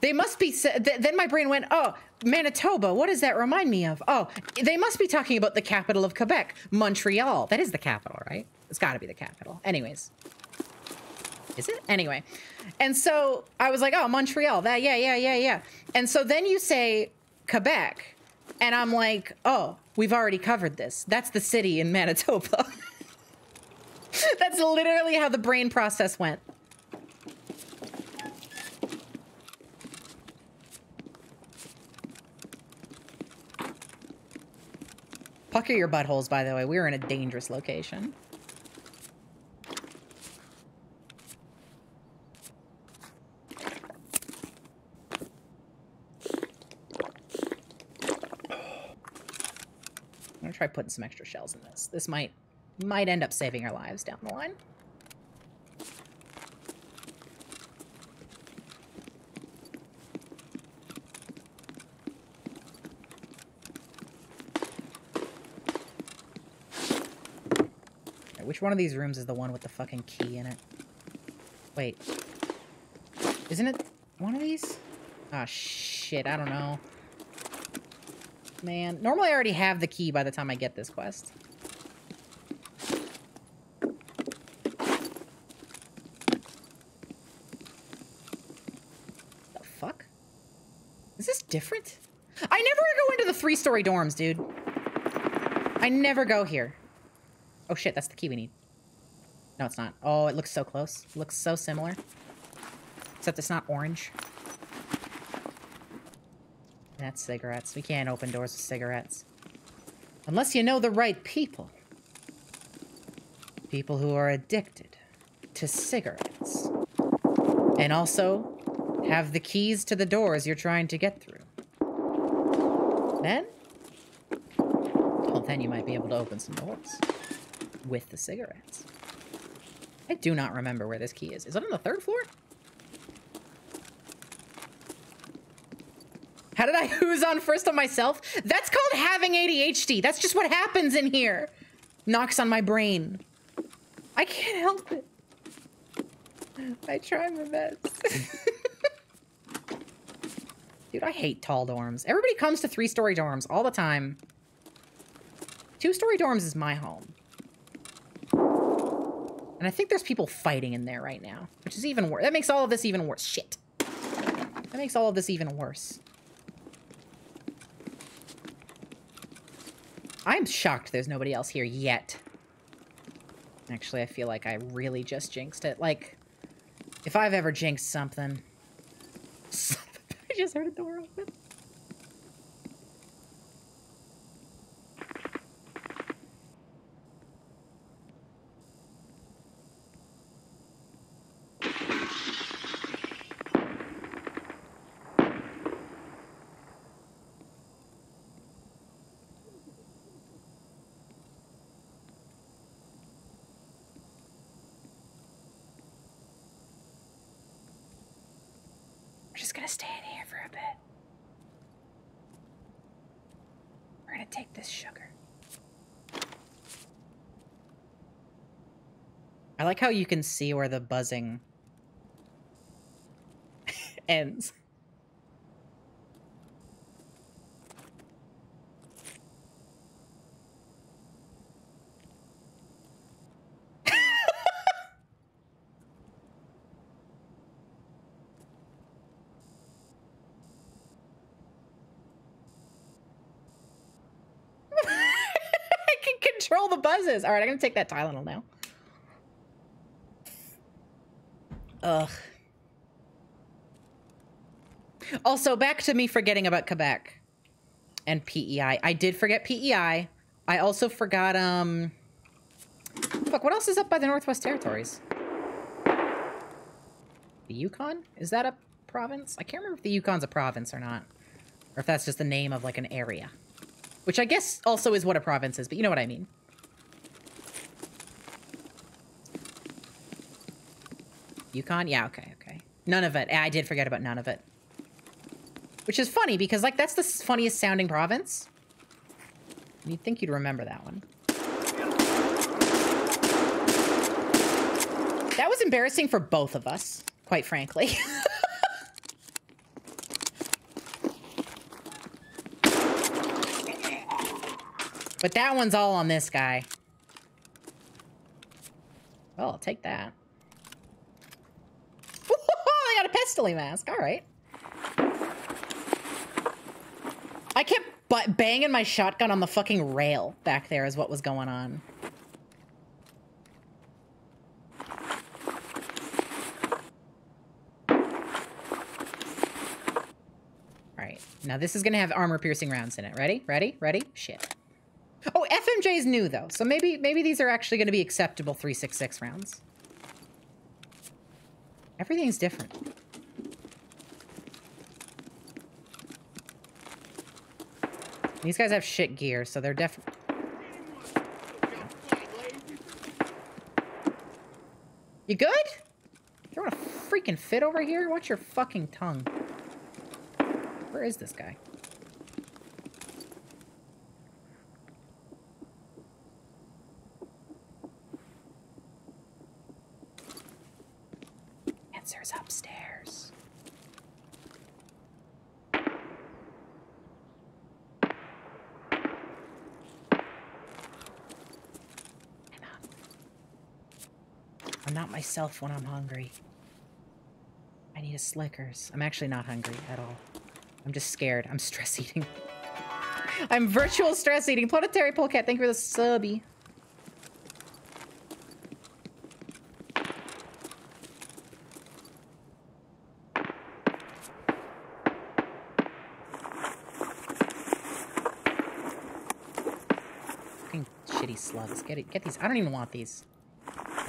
They must be. then my brain went, oh, Manitoba. What does that remind me of? Oh, they must be talking about the capital of Quebec, Montreal. That is the capital, right? It's got to be the capital. Anyways, is it? Anyway, and so I was like, oh, Montreal. That yeah, yeah, yeah, yeah. And so then you say Quebec, and I'm like, oh, we've already covered this. That's the city in Manitoba. That's literally how the brain process went. Pucker your buttholes, by the way. We're in a dangerous location. I'm gonna try putting some extra shells in this. This might might end up saving our lives down the line. Which one of these rooms is the one with the fucking key in it? Wait. Isn't it one of these? Ah, oh, shit. I don't know. Man. Normally I already have the key by the time I get this quest. The fuck? Is this different? I never go into the three-story dorms, dude. I never go here. Oh shit, that's the key we need. No, it's not. Oh, it looks so close. It looks so similar. Except it's not orange. That's cigarettes. We can't open doors with cigarettes. Unless you know the right people. People who are addicted to cigarettes. And also have the keys to the doors you're trying to get through. Then? Well, then you might be able to open some doors. With the cigarettes. I do not remember where this key is. Is it on the third floor? How did I who's on first on myself? That's called having ADHD. That's just what happens in here. Knocks on my brain. I can't help it. I try my best. Dude, I hate tall dorms. Everybody comes to three-story dorms all the time. Two-story dorms is my home. And I think there's people fighting in there right now, which is even worse. That makes all of this even worse. Shit. That makes all of this even worse. I'm shocked there's nobody else here yet. Actually, I feel like I really just jinxed it. Like, if I've ever jinxed something... I just heard a door open. Just gonna stay in here for a bit. We're gonna take this sugar. I like how you can see where the buzzing ends. I can control the buzzes. All right, I'm gonna take that Tylenol now. Ugh. Also, back to me forgetting about Quebec and PEI. I did forget PEI. I also forgot, um... Fuck, what else is up by the Northwest Territories? The Yukon? Is that a province? I can't remember if the Yukon's a province or not. Or if that's just the name of, like, an area. Which I guess also is what a province is, but you know what I mean. Yukon? Yeah, okay, okay. Nunavut. I did forget about Nunavut. Which is funny because, like, that's the funniest sounding province. You'd think you'd remember that one. That was embarrassing for both of us, quite frankly. but that one's all on this guy. Well, I'll take that. Mask. All right. I kept bu- banging my shotgun on the fucking rail back there is what was going on. All right. Now this is going to have armor piercing rounds in it. Ready? Ready? Ready? Shit. Oh, FMJ is new though. So maybe maybe these are actually going to be acceptable 366 rounds. Everything's different. These guys have shit gear, so they're definitely. You good? You Throwing a freaking fit over here? Watch your fucking tongue. Where is this guy? Answer's upstairs. I'm not. I'm not myself when I'm hungry. I need a Slickers. I'm actually not hungry at all. I'm just scared. I'm stress eating. I'm virtual stress eating. Planetary Polecat, thank you for the subby. Fucking shitty slugs. Get it. Get these. I don't even want these.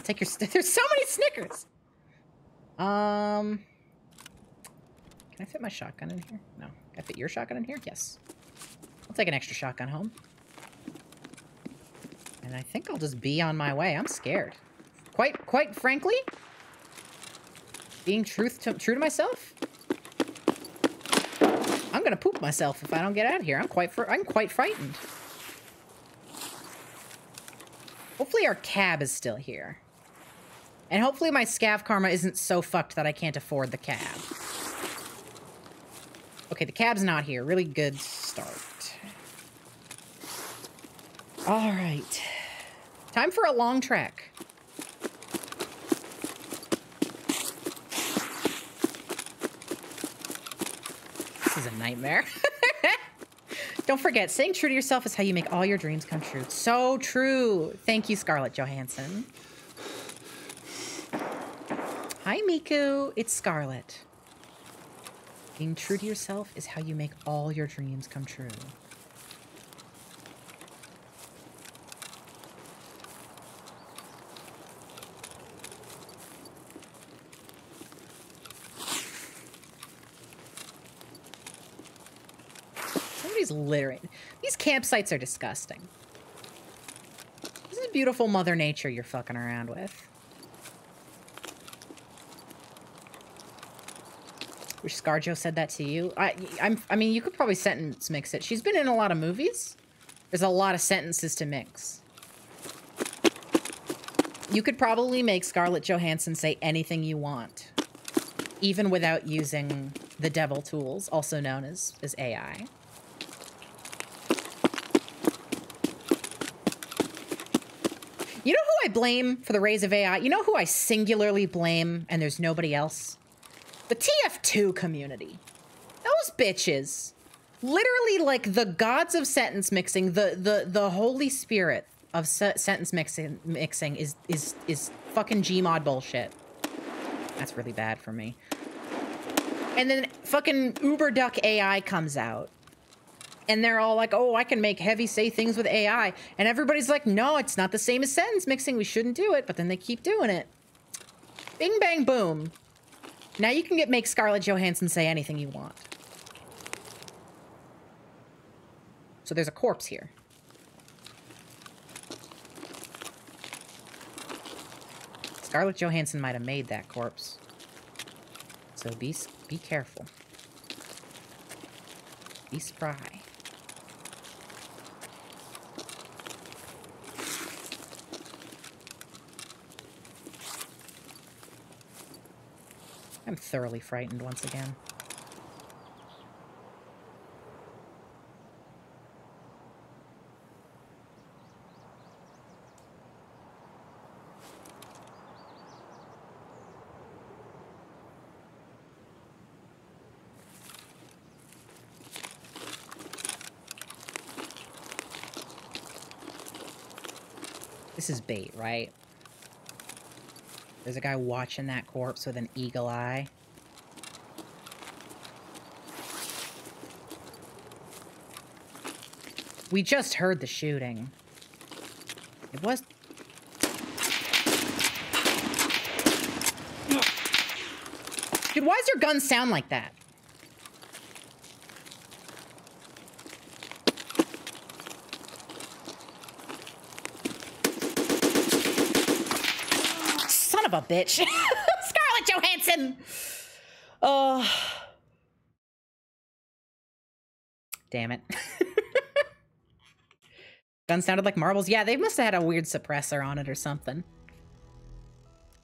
Take your. There's so many Snickers. Um. Can I fit my shotgun in here? No. Can I fit your shotgun in here? Yes. I'll take an extra shotgun home. And I think I'll just be on my way. I'm scared. Quite, quite frankly, being truth to, true to myself, I'm gonna poop myself if I don't get out of here. I'm quite, I'm quite frightened. Hopefully our cab is still here. And hopefully my scav karma isn't so fucked that I can't afford the cab. Okay, the cab's not here. Really good start. All right. Time for a long trek. This is a nightmare. Don't forget, staying true to yourself is how you make all your dreams come true. So true. Thank you, Scarlett Johansson. Hi, Miku. It's Scarlet. Being true to yourself is how you make all your dreams come true. Somebody's littering. These campsites are disgusting. This is beautiful Mother Nature you're fucking around with. Wish ScarJo said that to you. I, I'm, I mean, you could probably sentence mix it. She's been in a lot of movies. There's a lot of sentences to mix. You could probably make Scarlett Johansson say anything you want, even without using the devil tools, also known as, as AI. You know who I blame for the raise of AI? You know who I singularly blame and there's nobody else? The TF2 community. Those bitches. Literally like the gods of sentence mixing, the the the holy spirit of se sentence mixing mixing is is is fucking Gmod bullshit. That's really bad for me. And then fucking Uberduck AI comes out. And they're all like, oh, I can make heavy say things with AI. And everybody's like, no, it's not the same as sentence mixing. We shouldn't do it. But then they keep doing it. Bing, bang, boom. Now you can get make Scarlett Johansson say anything you want. So there's a corpse here. Scarlett Johansson might have made that corpse. So be be careful. Be spry. I'm thoroughly frightened once again. This is bait, right? There's a guy watching that corpse with an eagle eye. We just heard the shooting. It was... Dude, why does your gun sound like that? Son of a bitch. Scarlett Johansson! Oh. Damn it. Gun sounded like marbles. Yeah, they must have had a weird suppressor on it or something.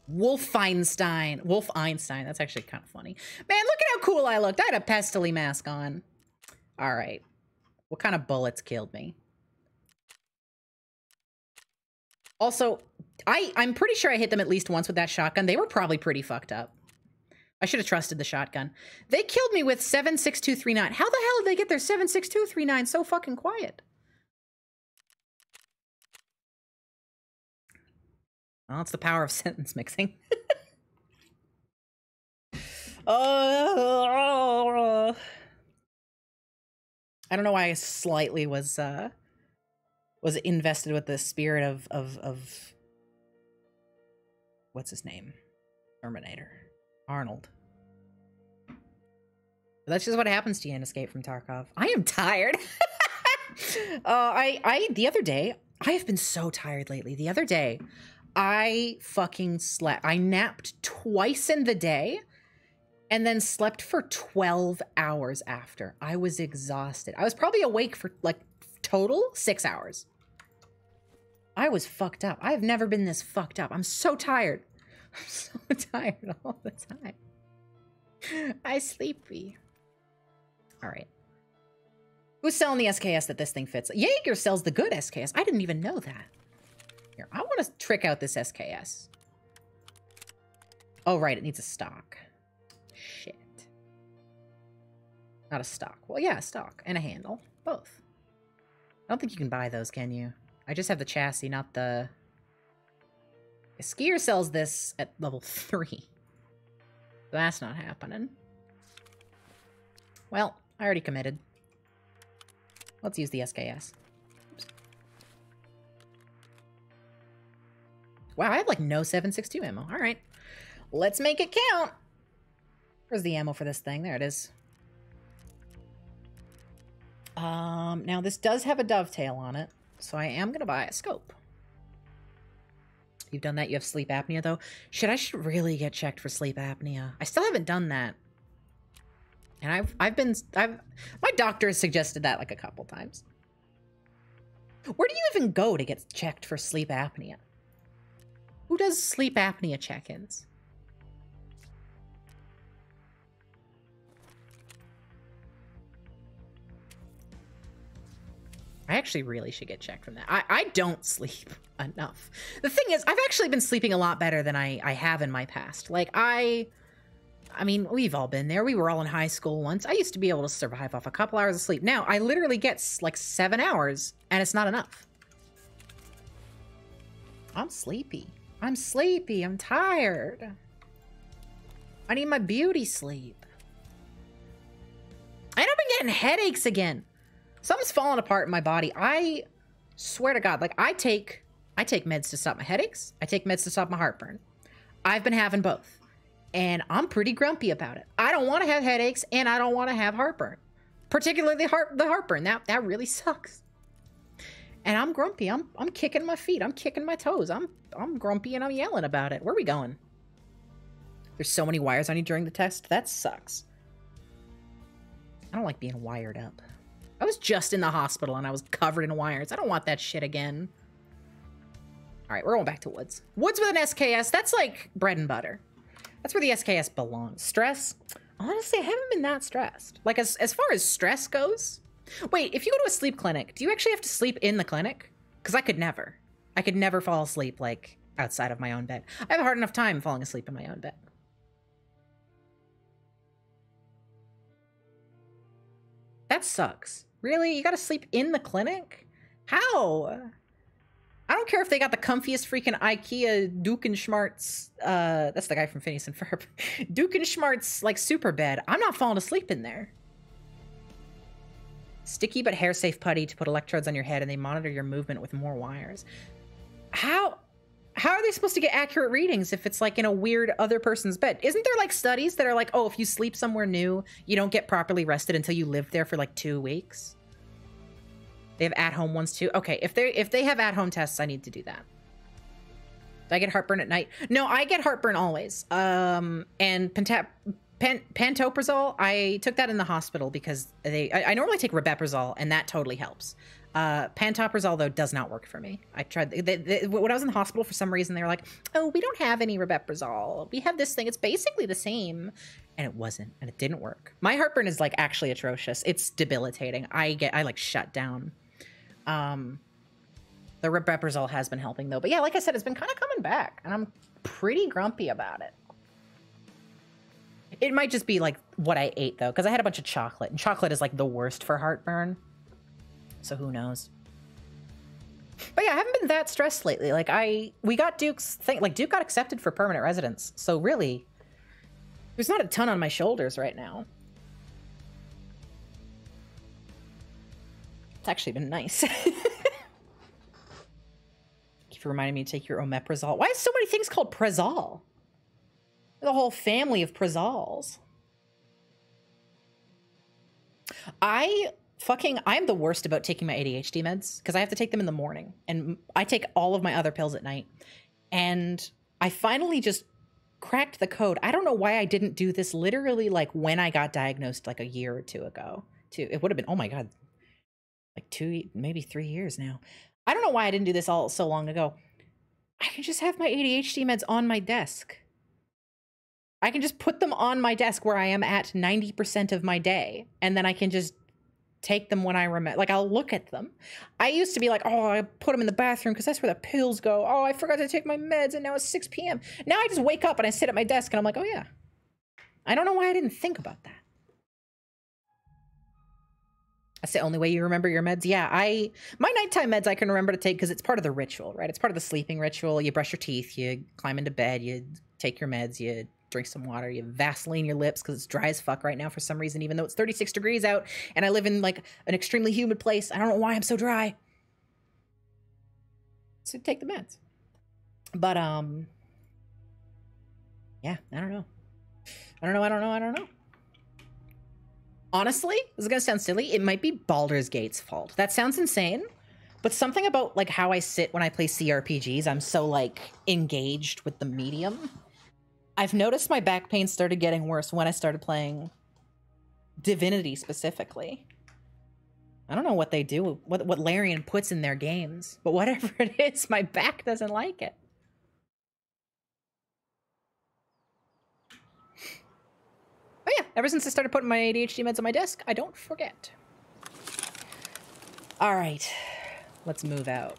Wolf Einstein. Wolf Einstein. That's actually kind of funny. Man, look at how cool I looked. I had a Pestily mask on. All right. What kind of bullets killed me? Also, I, I'm pretty sure I hit them at least once with that shotgun. They were probably pretty fucked up. I should have trusted the shotgun. They killed me with 76239. How the hell did they get their 76239 so fucking quiet? Well, it's the power of sentence mixing. oh, I don't know why I slightly was uh was invested with the spirit of of of what's his name? Terminator. Arnold. But that's just what happens to you in Escape from Tarkov. I am tired. uh, I I the other day, I have been so tired lately. The other day, I fucking slept. I napped twice in the day and then slept for 12 hours after. I was exhausted. I was probably awake for like total 6 hours. I was fucked up. I've never been this fucked up. I'm so tired. I'm so tired all the time. I sleepy. All right. Who's selling the SKS that this thing fits? Jaeger sells the good SKS. I didn't even know that. Here, I want to trick out this SKS. Oh, right. It needs a stock. Shit. Not a stock. Well, yeah, a stock and a handle. Both. I don't think you can buy those, can you? I just have the chassis, not the... Skier sells this at level 3. That's not happening. Well, I already committed. Let's use the SKS. Oops. Wow, I have like no 762 ammo. All right. Let's make it count. Where's the ammo for this thing? There it is. Um, now this does have a dovetail on it, so I am going to buy a scope. You've done that. You have sleep apnea, though. Should I should really get checked for sleep apnea? I still haven't done that. And I've I've been I've my doctor has suggested that like a couple times. Where do you even go to get checked for sleep apnea? Who does sleep apnea check-ins? I actually really should get checked from that. I, I don't sleep enough. The thing is, I've actually been sleeping a lot better than I, I have in my past. Like, I. I mean, we've all been there. We were all in high school once. I used to be able to survive off a couple hours of sleep. Now, I literally get like seven hours, and it's not enough. I'm sleepy. I'm sleepy. I'm tired. I need my beauty sleep. And I've been getting headaches again. Something's falling apart in my body. I swear to God, like I take I take meds to stop my headaches. I take meds to stop my heartburn. I've been having both. And I'm pretty grumpy about it. I don't want to have headaches and I don't want to have heartburn. Particularly the heart the heartburn. That that really sucks. And I'm grumpy. I'm I'm kicking my feet. I'm kicking my toes. I'm I'm grumpy and I'm yelling about it. Where are we going? There's so many wires on you during the test. That sucks. I don't like being wired up. I was just in the hospital and I was covered in wires. I don't want that shit again. All right, we're going back to Woods. Woods with an SKS, that's like bread and butter. That's where the SKS belongs. Stress? Honestly, I haven't been that stressed. Like, as, as far as stress goes... Wait, if you go to a sleep clinic, do you actually have to sleep in the clinic? Because I could never. I could never fall asleep, like, outside of my own bed. I have a hard enough time falling asleep in my own bed. That sucks. Really? You gotta sleep in the clinic? How? I don't care if they got the comfiest freaking IKEA Dukenschmartz. Uh, that's the guy from Phineas and Ferb. Duke and Schmartz like super bed. I'm not falling asleep in there. Sticky but hair safe putty to put electrodes on your head and they monitor your movement with more wires. How? How are they supposed to get accurate readings if it's like in a weird other person's bed? Isn't there like studies that are like, oh, if you sleep somewhere new, you don't get properly rested until you live there for like two weeks? They have at-home ones too. Okay, if they if they have at-home tests, I need to do that. Do I get heartburn at night? No, I get heartburn always. Um, and pentap Pen- pantoprazole, I took that in the hospital because they. I, I normally take rabeprazole, and that totally helps. Uh, pantoprazole though does not work for me. I tried they, they, when I was in the hospital for some reason they were like, "Oh, we don't have any rabeprazole. We have this thing. It's basically the same." And it wasn't, and it didn't work. My heartburn is like actually atrocious. It's debilitating. I get I like shut down. Um, the rabeprazole has been helping though, but yeah, like I said, it's been kind of coming back, and I'm pretty grumpy about it. It might just be like what I ate though, because I had a bunch of chocolate, and chocolate is like the worst for heartburn. So who knows? But yeah, I haven't been that stressed lately. Like I, we got Duke's thing. Like Duke got accepted for permanent residence. So really, there's not a ton on my shoulders right now. It's actually been nice. Thank you for reminding me to take your omeprazole. Why is so many things called Prazole? The whole family of Prazoles. I fucking I'm the worst about taking my ADHD meds because I have to take them in the morning and I take all of my other pills at night. And I finally just cracked the code. I don't know why I didn't do this literally like when I got diagnosed like a year or two ago. Too. It would have been oh my god. Like 2 maybe 3 years now. I don't know why I didn't do this all so long ago. I can just have my ADHD meds on my desk. I can just put them on my desk where I am at 90% of my day and then I can just take them when I remember. Like I'll look at them. I used to be like, oh, I put them in the bathroom because that's where the pills go. Oh, I forgot to take my meds, and now it's 6 p.m. Now I just wake up and I sit at my desk and I'm like, oh yeah. I don't know why I didn't think about that. That's the only way you remember your meds. Yeah, I my nighttime meds I can remember to take because it's part of the ritual, right? It's part of the sleeping ritual. You brush your teeth, you climb into bed, you take your meds, you drink some water, you Vaseline your lips because it's dry as fuck right now for some reason, even though it's 36 degrees out and I live in like an extremely humid place. I don't know why I'm so dry. So take the meds. But um yeah, I don't know. I don't know, I don't know, I don't know. Honestly, this is gonna sound silly. It might be Baldur's Gate's fault. That sounds insane. But something about like how I sit when I play CRPGs, I'm so like engaged with the medium I've noticed my back pain started getting worse when I started playing Divinity specifically. I don't know what they do, what what Larian puts in their games, but whatever it is, my back doesn't like it. But yeah, ever since I started putting my ADHD meds on my desk, I don't forget. All right, let's move out.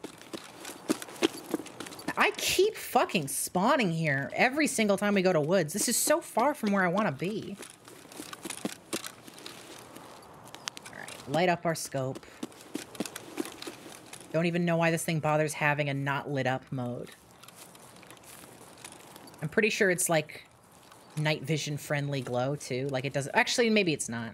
I keep fucking spawning here every single time we go to woods. This is so far from where I want to be. All right, light up our scope. Don't even know why this thing bothers having a not lit up mode. I'm pretty sure it's like night vision friendly glow too. Like it does. Actually, maybe it's not.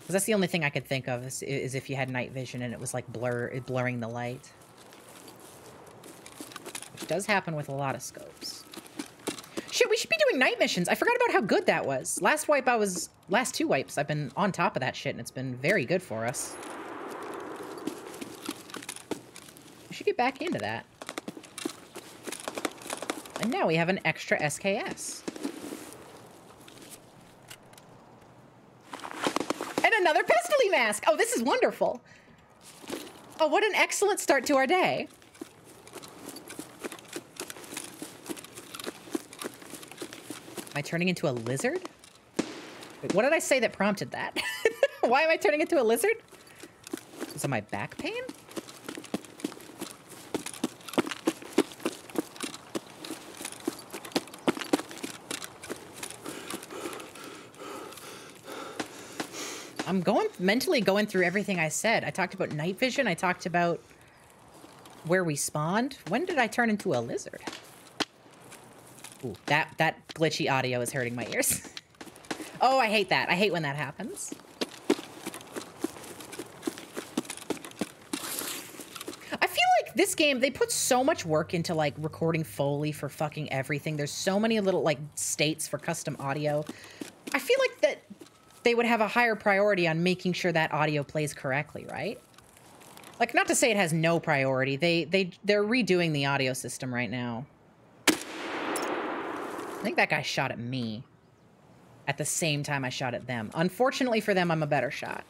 Because that's the only thing I could think of is, is, if you had night vision and it was like blur blurring the light. Which does happen with a lot of scopes. Shit, we should be doing night missions. I forgot about how good that was. Last wipe I was... Last two wipes, I've been on top of that shit and it's been very good for us. We should get back into that. And now we have an extra SKS. And another Pestily mask. Oh, this is wonderful. Oh, what an excellent start to our day. Am I turning into a lizard? Wait, what did I say that prompted that? Why am I turning into a lizard? Is it my back pain? I'm going mentally going through everything I said. I talked about night vision. I talked about where we spawned. When did I turn into a lizard? Ooh, that that glitchy audio is hurting my ears. oh, I hate that. I hate when that happens. I feel like this game, they put so much work into like recording Foley for fucking everything. There's so many little like states for custom audio. I feel like that they would have a higher priority on making sure that audio plays correctly, right? Like, not to say it has no priority. They they they're redoing the audio system right now. I think that guy shot at me at the same time I shot at them. Unfortunately for them, I'm a better shot.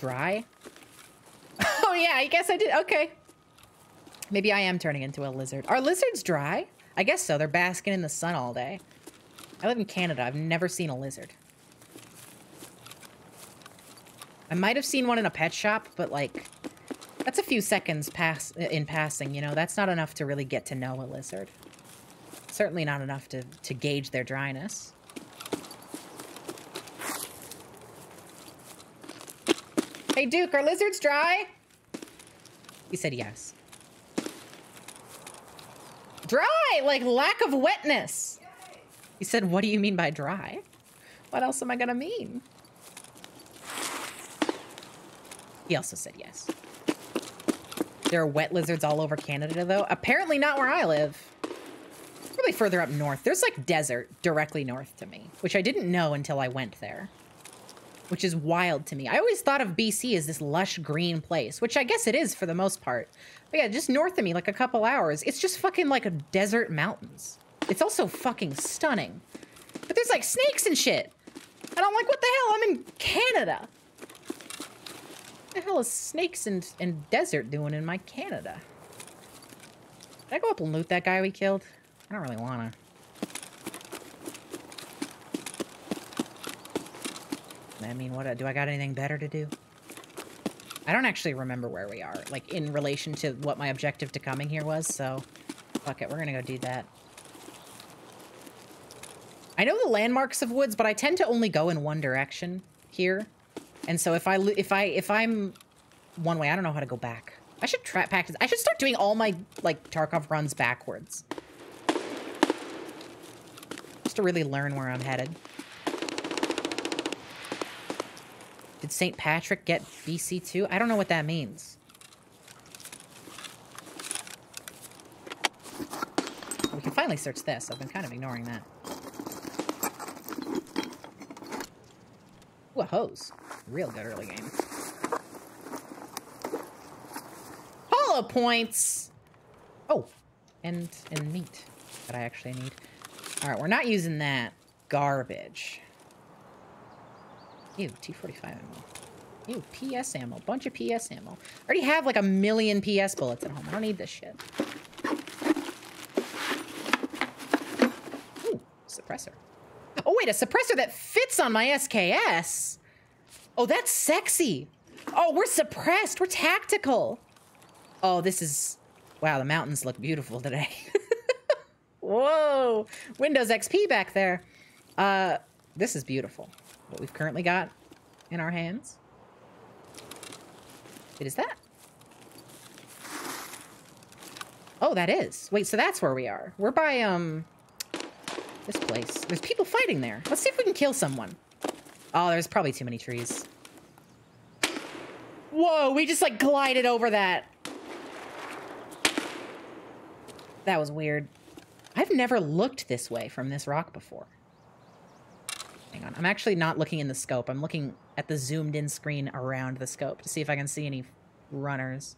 Dry? oh yeah, I guess I did. Okay. Maybe I am turning into a lizard. Are lizards dry? I guess so. They're basking in the sun all day. I live in Canada. I've never seen a lizard. I might have seen one in a pet shop, but like, That's a few seconds pass in passing, you know. That's not enough to really get to know a lizard. Certainly not enough to, to gauge their dryness. Hey, Duke, are lizards dry? He said yes. Dry, like lack of wetness. He said, what do you mean by dry? What else am I gonna mean? He also said yes. There are wet lizards all over Canada, though. Apparently not where I live. Probably further up north. There's like desert directly north to me, which I didn't know until I went there. Which is wild to me. I always thought of BC as this lush green place, which I guess it is for the most part. But yeah, just north of me, like a couple hours, it's just fucking like a desert mountains. It's also fucking stunning. But there's like snakes and shit. And I'm like, what the hell? I'm in Canada. What the hell is snakes and, and desert doing in my Canada? Did I go up and loot that guy we killed? I don't really wanna. I mean, what do I got anything better to do? I don't actually remember where we are, like in relation to what my objective to coming here was, so fuck it, we're gonna go do that. I know the landmarks of woods, but I tend to only go in one direction here. And so if I if I if I'm one way, I don't know how to go back. I should try practice. I should start doing all my like Tarkov runs backwards. Just to really learn where I'm headed. Did St. Patrick get BC too? I don't know what that means. We can finally search this. I've been kind of ignoring that. Ooh, a hose. Real good early game. Hollow points! Oh, and, and meat that I actually need. All right, we're not using that. Garbage. Ew, T45 ammo. Ew, PS ammo. Bunch of PS ammo. I already have like a million PS bullets at home. I don't need this shit. Ooh, suppressor. Oh, wait, a suppressor that fits on my SKS. Oh, that's sexy. Oh, we're suppressed. We're tactical. Oh, this is... Wow, the mountains look beautiful today. Whoa. Windows XP back there. Uh, this is beautiful. What we've currently got in our hands. It is that. Oh, that is. Wait, so that's where we are. We're by, um... This place. There's people fighting there. Let's see if we can kill someone. Oh, there's probably too many trees. Whoa, we just, like, glided over that. That was weird. I've never looked this way from this rock before. Hang on. I'm actually not looking in the scope. I'm looking at the zoomed in screen around the scope to see if I can see any runners.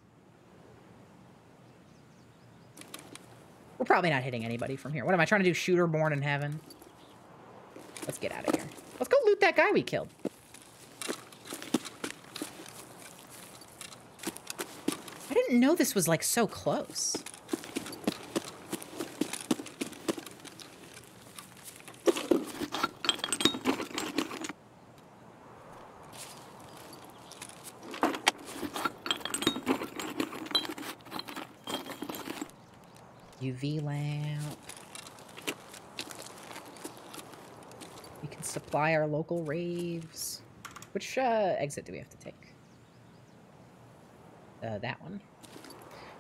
We're probably not hitting anybody from here. What am I trying to do? Shooter born in heaven? Let's get out of here. Let's go loot that guy we killed. I didn't know this was like so close. UV lamp. We can supply our local raves. Which uh, exit do we have to take? Uh, that one.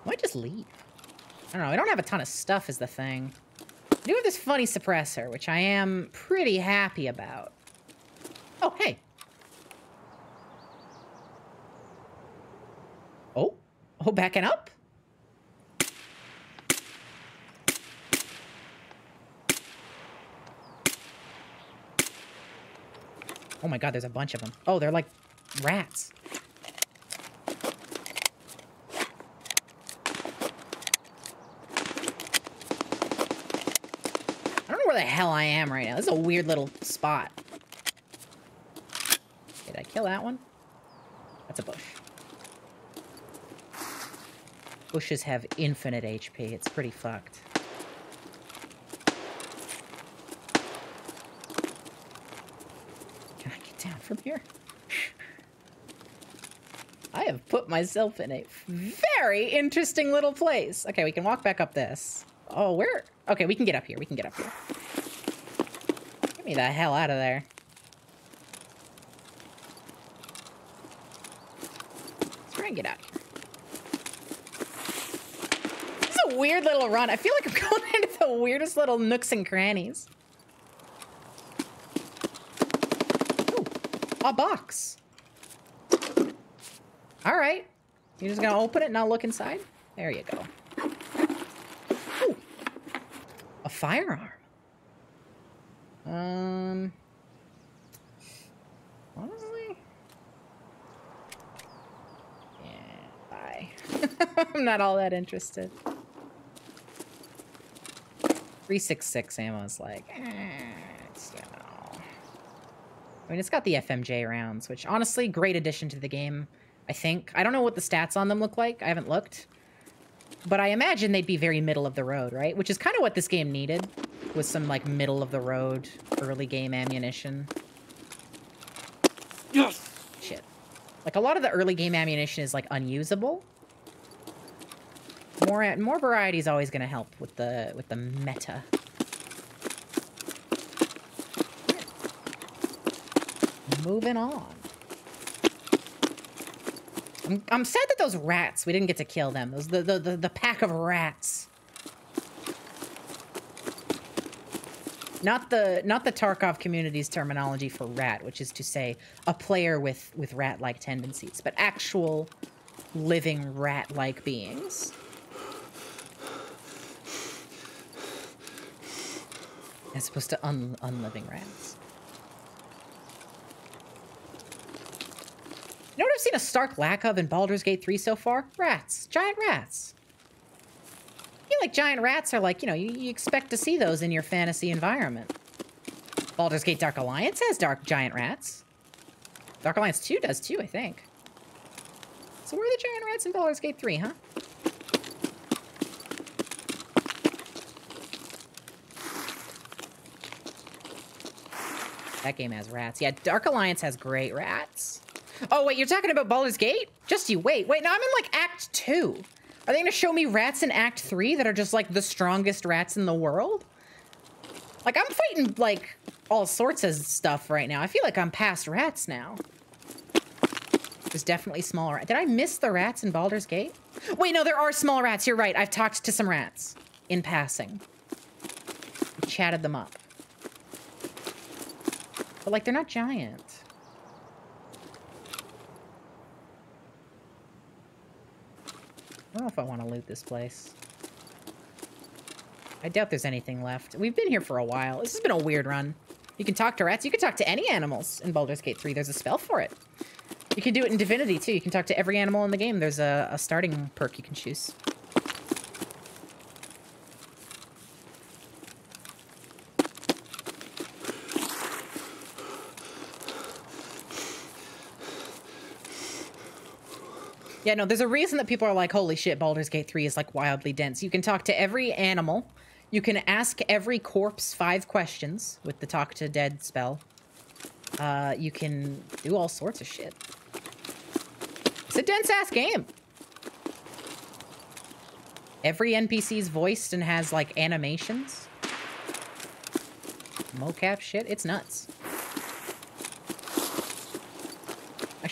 Might just leave. I don't know. I don't have a ton of stuff is the thing. I do have this funny suppressor, which I am pretty happy about. Oh, hey. Oh. Oh, backing up? Oh my god, there's a bunch of them. Oh, they're like rats. I don't know where the hell I am right now. This is a weird little spot. Did I kill that one? That's a bush. Bushes have infinite HP. It's pretty fucked. Can I get down from here? I have put myself in a very interesting little place. Okay, we can walk back up this. Oh, where? Okay, we can get up here. We can get up here. Get me the hell out of there. Let's try and get out here. Is a weird little run. I feel like I'm going into the weirdest little nooks and crannies. A box. All right. You're just gonna open it and not look inside? There you go. Ooh. A firearm. Um. Honestly. Yeah, bye. I'm not all that interested. 366 ammo is like, eh, know. I mean, it's got the FMJ rounds, which honestly, great addition to the game. I think. I don't know what the stats on them look like. I haven't looked. But I imagine they'd be very middle of the road, right? Which is kind of what this game needed, was some like middle of the road early game ammunition. Yes. Shit. Like a lot of the early game ammunition is like unusable. More more variety is always going to help with the with the meta. Moving on. I'm, I'm sad that those rats, we didn't get to kill them. Those the, the, the, the pack of rats. Not the not the Tarkov community's terminology for rat, which is to say a player with with rat-like tendencies, but actual living rat-like beings. As opposed to un unliving rats. You know what I've seen a stark lack of in Baldur's Gate 3 so far? Rats. Giant rats. I feel like giant rats are like, you know, you, you expect to see those in your fantasy environment. Baldur's Gate Dark Alliance has dark giant rats. Dark Alliance 2 does too, I think. So where are the giant rats in Baldur's Gate 3, huh? That game has rats. Yeah, Dark Alliance has great rats. Oh, wait, you're talking about Baldur's Gate? Just you wait. Wait, now I'm in like Act 2. Are they to show me rats in Act 3 that are just like the strongest rats in the world? Like, I'm fighting like all sorts of stuff right now. I feel like I'm past rats now. There's definitely small rats. Did I miss the rats in Baldur's Gate? Wait, no, there are small rats. You're right. I've talked to some rats in passing. chatted them up. But like, they're not giant. I don't know if I want to loot this place. I doubt there's anything left. We've been here for a while. This has been a weird run. You can talk to rats. You can talk to any animals in Baldur's Gate 3. There's a spell for it. You can do it in Divinity, too. You can talk to every animal in the game. There's a, a starting perk you can choose. Yeah, no, there's a reason that people are like, holy shit, Baldur's Gate 3 is like wildly dense. You can talk to every animal. You can ask every corpse five questions with the talk to dead spell. Uh, you can do all sorts of shit. It's a dense ass game. Every NPC is voiced and has like animations. Mocap shit. It's nuts.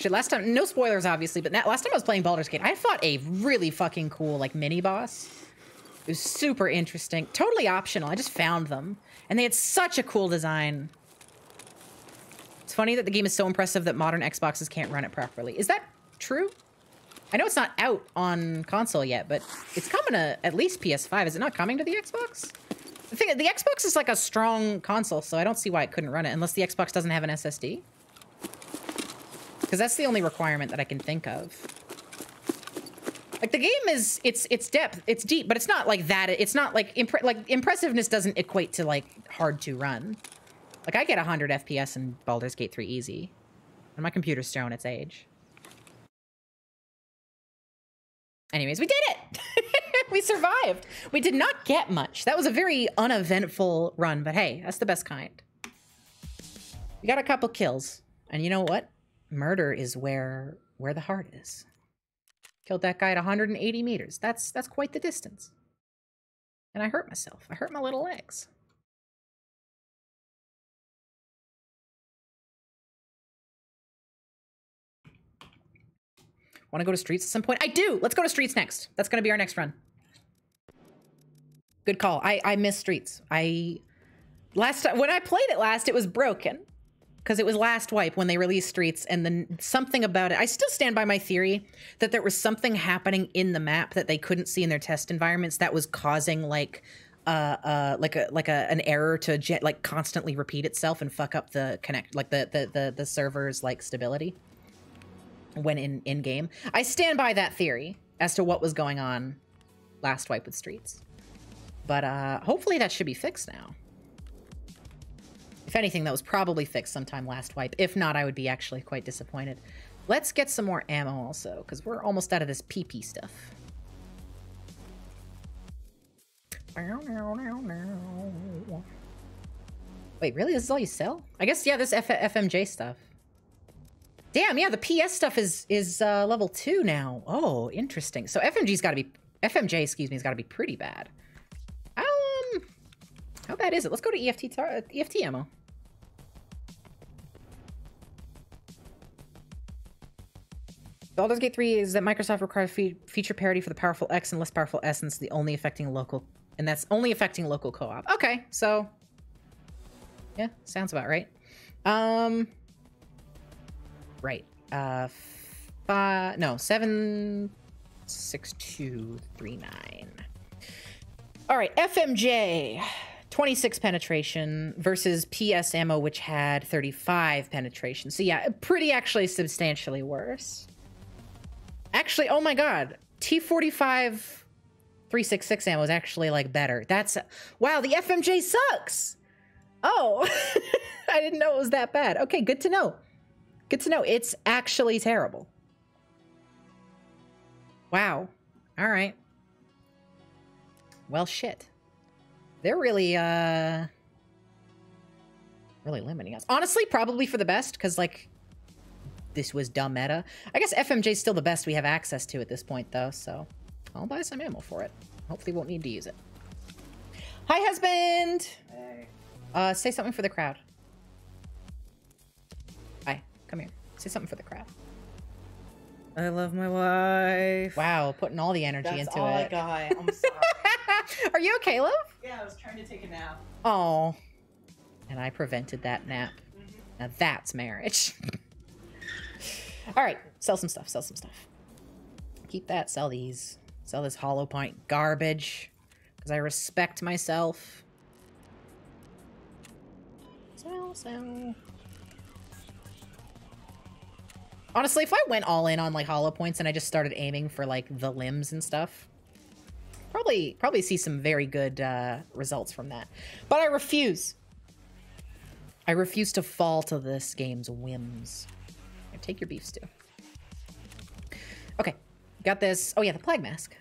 Actually, last time, no spoilers, obviously, but that, last time I was playing Baldur's Gate, I fought a really fucking cool, like, mini boss. It was super interesting. Totally optional. I just found them. And they had such a cool design. It's funny that the game is so impressive that modern Xboxes can't run it properly. Is that true? I know it's not out on console yet, but it's coming to at least PS5. Is it not coming to the Xbox? The thing, the Xbox is like a strong console, so I don't see why it couldn't run it unless the Xbox doesn't have an SSD. Because that's the only requirement that I can think of. Like the game is, it's it's depth, it's deep, but it's not like that. It's not like impre like impressiveness doesn't equate to like hard to run. Like I get 100 FPS in Baldur's Gate 3 easy, and my computer's showing its age. Anyways, we did it! we survived. We did not get much. That was a very uneventful run, but hey, that's the best kind. We got a couple kills, and you know what? Murder is where where the heart is. Killed that guy at 180 meters. That's that's quite the distance. And I hurt myself. I hurt my little legs. Want to go to streets at some point? I do. Let's go to streets next. That's going to be our next run. Good call. I I miss streets. I last when I played it last, it was broken because it was last wipe when they released streets and then something about it i still stand by my theory that there was something happening in the map that they couldn't see in their test environments that was causing like uh uh like a like a an error to jet like constantly repeat itself and fuck up the connect like the the the, the server's like stability when in in game i stand by that theory as to what was going on last wipe with streets. But uh hopefully that should be fixed now if anything, that was probably fixed sometime last wipe. If not, I would be actually quite disappointed. Let's get some more ammo also, because we're almost out of this PP stuff. Wait, really? This is all you sell? I guess, yeah, this F FMJ stuff. Damn, yeah, the PS stuff is is uh, level two now. Oh, interesting. So FMG's got to be FMJ, excuse me, has got to be pretty bad. Um, how bad is it? Let's go to EFT EFT ammo. Baldur's Gate 3 is that Microsoft requires fe feature parity for the powerful X and less powerful S, and the only affecting local, and that's only affecting local co-op. Okay, so yeah, sounds about right. Um, right. Uh, five, no, seven, six, two, three, nine. All right, FMJ. 26 penetration versus PS ammo, which had 35 penetration. So yeah, pretty actually substantially worse. Actually, oh my god, T45 366 ammo is actually like better. That's wow, the FMJ sucks. Oh, I didn't know it was that bad. Okay, good to know. Good to know. It's actually terrible. Wow. All right. Well, shit. They're really, uh, really limiting us. Honestly, probably for the best, because, like, this was dumb meta. I guess FMJ is still the best we have access to at this point, though, so I'll buy some ammo for it. Hopefully won't need to use it. Hi, husband! Hey. Uh, say something for the crowd. Hi, come here. Say something for the crowd. I love my wife. Wow, putting all the energy That's into all I it. got. I'm sorry. Are you okay, love? yeah, I was trying to take a nap. Oh. And I prevented that nap. Now that's marriage. All right, sell some stuff, sell some stuff. Keep that, sell these. Sell this hollow point garbage. Because I respect myself. Sell, sell. Honestly, if I went all in on like hollow points and I just started aiming for like the limbs and stuff, probably probably see some very good uh, results from that. But I refuse. I refuse to fall to this game's whims. Take your beef stew. Okay, got this. Oh yeah, the plague mask.